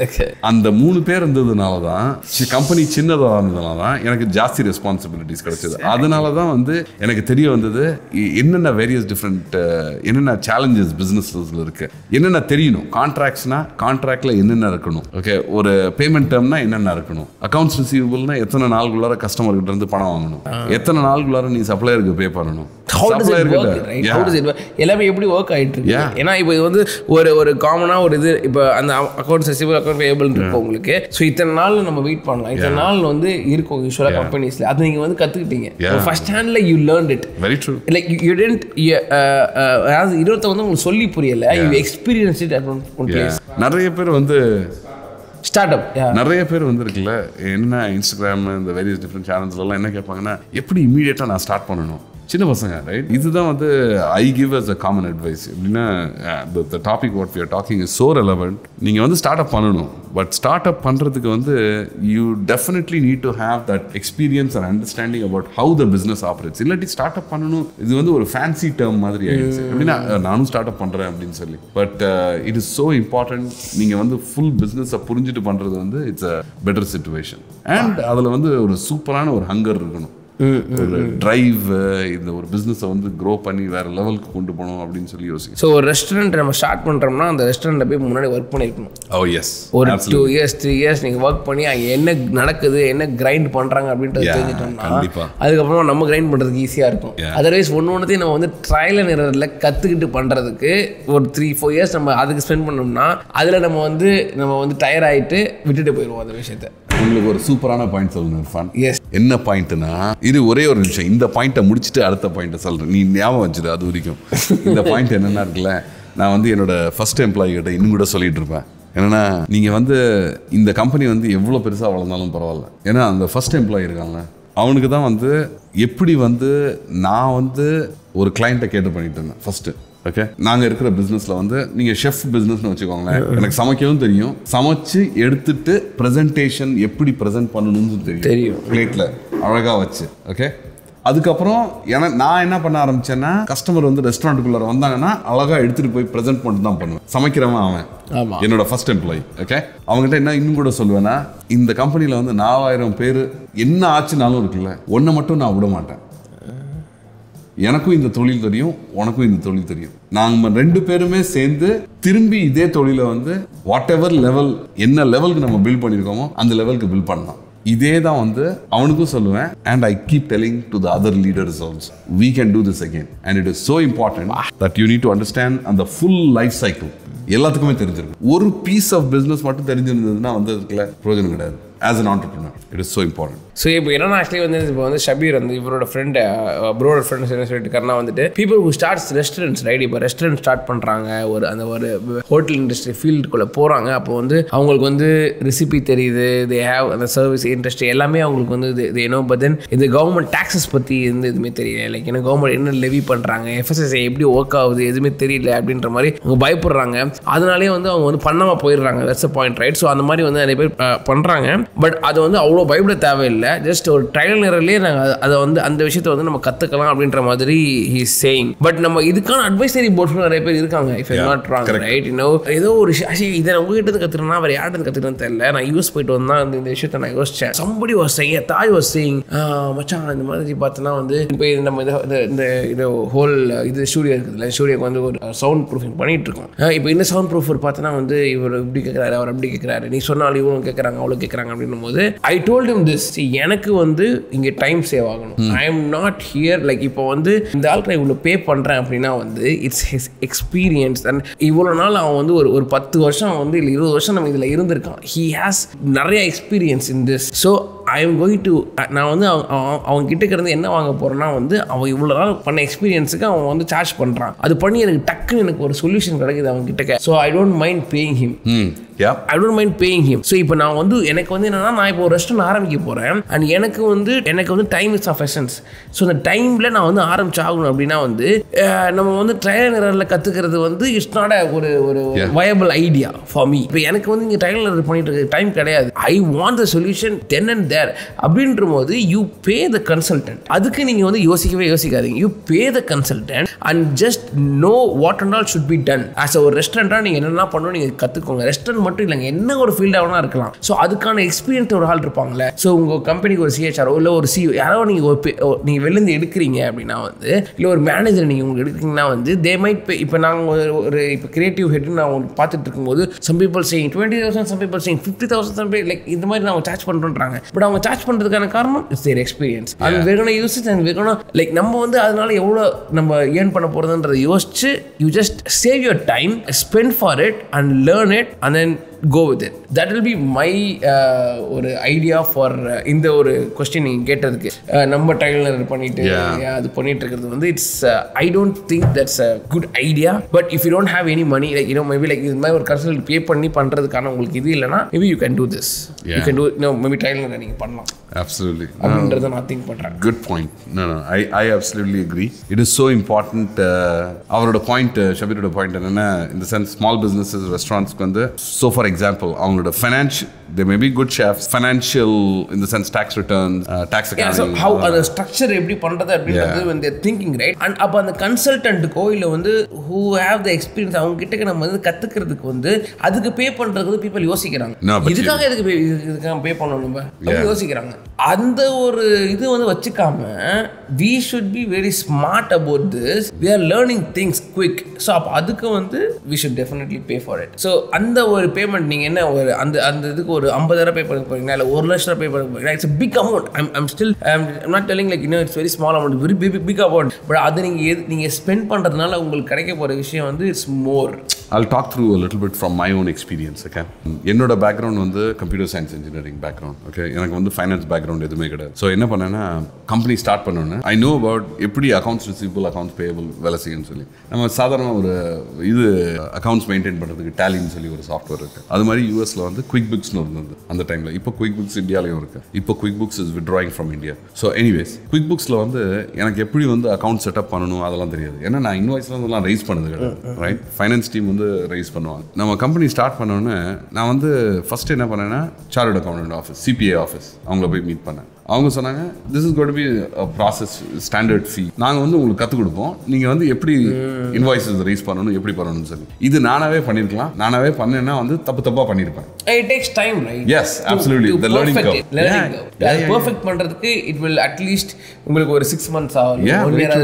அந்த மூணு பேர் இருந்ததுனால தான் கம்பெனி சின்னதாக இருந்ததுனால தான் எனக்கு ஜாஸ்தி ரெஸ்பான்சிபிலிட்டிஸ் கிடைச்சது. அதனால தான் வந்து எனக்கு தெரிய வந்தது என்னென்ன வேரியஸ் டிஃப்ரெண்ட் என்னென்ன சேலஞ்சஸ் பிஸ்னஸில் இருக்கு? என்னென்ன தெரியணும்? கான்ட்ராக்ட்ஸ்னா கான்ட்ராக்ட்ல என்னென்ன இருக்கணும்? ஓகே ஒரு பேமெண்ட் டேர்ம்னா என்னென்ன இருக்கணும்? அக்கௌண்ட்ஸ் ரிசீவபிள்னா எத்தனை நாளுக்குள்ளார கஸ்டமர் கிட்ட இருந்து பணம் வாங்கணும்? எத்தனை நாளுக்குள்ளார நீ சப்ளையருக்கு பே பண்ணணும்? எல்லாமே எப்படி ஒர்க் ஆயிட்டு இருக்கு. ஏன்னா இப்போ இது வந்து ஒரு ஒரு காமனாக ஒரு இது இப்போ அந்த அக்கௌண்ட் ரெசிபிள் அக்கௌண்ட் பேபிள் இருக்கும் உங்களுக்கு. ஸோ இத்தனை நாள் நம்ம வெயிட் பண்ணலாம். இத்தனை நாள் வந்து இருக்கும் யூஸ்வலாக கம்பெனிஸில் அதை நீங்கள் வந்து கற்றுக்கிட்டீங்க. First handle you learn it very true like you tend அதாவது இருபத்த வந்து உங்களுக்கு சொல்லி புரியல. யூ எக்ஸ்பீரியன்ஸ் இட் நிறைய பேர் வந்து ஸ்டார்ட் அப் நிறைய பேர் வந்து இருக்குல்ல என்ன இன்ஸ்டாகிராம் இந்த வேரியஸ் டிஃப்ரெண்ட் சேனல்ஸ்லாம் என்ன கேட்பாங்கன்னா எப்படி இமீடியட்டாக நான் ஸ்டார்ட் பண்ணணும்? சின்ன பசங்க ரைட் இதுதான் வந்து I give as a common advice எப்படின்னா the topic what we are talking is so relevant நீங்கள் வந்து ஸ்டார்ட் அப் பண்ணணும். பட் ஸ்டார்ட் அப் பண்ணுறதுக்கு வந்து you definitely need to have that experience and understanding about how the business operates இல்லாட்டி start up பண்ணணும் இது வந்து ஒரு ஃபேன்சி டேர்ம் மாதிரி ஆயிடுச்சு. எப்படின்னா அஹ், நானும் ஸ்டார்ட் அப் பண்ணுறேன் அப்படின்னு சொல்லி. But it is so important நீங்கள் வந்து ஃபுல் பிஸ்னஸை புரிஞ்சுட்டு பண்ணுறது வந்து it's a better situation and அதில் வந்து ஒரு சூப்பரான ஒரு ஹங்கர் இருக்கணும். ஒரு டிரைவ் இந்த ஒரு பிஸ்னஸை வந்து க்ரோ பண்ணி வேற லெவலுக்கு கொண்டு போகணும் அப்படின்னு சொல்லி யோசிக்கும் ஸோ ஒரு ரெஸ்டாரண்ட் நம்ம ஸ்டார்ட் பண்ணுறோம்னா அந்த ரெஸ்டாரண்ட்டில் போய் முன்னாடி ஒர்க் பண்ணியிருக்கணும் ஓ எஸ் ஒரு டூ இயர்ஸ் த்ரீ இயர்ஸ் நீங்கள் ஒர்க் பண்ணி அங்கே என்ன நடக்குது என்ன கிரைண்ட் பண்ணுறாங்க அப்படின்றது தெரிஞ்சிட்டோம்னா. அதுக்கப்புறமா நம்ம கிரைண்ட் பண்ணுறதுக்கு ஈஸியாக இருக்கும். அதர்வைஸ் ஒன்று ஒன்றுத்தையும் நம்ம வந்து ட்ரையல் அண்ட் எரரில் கற்றுக்கிட்டு பண்ணுறதுக்கு ஒரு த்ரீ ஃபோர் இயர்ஸ் நம்ம அதுக்கு ஸ்பெண்ட் பண்ணோம்னா அதில் நம்ம வந்து நம்ம வந்து டயர் ஆகிட்டு விட்டுட்டு போயிடுவோம் அந்த விஷயத்த. உங்களுக்கு ஒரு சூப்பரான பாயிண்ட் சொல்லுங்க இர்ஃபான். Yes. என்ன பாயிண்ட்னா இது ஒரே ஒரு நிமிஷம். இந்த பாயிண்ட்டை முடிச்சுட்டு அடுத்த பாயிண்ட்டை சொல்றேன். நீ ஞாபகம் வச்சுது அது வரைக்கும். இந்த பாயிண்ட் என்னன்னா இருக்குல்ல நான் வந்து என்னோட ஃபர்ஸ்ட் எம்ப்ளாயி கிட்ட இன்னும் கூட சொல்லிட்டு இருப்பேன். என்னன்னா நீங்க வந்து இந்த கம்பெனி வந்து எவ்வளோ பெருசா வளர்ந்தாலும் பரவாயில்ல. ஏன்னா அந்த ஃபர்ஸ்ட் எம்ப்ளாயி இருக்காங்க அவனுக்கு தான் வந்து எப்படி வந்து நான் வந்து ஒரு கிளைண்ட்டை கேட்டு பண்ணிட்டு இருந்தேன் ஃபர்ஸ்ட் ஓகே நாங்க இருக்கிற பிசினஸ்ல வந்து நீங்க ஷெஃப் பிசினஸ்னு வச்சுக்கோங்களேன். எனக்கு சமைக்கவும் தெரியும். சமைச்சு எடுத்துட்டு பிரசன்டேஷன் எப்படி பிரசன்ட் பண்ணணும்னு தெரியும். தெரியும். பிளேட்ல அழகா வச்சு. ஓகே அதுக்கப்புறம் எனக்கு நான் என்ன பண்ண ஆரம்பிச்சேன்னா கஸ்டமர் வந்து ரெஸ்டாரண்ட்டுக்குள்ள வந்தாங்கன்னா அழகா எடுத்துட்டு போய் ப்ரெசென்ட் பண்ணிட்டு தான் பண்ணுவேன். சமைக்கிறவன் அவன். என்னோட ஃபர்ஸ்ட் எம்ப்ளாயி ஓகே அவங்ககிட்ட என்ன இன்னும் கூட சொல்லுவேன்னா இந்த கம்பெனியில் வந்து நாலாயிரம் பேர் என்ன ஆச்சுனாலும் இருக்குல்ல ஒன்றை மட்டும் நான் விட மாட்டேன். எனக்கும் இந்த தொழில் தெரியும் உனக்கும் இந்த தொழில் தெரியும். நாங்கள் ரெண்டு பேருமே சேர்ந்து திரும்பி இதே தொழிலை வந்து வாட் எவர் லெவல் என்ன லெவலுக்கு நம்ம பில்ட் பண்ணியிருக்கோமோ அந்த லெவலுக்கு பில்ட் பண்ணலாம். இதே தான் வந்து அவனுக்கும் சொல்லுவேன் and I keep telling to the other leaders also we can do this again and it is so important that you need to understand அந்த ஃபுல் லைஃப் சைக்கிள் எல்லாத்துக்குமே தெரிஞ்சிருக்கு ஒரு பீஸ் ஆஃப் பிஸ்னஸ் மட்டும் தெரிஞ்சிருந்ததுன்னா வந்து அதுக்குள்ள பிரயோஜனம் கிடையாது. As an entrepreneur it is so important so இப்போ என்னன்னா ஆக்சுவலி வந்து இப்போ வந்து ஷபீர் வந்து இவரோட ஃப்ரெண்டு ப்ரோட ஃப்ரெண்ட்ஸ் என்ன சொல்லிட்டு வந்துட்டு people who starts restaurants right இப்போ ரெஸ்டாரண்ட் ஸ்டார்ட் பண்ணுறாங்க ஒரு அந்த ஒரு ஹோட்டல் இண்டஸ்ட்ரி ஃபீல்டுக்குள்ளே போகிறாங்க அப்போ வந்து அவங்களுக்கு வந்து ரெசிபி தெரியுது தே ஹேவ் அந்த சர்வீஸ் இண்டஸ்ட்ரி எல்லாமே அவங்களுக்கு வந்து இது ஏனோ பட் தென் இந்த கவர்மெண்ட் டேக்ஸஸ் பற்றி வந்து எதுவுமே தெரியல. லைக் ஏன்னா கவர்மெண்ட் என்ன லெவி பண்ணுறாங்க எஃப்எஸ்எஸ்ஐ எப்படி ஒர்க் ஆகுது எதுவுமே தெரியல அப்படின்ற மாதிரி அவங்க பயப்படுறாங்க. அதனாலே வந்து அவங்க வந்து பண்ணாமல் போயிடுறாங்க. That's a point right so அந்த மாதிரி வந்து நிறைய பேர் பண்ணுறாங்க பட் அது வந்து அவ்வளோ பயப்பட தேவையில்லை. ஜஸ்ட் ஒரு ட்ரையல் நேரிலே நாங்கள் அதை வந்து அந்த விஷயத்தை வந்து நம்ம கற்றுக்கலாம் அப்படின்ற மாதிரி ஹி சேயிங் பட் நம்ம இதுக்கான அட்வைசரி போர்ட்ஸ் நிறைய பேர் இருக்காங்க. If Yeah, not wrong. Right இன்னும் ஏதோ ஒரு இதை நான் உங்ககிட்ட கற்றுக்கணும்னா வேறு யார்கிட்ட கற்றுக்கணும்னு தெரியல. நான் யூஸ் போயிட்டு வந்தா இந்த விஷயத்தை நான் யோசிச்சேன். சம்படி வாஸ் செய்ய தாய் வாஸ் சேயிங் மச்சான் இந்த மாதிரி பார்த்தோன்னா வந்து இப்போ இது நம்ம இந்த- இந்த ஹோல் இது ஸ்டூடியோ இருக்குதுல்ல ஸ்டூடியோக்கு வந்து ஒரு சவுண்ட் ப்ரூஃபிங் பண்ணிட்டு இருக்கோம். இப்போ இந்த சவுண்ட் ப்ரூஃபர் பார்த்தோன்னா வந்து இவர் இப்படி கேட்குறாரு அவர் அப்படி கேட்குறாரு நீ சொன்னாலும் இவங்க கேட்குறாங்க அவ்வளோ கேட்குறாங்க அப்படின்னும் போது ஐ டோல்ட் திஸ் எனக்கு வந்து இங்கே டைம் சேவ் ஆகணும். I am not here like இப்போ வந்து இந்த ஆளுக்கு நான் இவ்வளோ பே பண்ணுறேன் அப்படின்னா வந்து இட்ஸ் ஹிஸ் எக்ஸ்பீரியன்ஸ் அண்ட் இவ்வளோ நாள் அவன் வந்து ஒரு ஒரு பத்து வருஷம் வந்து இல்லை இருபது வருஷம் நம்ம இதில் இருந்திருக்கான். ஹீ ஹாஸ் நிறைய experience in this so I am going to நான் வந்து அவன் அவன் அவன் கிட்ட இருந்து என்ன வாங்க போகிறேன்னா வந்து அவன் இவ்வளோ நாள் பண்ண எக்ஸ்பீரியன்ஸுக்கு அவன் வந்து சார்ஜ் பண்ணுறான் அது பண்ணி எனக்கு டக்குன்னு எனக்கு ஒரு சொல்யூஷன் கிடைக்குது அவன் கிட்ட so I don't mind paying him I don't mind paying him so இப்போ நான் வந்து எனக்கு வந்து என்னன்னா நான் இப்போ ஒரு ரெஸ்டாரண்ட் ஆரம்பிக்க போகிறேன் அண்ட் எனக்கு வந்து எனக்கு வந்து time is of essence so அந்த டைமில் நான் வந்து ஆரம்பிச்சாகணும் அப்படின்னா வந்து நம்ம வந்து ட்ரையல் நிரலில் கற்றுக்கிறது வந்து இட்ஸ் நாட் ஒரு ஒரு. வயபிள் ஐடியா ஃபார் மீ இப்போ எனக்கு வந்து இங்கே ட்ரையல் நிரல் பண்ணிட்டு இருக்க டைம் கிடையாது. I want the solution then and there அப்படின்ற போது யூ பே த கன்சல்டன்ட் அதுக்கு நீங்கள் வந்து யோசிக்கவே யோசிக்காதீங்க. You pay the consultant and just know what and all should be done as ஒரு ரெஸ்டாரண்ட்டாக நீங்கள் என்னென்ன பண்ணணும் நீங்கள் கற்றுக்கோங்க ரெஸ்டாரண்ட் மட்டும் இல்லைங்க. என்ன ஒரு ஃபீல்டாக வேணா இருக்கலாம். ஸோ அதுக்கான எக்ஸ்பீரியன்ஸ் ஒரு ஆள் இருப்பாங்கல்ல. ஸோ உங்கள் கம்பெனிக்கு ஒரு சிஹெச்ஆரோ இல்லை ஒரு சி யாரோ நீங்கள் ஒரு நீங்கள் வெளிலேருந்து எடுக்கிறீங்க அப்படின்னா வந்து இல்லை ஒரு மேனேஜர் நீங்கள் உங்களுக்கு எடுக்கிறீங்கன்னா வந்து தே மைட் பே இப்போ நாங்கள் ஒரு இப்போ கிரியேட்டிவ் ஹெட்னு நான் உங்களுக்கு பார்த்துட்டு இருக்கும்போது some people saying twenty thousand some people saying fifty thousand some like இந்த மாதிரி நாங்கள் சார்ஜ் பண்ணுறோன்றாங்க பட் அவங்க சார்ஜ் பண்ணுறதுக்கான காரணம் இட்ஸ் தேர் எக்ஸ்பீரியன்ஸ் அது வெறும் யூஸ் அண்ட் வெறும் லைக் நம்ம வந்து அதனால எவ்வளோ நம்ம ஏர்ன் பண்ண போகிறதுன்றதை யோசிச்சு you just save your time spend for it and learn it and then go with it that will be my ஒரு ஐடியா ஃபார் இந்த ஒரு கொஸ்டின் நீங்கள் கேட்டதுக்கு. Uh, நம்ம டைலர் பண்ணிட்டு அது பண்ணிட்டு இருக்கிறது வந்து it's I don't think that's a good idea but if you don't have any money like you know maybe like இது மாதிரி ஒரு கன்சல்ட் பே பண்ணி பண்ணுறதுக்கான உங்களுக்கு இது இல்லைனா maybe you can do this you. Can do no maybe tailor நீங்கள் பண்ணலாம். Absolutely. அப்படின்றத நான் திங்க் பண்ணுறேன் good point. No no. I i absolutely agree. It is so important uh, அவரோட பாயிண்ட் ஷபீரோட பாயிண்ட் என்னன்னா இந்த சென்ஸ் ஸ்மால் பிசினஸஸ் ரெஸ்டாரண்ட்ஸ்க்கு வந்து ஸோ ஃபார் எக்ஸாம்பிள் அவங்களோட financial they may be good chefs financial இந்த sense tax return tax how அந்த structure எப்படி பண்றது அப்படின்றது வந்து திங்கிங் ரைட் அண்ட் அப்போ அந்த கன்சல்டன்ட்டுக்கோ இல்லை வந்து ஹூ ஹேவ் த எக்ஸ்பீரியன்ஸ் அவங்க கிட்ட நம்ம வந்து கத்துக்கிறதுக்கு வந்து அதுக்கு பே பண்றதுக்கு பீப்பிள் யோசிக்கிறாங்க. இதுக்காக எதுக்கு pay- இது- இதுக்காக பே பண்ணணும் நம்ம? யோசிக்கிறாங்க. அந்த ஒரு இது வந்து வச்சுக்காம we should be very smart about this we are learning things quick so அப்போ அதுக்கு வந்து we should definitely pay for it so அந்த ஒரு பேமெண்ட் நீங்கள் என்ன ஒரு அந்த அந்த இதுக்கு ஒரு ஐம்பதாயிரம் பே பண்ண போறீங்களா? இல்லை ஒரு லட்சம் பே பண்ண போறீங்களா? It's big amount I'm I'm still I'm not telling like இன்னும் it's very small amount very big big amount but அது நீங்கள் எது நீங்கள் ஸ்பெண்ட் பண்ணுறதுனால உங்களுக்கு கிடைக்க போகிற விஷயம் வந்து it's more I'll talk through a little bit from my own experience, okay? என்னோட பேக்ரவுண்ட் வந்து computer science engineering background okay எனக்கு வந்து ஃபைனான்ஸ் பேக்ரவுண்ட் எதுவுமே கிடையாது. ஸோ என்ன பண்ணேன்னா கம்பெனி ஸ்டார்ட் பண்ணோன்னே ஐ நோ அபவுட் எப்படி அக்கௌண்ட்ஸ் ரிசீவபிள் அக்கௌண்ட்ஸ் பேயபிள் வேலை செய்யணும்னு சொல்லி. நம்ம சாதாரண ஒரு இது அக்கௌண்ட்ஸ் மெயின்டைன் பண்ணுறதுக்கு டேலின்னு சொல்லி ஒரு சாஃப்ட்வேர் இருக்குது அது மாதிரி யூஎஸில் வந்து குயிக் புக்ஸ்னு இருந்தது அந்த டைமில் இப்போ குயிக் புக்ஸ் இந்தியாலையும் இருக்குது இப்போ QuickBooks is withdrawing from India so anyways quick புக்ஸில் வந்து எனக்கு எப்படி வந்து அக்கௌண்ட் செட்டப் பண்ணணும் அதெல்லாம் தெரியாது. ஏன்னா நான் இன்வாய்ஸ்லாம் அதெல்லாம் ரைஸ் பண்ணது கிடையாது ரைட் ஃபைனான்ஸ் டீம் வந்து ரைஸ் பண்ணுவாங்க. நம்ம கம்பெனி ஸ்டார்ட் பண்ணோன்னே நான் வந்து ஃபர்ஸ்ட் என்ன பண்ணேன்னா chartered accountant office CPA office அவங்கள போய் மீட் பண்ணேன். அவங்க சொன்னாங்க this is got be process standard fee நாங்கள் வந்து உங்களுக்கு கற்றுக் கொடுப்போம். நீங்கள் வந்து எப்படி இன்வாய்ஸஸ் ரைஸ் பண்ணணும் எப்படி பண்ணணும்னு சொல்லி. இது நானாவே பண்ணியிருக்கலாம் நானாவே பண்ணேன்னா வந்து தப்பு தப்பாக பண்ணியிருப்பேன் it takes time right? Yes, absolutely. The learning curve. learning Yeah, curve. Yeah, அது yeah, perfect பண்றதுக்கு it will at least உங்களுக்கு ஒரு சிக்ஸ் மந்த்ஸ் ஆகும் Yeah, one year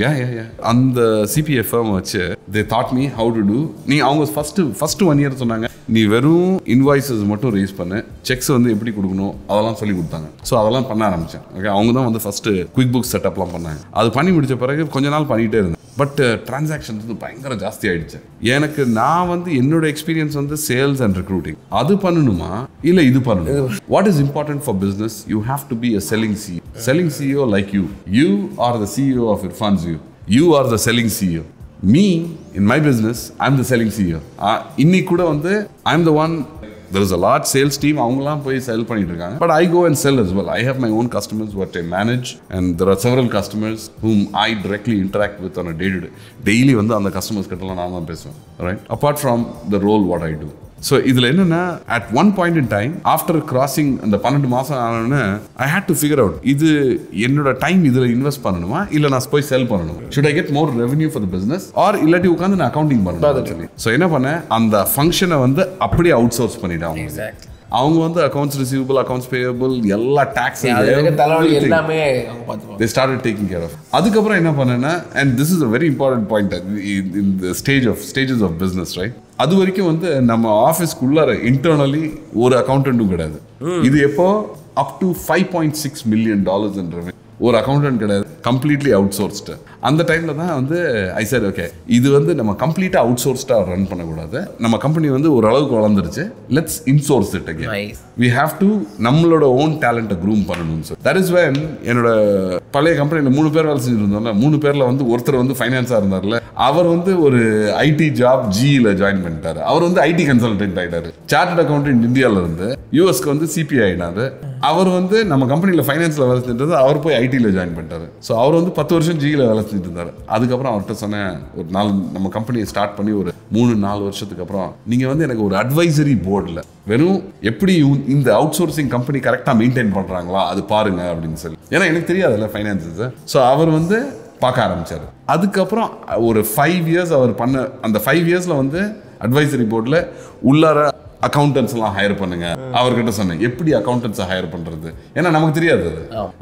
yeah yeah yeah அந்த சிபிஎஃப் வச்சு they taught me how to do நீ அவங்க first first one year சொன்னாங்க நீ வெறும் இன்வாய்ஸஸ் மட்டும் ரேஸ் பண்ணு. செக்ஸ் வந்து எப்படி கொடுக்கணும்? அதெல்லாம் சொல்லி கொடுத்தாங்க. ஸோ அதெல்லாம் பண்ண ஆரம்பித்தேன் ஓகே அவங்க தான் வந்து ஃபஸ்ட்டு குயிக் புக் செட்டப்லாம் பண்ணாங்க. அது பண்ணி முடித்த பிறகு கொஞ்ச நாள் பண்ணிகிட்டே இருந்தேன். பட் டிரான்சாக்ஷன் uh, வந்து பயங்கர ஜாஸ்தி ஆயிடுச்சு. எனக்கு நான் வந்து என்னோட எக்ஸ்பீரியன்ஸ் வந்து சேல்ஸ் அண்ட் ரெக்ரூட்டிங் அது பண்ணணுமா? இல்லை இது பண்ணணும்? What is important for business you have to be a selling C selling CEO like you you are the CEO of Irfan you you are the selling CEO me in my business I am the selling CEO இன்னைக்கு கூட வந்து I am the one there is a large sales team அவங்களாம் போய் sell பண்ணிட்டு இருக்காங்க. But I go and sell as well I have my own customers what I manage and there are several customers whom I directly interact with on a day to daily வந்து அந்த customers கிட்டலாம் நான் தான் பேசுவேன் right apart from the role what I do so இதில் என்னென்னா at one point in time after crossing அந்த பன்னெண்டு மாதம் ஆனோடனே I had to figure out இது என்னோட டைம் இதில் இன்வெஸ்ட் பண்ணணுமா? இல்லை நான் போய் செல் பண்ணணும்? Should I get more revenue for the business or இல்லாட்டி உட்காந்து நான் அக்கௌண்டிங் பண்ணணும் ஸோ என்ன பண்ணேன்? அந்த ஃபங்க்ஷனை வந்து அப்படியே அவுட் சோர்ஸ் பண்ணிட்டேன் அவங்க அவங்க வந்து அக்கௌண்ட்ஸ் ரிசீவபிள் அக்கௌண்ட்ஸ் பேயபிள் எல்லா டேக்ஸ் தலைவலி எல்லாமே they start taking care of அதுக்கப்புறம் என்ன பண்ணேன்னா and this is a very important point in the stage of stages of business right அது வரைக்கும் வந்து நம்ம ஆஃபீஸ்க்குள்ளார இன்டர்னலி ஒரு அக்கௌண்டன்ட்டும் கிடையாது. இது எப்போ? Up to five point six million dollars ஒரு அக்கௌண்டன்ட் கிடையாது. கம்ப்ளீட்லி அவுட் சோர்ஸ்டு அந்த டைமில் தான் வந்து ஐ சார் ஓகே இது வந்து நம்ம கம்ப்ளீட்டாக அவுட் சோர்ஸ்டாக ரன் பண்ணக்கூடாது. நம்ம கம்பெனி வந்து ஓரளவுக்கு வளர்ந்துருச்சு. Let's insource it again. We have to நம்மளோட ஓன் டேலண்ட்டை க்ரூம் பண்ணணும் சார் தட் இஸ் வென் என்னோட பழைய கம்பெனியில் மூணு பேர் வேலை செஞ்சுட்டு இருந்தோம்ல மூணு பேரில் வந்து ஒருத்தர் வந்து ஃபைனான்ஸாக இருந்தார்ல அவர் வந்து ஒரு ஐடி ஜாப் ஜியில் ஜாயின் பண்ணிட்டாரு. அவர் வந்து ஐடி கன்சல்டன்ட் ஆயிட்டாரு. சார்ட்டர்ட் அக்கௌண்டன்ட் இந்தியாவில் இருந்து யூஎஸ்க்கு வந்து சிபிஐ ஆயினாரு. அவர் வந்து நம்ம கம்பெனியில் ஃபைனான்ஸில் வேலை செஞ்சுட்டு அவர் போய் ஐடியில் ஜாயின் பண்ணிட்டாரு. ஸோ அவர் வந்து பத்து வருஷம் ஜியில் வேலை செஞ்சுட்டு இருந்தார். அதுக்கப்புறம் அவர்கிட்ட சொன்னேன் ஒரு நாலு நம்ம கம்பெனியை ஸ்டார்ட் பண்ணி ஒரு மூணு நாலு வருஷத்துக்கு அப்புறம் நீங்கள் வந்து எனக்கு ஒரு அட்வைசரி போர்டில் வெறும் எப்படி இந்த அவுட் சோர்சிங் கம்பெனி கரெக்டாக மெயின்டைன் பண்ணுறாங்களா அது பாருங்க அப்படின்னு சொல்லி. ஏன்னா எனக்கு தெரியாதுல்ல ஃபைனான்சஸ் ஸோ அவர் வந்து பார்க்க ஆரம்பிச்சார். அதுக்கப்புறம் ஒரு ஃபைவ் இயர்ஸ் அவர் பண்ண அந்த ஃபைவ் இயர்ஸில் வந்து அட்வைசரி போர்டில் உள்ளார அக்கௌண்டன்ஸ் எல்லாம் ஹையர் பண்ணுங்க. அவர்கிட்ட சொன்னேன் எப்படி அக்கௌண்டன்ஸை ஹையர் பண்றது? ஏன்னா நமக்கு தெரியாது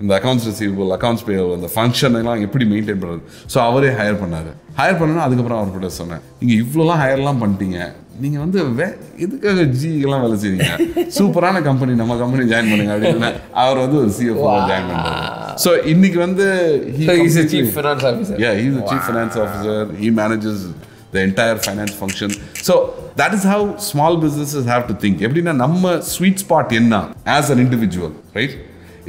இந்த அக்கௌண்ட்ஸ் ரிசீவபிள் அக்கௌண்ட்ஸ் பேயபிள் அந்த ஃபங்க்ஷன் எல்லாம் எப்படி மெயின்டைன் பண்றது? ஸோ அவரே ஹையர் பண்ணாரு. ஹையர் பண்ணணும் அதுக்கப்புறம் அவர்கிட்ட சொன்னேன் நீங்க இவ்வளோலாம் ஹையர்லாம் பண்ணிட்டீங்க. நீங்க வந்து வே எதுக்காக ஜி எல்லாம் வேலை செய்றீங்க? சூப்பரான கம்பெனி நம்ம கம்பெனி ஜாயின் பண்ணுங்க அப்படின்னு அவர் வந்து ஒரு சிஎஃப்ஓ ஜாயின் பண்ணாரு ஸோ இன்னைக்கு வந்து he So he's a completely- chief finance officer. Yeah, he's the chief finance officer. He that is how small businesses have to think. எப்படின்னா நம்ம ஸ்வீட் ஸ்பாட் என்ன? ஆஸ் அன் இண்டிவிஜுவல் ரைட்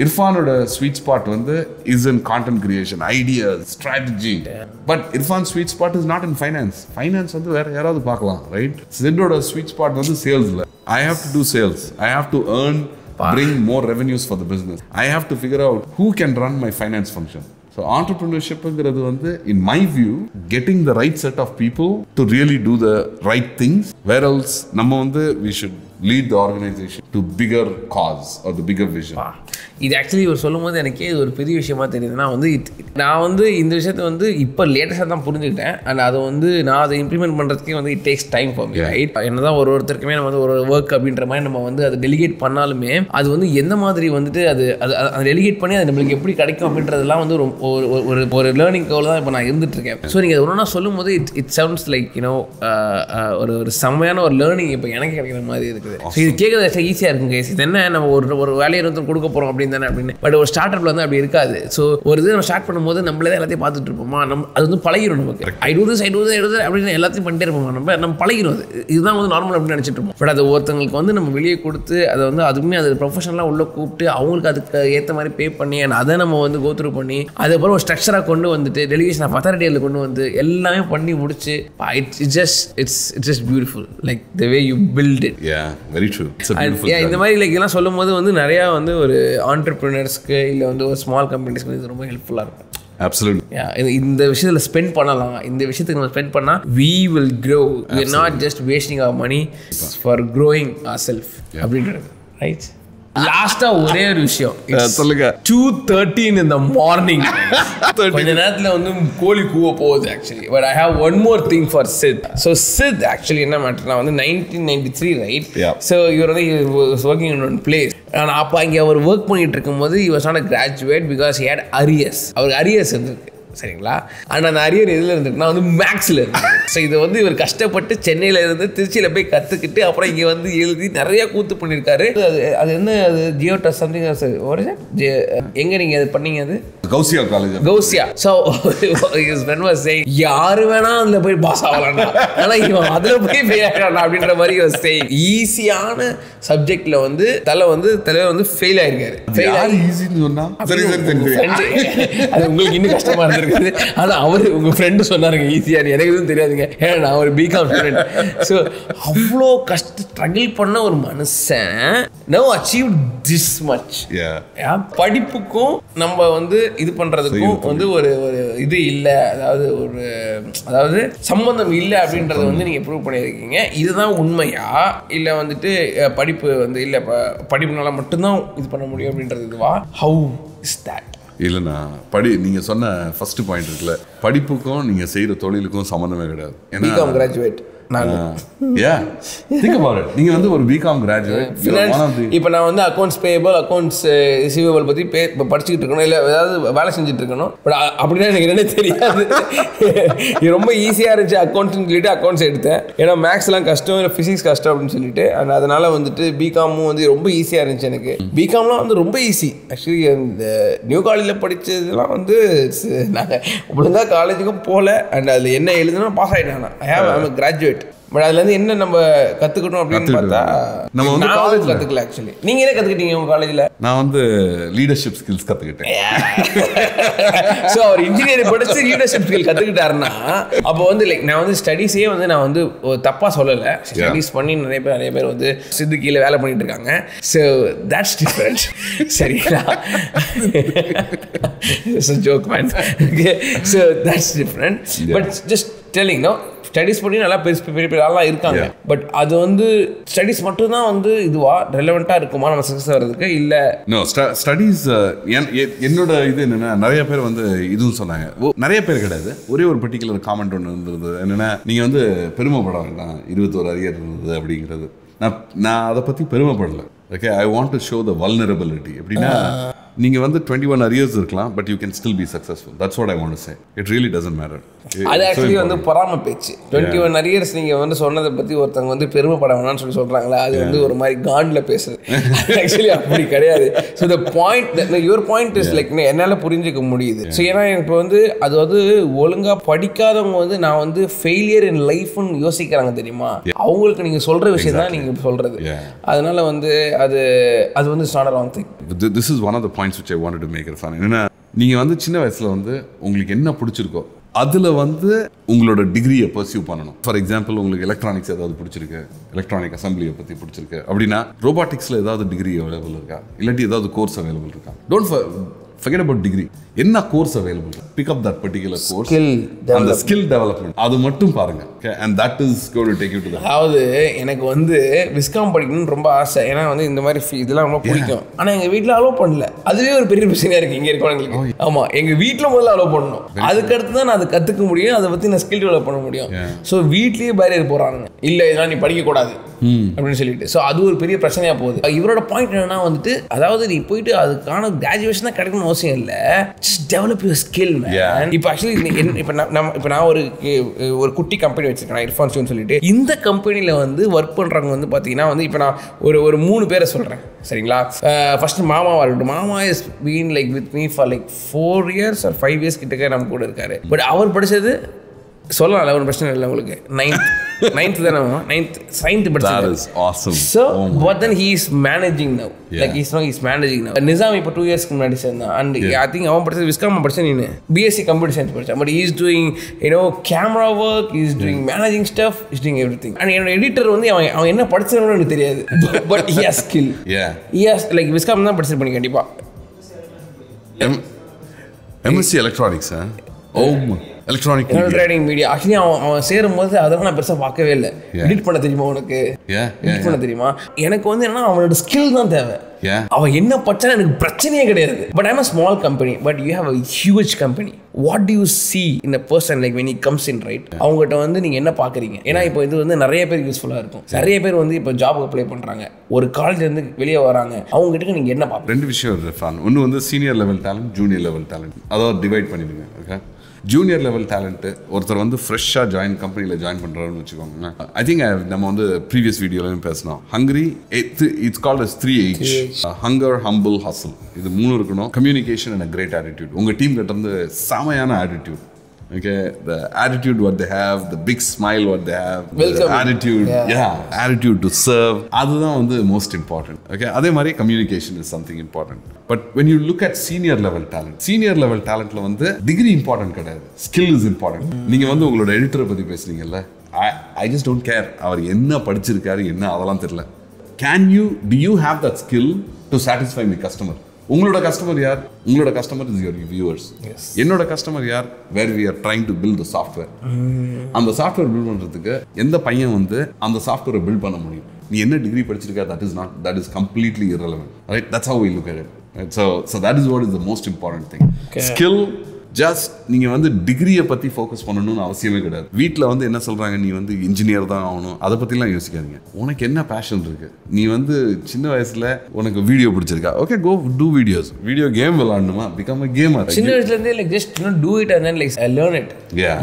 இர்ஃபானோட sweet spot வந்து is in content creation ideas strategy but Irfan sweet spot is not in finance finance வந்து வேற யாராவது பார்க்கலாம் right சிட்டோட ஸ்வீட் ஸ்பாட் வந்து சேல்ஸ்ல I have to do sales I have to earn bring more revenues for the business. I have to figure out who can run my finance function. So ஆண்டர்பிரினர்ஷிப்புங்கிறது வந்து in my view getting the right set of people to really do the right things where else நம்ம வந்து we should lead the organization to bigger cause or the bigger vision. இது actually இவர் சொல்லும் போது எனக்கே இது ஒரு பெரிய விஷயமா தெரியுதுன்னா வந்து it- நான் வந்து இந்த விஷயத்தை வந்து இப்போ லேட்டஸ்ட்டாக தான் புரிஞ்சுக்கிட்டேன். அண்ட் அதை வந்து நான் அதை இம்ப்ளிமெண்ட் பண்ணுறதுக்கே வந்து it takes time for me right என்னதான் ஒரு ஒருத்தருக்குமே நம்ம வந்து ஒரு ஒர்க் அப்படின்ற மாதிரி நம்ம வந்து அதை டெலிகேட் பண்ணாலுமே அது வந்து எந்த மாதிரி வந்துட்டு அது அது அது- டெலிகேட் பண்ணி அது நம்மளுக்கு எப்படி கிடைக்கும் அப்படின்றதெல்லாம் வந்து ஒரு ஒரு- ஒரு லேர்னிங் கவில் தான் இப்போ நான் இருந்துட்டு இருக்கேன் ஸோ நீங்கள் ஒன்றா சொல்லும் போது it it sounds like you know ஒரு ஒரு செம்மையான ஒரு லேர்னிங் இப்போ எனக்கு கிடைக்கிற மாதிரி இருக்குது. ஸோ இது கேட்கறது ஈஸியாக இருக்குங்க இது என்ன நம்ம ஒரு ஒரு வேலையை வந்து கொடுக்க போகிறோம் அப்படின்னு தானே அப்படின்னு. பட் ஒரு ஸ்டார்ட் வந்து அப்படி இருக்காது. ஸோ ஒரு இது நம்ம ஸ்டார்ட் பண்ணும்போது நம்மளே தான் எல்லாத்தையும் பார்த்துட்டு இருப்போமா? நம்ம அது வந்து பழகிடும் நமக்கு. I do this I do I do அப்படின்னு எல்லாத்தையும் பண்ணிட்டே இருப்போம்? நம்ம நம்ம பழகிடும் அது. இதுதான் வந்து நார்மல் அப்படின்னு நினச்சிட்டு இருப்போம். பட் அது ஒருத்தங்களுக்கு வந்து நம்ம வெளியே கொடுத்து அதை வந்து அதுவுமே அது ப்ரொஃபஷனலாக உள்ள கூப்பிட்டு அவங்களுக்கு அதுக்கு ஏற்ற மாதிரி பே பண்ணி and அதை நம்ம வந்து கோத்ரூ பண்ணி அதுக்கப்புறம் ஒரு ஸ்ட்ரக்சராக கொண்டு வந்துட்டு டெலிகேஷன் ஆஃப் அத்தாரிட்டியில் கொண்டு வந்து எல்லாமே பண்ணி முடிச்சு it's just it's it's just beautiful like the way you build it Beautiful yeah, இந்த. மாதிரி லைக் இதெல்லாம் சொல்லும் போது வந்து நிறையா வந்து ஒரு ஆண்டர்பிரினர்ஸ்க்கு இல்லை வந்து ஒரு ஸ்மால் கம்பெனிஸ்க்கு இது ரொம்ப ஹெல்ப்ஃபுல்லாக இருக்கும். இது- இந்த விஷயத்தில் ஸ்பெண்ட் பண்ணலாம். இந்த விஷயத்துக்கு நம்ம ஸ்பெண்ட் பண்ணால் we will grow not just wasting our money for growing our self அப்படின்றது ரைட் லாஸ்ட்டாக ஒரே ஒரு விஷயம். சொல்லுங்க. டூ தேர்ட்டின் இந்த மார்னிங் கொஞ்ச நேரத்தில் வந்து கோழி கூவ போகுது actually but I have one more thing for Sid so Sid actually என்ன மேட்டர்னா வந்து nineteen ninety three right. So இவர் வந்து ஒர்க்கிங் இன் ஒன் பிளேஸ் ஆனால் அப்போ அங்கே அவர் ஒர்க் பண்ணிட்டு இருக்கும்போது இவர் not graduate because had arrears அவருக்கு அரியர்ஸ் இருந்திருக்கு. சரிங்களா? ஆனால் அந்த அரியர் எதில் இருந்துருக்குன்னா வந்து மேக்ஸில் இருக்கு ஸோ இது வந்து இவர் கஷ்டப்பட்டு சென்னையில் இருந்து திருச்சியில் போய் கற்றுக்கிட்டு அப்புறம் இங்கே வந்து எழுதி நிறைய கூத்து பண்ணியிருக்காரு. அது அது என்ன அது ஜியோ டெஸ்ட் சம்திங் எங்கே நீங்கள் அது பண்ணீங்க அது? Gousia college Gousia. So his friend was saying யாரு வேணா அதுல போய் பாஸ் ஆகலாம்டா. ஆனா இவன் அதுல போய் ஃபெயில் அப்படின்ற மாதிரி ஒரு சேயிங் ஈஸியான சப்ஜெக்ட்ல வந்து தலை வந்து தலைவர் வந்து ஃபெயில் ஆயிருக்காரு. ஃபெயில் யார் ஈஸின்னு சொன்னா. அது உங்களுக்கு இன்னும் கஷ்டமா இருந்திருக்குது ஆனா அவரு உங்க ஃப்ரெண்டு சொன்னாருங்க ஈஸியா எனக்கு எதுவும் தெரியாதுங்க. ஏன்னா நான் ஒரு பிகாம் ஸ்டூடெண்ட் ஸோ அவ்வளோ கஷ்ட ஸ்ட்ரகிள் பண்ண ஒரு மனுஷன் நோ அச்சீவ் திஸ் மச். படிப்புக்கும் நம்ம வந்து இது பண்றதுக்கும் வந்து ஒரு ஒரு இது இல்லை. அதாவது ஒரு அதாவது சம்பந்தம் இல்லை அப்படின்றத வந்து நீங்க ப்ரூவ் பண்ணியிருக்கீங்க. இதுதான் உண்மையா? இல்லை வந்துட்டு படிப்பு வந்து இல்லை படிப்புனால மட்டும்தான் இது பண்ண முடியும் அப்படின்றது இதுவா? ஹவு இஸ் தட் இல்லைண்ணா படி நீங்க சொன்ன ஃபர்ஸ்ட் பாயிண்ட் இருக்குல்ல. படிப்புக்கும் நீங்க செய்யற தொழிலுக்கும் சம்மந்தமே கிடையாது. ஏன்னா graduate yeah think about it நீங்க வந்து ஒரு பிகாம் கிராஜுவேட் இப்போ நான் வந்து அக்கௌண்ட்ஸ் பேயபிள் அக்கௌண்ட்ஸ் ரிசீவபிள் பற்றி பே இப்போ படிச்சுக்கிட்டு இருக்கணும். இல்லை ஏதாவது வேலை செஞ்சுட்டு இருக்கணும். பட் அப்படின்னா எனக்கு என்னன்னே தெரியாது. இது ரொம்ப ஈஸியாக இருந்துச்சு அக்கௌண்ட்ஸ்னு சொல்லிட்டு அக்கௌண்ட்ஸ் எடுத்தேன். ஏன்னா மேக்ஸ்லாம் கஷ்டம் இல்லை ஃபிசிக்ஸ் கஷ்டம் அப்படின்னு சொல்லிட்டு. And அதனால வந்துட்டு பிகாமும் வந்து ரொம்ப ஈஸியாக இருந்துச்சு எனக்கு. பிகாம்லாம் வந்து ரொம்ப ஈஸி ஆக்சுவலி இந்த நியூ காலேஜில் படித்ததுலாம் வந்து நாங்கள் ஒழுங்காக காலேஜுக்கும் போகல அண்ட் அதில் என்ன எழுதுனா பாஸ் ஆகிட்டேன் நான் ஐ ஹேவ் கிராஜுவேட் பட் அதுலேருந்து என்ன நம்ம கற்றுக்கணும் அப்படின்னு பார்த்தா நம்ம வந்து நான் college ல- கற்றுக்கல ஆக்சுவலி நீங்கள் என்ன கற்றுக்கிட்டீங்க உங்கள் காலேஜில் நான் வந்து லீடர்ஷிப் ஸ்கில்ஸ் கத்துக்கிட்டேன். ஸோ அவர் இன்ஜினியரிங் படிச்சு லீடர்ஷிப் ஸ்கில் கற்றுக்கிட்டாருன்னா அப்போ வந்து லைக் நான் வந்து ஸ்டடீஸே வந்து நான் வந்து தப்பாக சொல்லலை. ஸ்டடீஸ் பண்ணி நிறைய பேர் நிறைய பேர் வந்து சித்து கீழே வேலை பண்ணிட்டு இருக்காங்க. ஸோ தட்ஸ் டிஃப்ரெண்ட் சரிங்களா? Joke man so that's different but just telling no studies பண்ணி நல்லா பெருசு பெரிய பெரிய ஆளாக இருக்காங்க. பட் அது வந்து ஸ்டடீஸ் மட்டும்தான் வந்து இதுவா ரெலவெண்ட்டாக இருக்குமா? நம்ம சக்ஸஸ் வர்றதுக்கு இல்லை. நோ ஸ்டடீஸ் என்னோட இது என்னன்னா நிறைய பேர் வந்து இதுவும் சொன்னாங்க. ஓ, நிறைய பேர் கிடையாது. ஒரே ஒரு பர்டிகுலர் காமெண்ட் ஒன்று இருந்தது. என்னன்னா நீங்க வந்து பெருமைப்பட வேண்டாம். இருபத்தோரு அரியர் இருந்தது அப்படிங்கிறது. நான் நான் அதை பத்தி பெருமைப்படல. Okay I want to show the vulnerability எப்படின்னா நீங்க வந்து டுவெண்ட்டி ஒன் அரியர்ஸ் இருக்கலாம் but you can still be successful that's what I want say it really doesn't matter அது ஆக்சுவலி வந்து பொறாம பேச்சு. டுவெண்ட்டி ஒன் அரியர்ஸ் நீங்க வந்து சொன்னதை பத்தி ஒருத்தவங்க வந்து பெருமைப்பட வேணாம்னு சொல்லி சொல்றாங்களா அது வந்து ஒரு மாதிரி காண்டில் பேசுது. ஆக்சுவலி அப்படி கிடையாது. So the point your point is like என்னால் புரிஞ்சுக்க முடியுது. ஸோ ஏன்னா இப்போ வந்து அது வந்து ஒழுங்கா படிக்காதவங்க வந்து நான் வந்து ஃபெயிலியர் இன் லைஃப்னு யோசிக்கிறாங்க தெரியுமா? அவங்களுக்கு நீங்க சொல்ற விஷயம் தான் நீங்க சொல்றது. Yeah. அதனால வந்து அது அது வந்து it's not thing this is one of the points which I want to make it fun என்னென்னா நீங்கள் வந்து சின்ன வயசில் வந்து உங்களுக்கு என்ன பிடிச்சிருக்கோ அதில் வந்து உங்களோட டிகிரியை பர்சியூ பண்ணணும். ஃபார் எக்ஸாம்பிள் உங்களுக்கு எலக்ட்ரானிக்ஸ் ஏதாவது பிடிச்சிருக்கு எலக்ட்ரானிக் அசம்பிளியை பற்றி பிடிச்சிருக்கு. அப்படின்னா ரோபாட்டிக்ஸில் ஏதாவது டிகிரி அவைலபிள் இருக்கா? இல்லாட்டி ஏதாவது கோர்ஸ் அவைலபிள் இருக்கா? டோன்ட் ஃபர்கெட் அபவுட் டிகிரி என்ன course available pick up that particular course Skill அந்த ஸ்கில் டெவலப்மெண்ட் அது மட்டும் பாருங்க. And that is goal to take you to அதாவது எனக்கு வந்து விஸ்காம் படிக்கணும்னு ரொம்ப ஆசை. ஏன்னா வந்து இந்த மாதிரி இதெல்லாம் ரொம்ப பிடிக்கும். ஆனால் எங்கள் வீட்டில் அலோவ் பண்ணல. அதுவே ஒரு பெரிய பிரச்சனையாக இருக்குது இங்கே இருக்கவங்களுக்கு ஆமாம் எங்கள் வீட்டில் முதல்ல அலோவ் பண்ணணும். அதுக்கடுத்து தான் நான் அதை கற்றுக்க முடியும். அதை பற்றி நான் ஸ்கில் டெவலப் பண்ண முடியும். ஸோ வீட்லேயே பேரியர் போகிறாங்க இல்லை இதெல்லாம் நீ படிக்கக்கூடாது அப்படின்னு சொல்லிட்டு. ஸோ அது ஒரு பெரிய பிரச்சனையாக போகுது. இவரோட பாயிண்ட் என்னன்னா வந்துட்டு அதாவது நீ போயிட்டு அதுக்கான கிராஜுவேஷன் தான் கிடைக்கணும்னு அவசியம் இல்லை. டெவலப் யூர் ஸ்கில் இப்போ ஆக்சுவலி இப்போ நம்ம இப்போ நான் ஒரு ஒரு குட்டி கம்பெனி வச்சிருக்கேன் இர்ஃபான் ஷூன்னு சொல்லிட்டு. இந்த கம்பெனியில் வந்து ஒர்க் பண்ணுறவங்க வந்து பார்த்தீங்கன்னா வந்து இப்போ நான் ஒரு ஒரு மூணு பேரை சொல்கிறேன் சரிங்களா? ஃபர்ஸ்ட் மாமாவா இருக்கட்டும். மாமா is been like with me for like four years or five years கிட்டக்க நம்ம கூட இருக்காரு. பட் அவர் படிச்சது சொல்லலாம் ஒரு பிரச்சனை இல்லை உங்களுக்கு. நைன்த் நைன்த் தானே நைன்த் நைன்த் That படிச்சது is awesome. So, Oh my but then he is managing now. Yeah. Like he's now he's managing now. Nizam இப்போ டூ இயர்ஸ்க்கு முன்னாடி சேர்ந்தான். அண்ட் ஐ திங்க் அவன் படிச்சது விஸ்காம் படிச்சா நீ BSc computer science படிச்சான். But is doing you know camera work is doing managing stuff is doing everything and என்னோட editor வந்து அவன் அவன் என்ன படிச்சான்னு எனக்கு தெரியாது. But he has skill. He has like Viscom தான் படிச்சிருப்பேன் கண்டிப்பா. M- MSc electronics oh electronic trading media actually அவன் அவன் சேரும் போது அதெல்லாம் நான் பெருசாக பார்க்கவே இல்லை. எடிட் பண்ண தெரியுமா உனக்கு? எடிட் பண்ண தெரியுமா? எனக்கு வந்து என்னன்னா அவனோட ஸ்கில் தான் தேவை. அவன் என்ன படிச்சாலும் எனக்கு பிரச்சனையே கிடையாது. But I'm a small company but you have a huge company what do you see in a person like when he comes in right அவங்ககிட்ட வந்து நீங்கள் என்ன பார்க்குறீங்க? ஏன்னா இப்போ இது வந்து நிறைய பேர் யூஸ்ஃபுல்லாக இருக்கும். நிறைய பேர் வந்து இப்போ ஜாப் அப்ளை பண்ணுறாங்க ஒரு காலேஜ் இருந்து வெளியே வராங்க. அவங்க கிட்ட நீங்கள் என்ன பார்ப்பீங்க? ரெண்டு விஷயம் ஒன்று வந்து senior level talent junior level talent அதாவது டிவைட் பண்ணிடுங்க ஓகே ஜூனியர் லெவல் டேலண்ட் ஒருத்தர் வந்து ஃப்ரெஷ்ஷாக ஜாயின் கம்பெனியில் ஜாயின் பண்ணுறாருன்னு வச்சுக்கோங்க ஐ திங்க் நம்ம வந்து ப்ரீவியஸ் வீடியோலையும் பேசணும் hungry it's called as three H hunger humble hustle இது மூணு இருக்கணும். கம்யூனிகேஷன் அண்ட் கிரேட் ஆட்டிடியூட் உங்கள் டீம் கிட்ட இருந்து செமையான attitude Okay, the attitude what they have, the big smile what they have, the Welcome. attitude, Yeah. yeah, attitude to serve. அதுதான் வந்து most important okay அதே மாதிரி communication is something important but when you look at senior level talent senior level டேலண்ட்ல வந்து degree important கிடையாது. Skill is important நீங்க வந்து உங்களோட எடிட்டரை பத்தி பேசுறீங்கல்ல ஐ ஜஸ்ட் டோன்ட் கேர் அவர் என்ன படிச்சிருக்காரு என்ன அதெல்லாம் தெரியல. Can you to you have that skill to satisfy my customer உங்களோட கஸ்டமர் யார்? உங்களோட கஸ்டமர் இஸ் யுவர் வியூவர்ஸ் என்னோட கஸ்டமர் யார்? Where we are trying to build the software அந்த சாஃப்ட்வேர் பில்ட் பண்றதுக்கு எந்த பையன் வந்து அந்த சாஃப்ட்வேரை பில்ட் பண்ண முடியும்? நீ என்ன டிகிரி படிச்சிருக்க? That is not that is completely irrelevant. Right that's how we look at it right so so that is what is the most important thing skill just நீங்க வந்து டிகிரியை பத்தி ஃபோக்கஸ் பண்ணணும்னு அவசியமே கிடையாது. வீட்டில் வந்து என்ன சொல்றாங்க? நீ வந்து இன்ஜினியர் தான் ஆகணும். அதை பத்திலாம் யோசிக்காதீங்க. உனக்கு என்ன பேஷன் இருக்கு? நீ வந்து சின்ன வயசுல உனக்கு வீடியோ பிடிச்சிருக்கா? Okay go to videos video game விளாடணுமா? Become a gamer சின்ன வயசுல இருந்தே like just you do it and like learn it.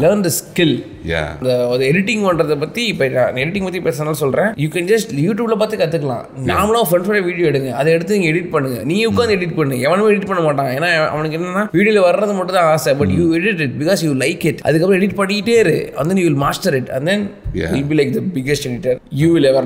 Learn the skill இந்த எடிட்டிங் பண்றத பத்தி இப்போ நான் எடிட்டிங் பத்தி பேசணும் சொல்றேன். யூ கேன் ஜஸ்ட் யூடியூப்ல பார்த்து கத்துக்கலாம். நாமளும் ஃப்ரெண்ட்ஸோட வீடியோ எடுங்க. அதை எடுத்து நீங்க எடிட் பண்ணுங்க. நீ உட்காந்து எடிட் பண்ணு. எவனும் எடிட் பண்ண மாட்டான். ஏன்னா அவனுக்கு என்னன்னா வீடியோல வர்றது மட்டும் தான் ஆசை but you edit it because you like it அதுக்கப்புறம் எடிட் பண்ணிட்டே இரு and then you will master it and then Yeah. you'll be like the biggest editor you will ever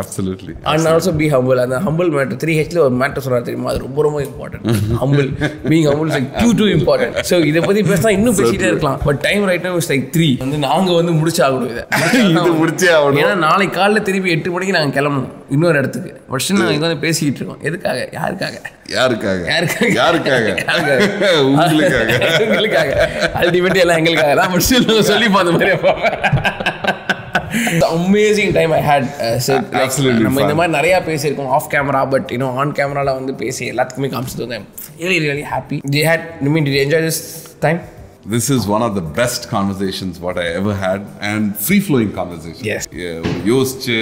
absolutely. And also be humble அந்த humble matter three ஹெச்ல ஒரு matter சொல்றாரு தெரியுமா? அது ரொம்ப ரொம்ப important humble being humble like too too important so இதை பத்தி பேசினா இன்னும் பேசிட்டே இருக்கலாம். But time right is like three வந்து நாங்க வந்து முடிச்சாகணும் இதை. இது முடிச்சே ஆகணும். ஏன்னா நாளைக்கு காலைல திருப்பி எட்டு மணிக்கு நாங்கள் கிளம்பணும். இன்னொரு இடத்துக்கு. ஃபர்ஸ்ட் நாங்கள் இங்கே வந்து பேசிக்கிட்டு இருக்கோம். எதுக்காக? யாருக்காக? யாருக்காக? யாருக்காக? யாருக்காக? உங்களுக்காக. உங்களுக்காக. அல்டிமேட் எல்லாம் எங்களுக்காக தான். ஃபர்ஸ்ட் சொல்லி பார்த்த மாதிரி amazing time I had Absolutely நம்ம இந்த. மாதிரி நிறைய பேசியிருக்கோம் ஆஃப் கேமரா பட் இன்னும் ஆன் கேமரால வந்து பேசி எல்லாத்துக்குமே காமிச்சது வந்து really really happy the had I mean the enjoy this time This is one of the best conversations what I ever had and free flowing conversation. Yes. Yeah, ஒரு யோசிச்சு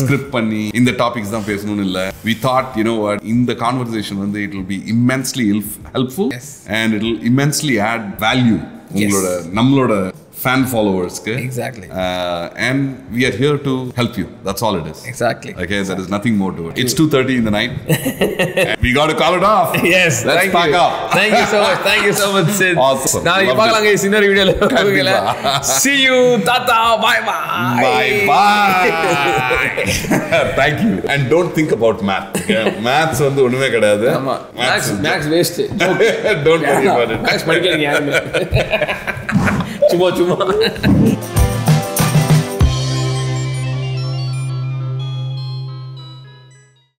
script பண்ணி இந்த டாபிக்ஸ் தான் பேசணும்னு இல்ல we thought you know what இந்த conversation வந்து it will be immensely help- helpful Yes. and it will immensely add value உங்களோட நம்மளோட fan followers. Exactly. Uh, and we are here to help you. That's all it is. Exactly. Okay, exactly. there is nothing more to it. It's 2.30 in the night. we got to call it off. Yes. Thank you. Thank you so much. Thank you so much, Sid. Awesome. Now, See you. Tata. Bye-bye. Bye-bye. thank you. And don't think about math. Maths வந்து ஒண்ணுமே கிடையாது maths maths waste don't worry about it maths படிக்கிறீங்க யாருமே சும்மா சும்மா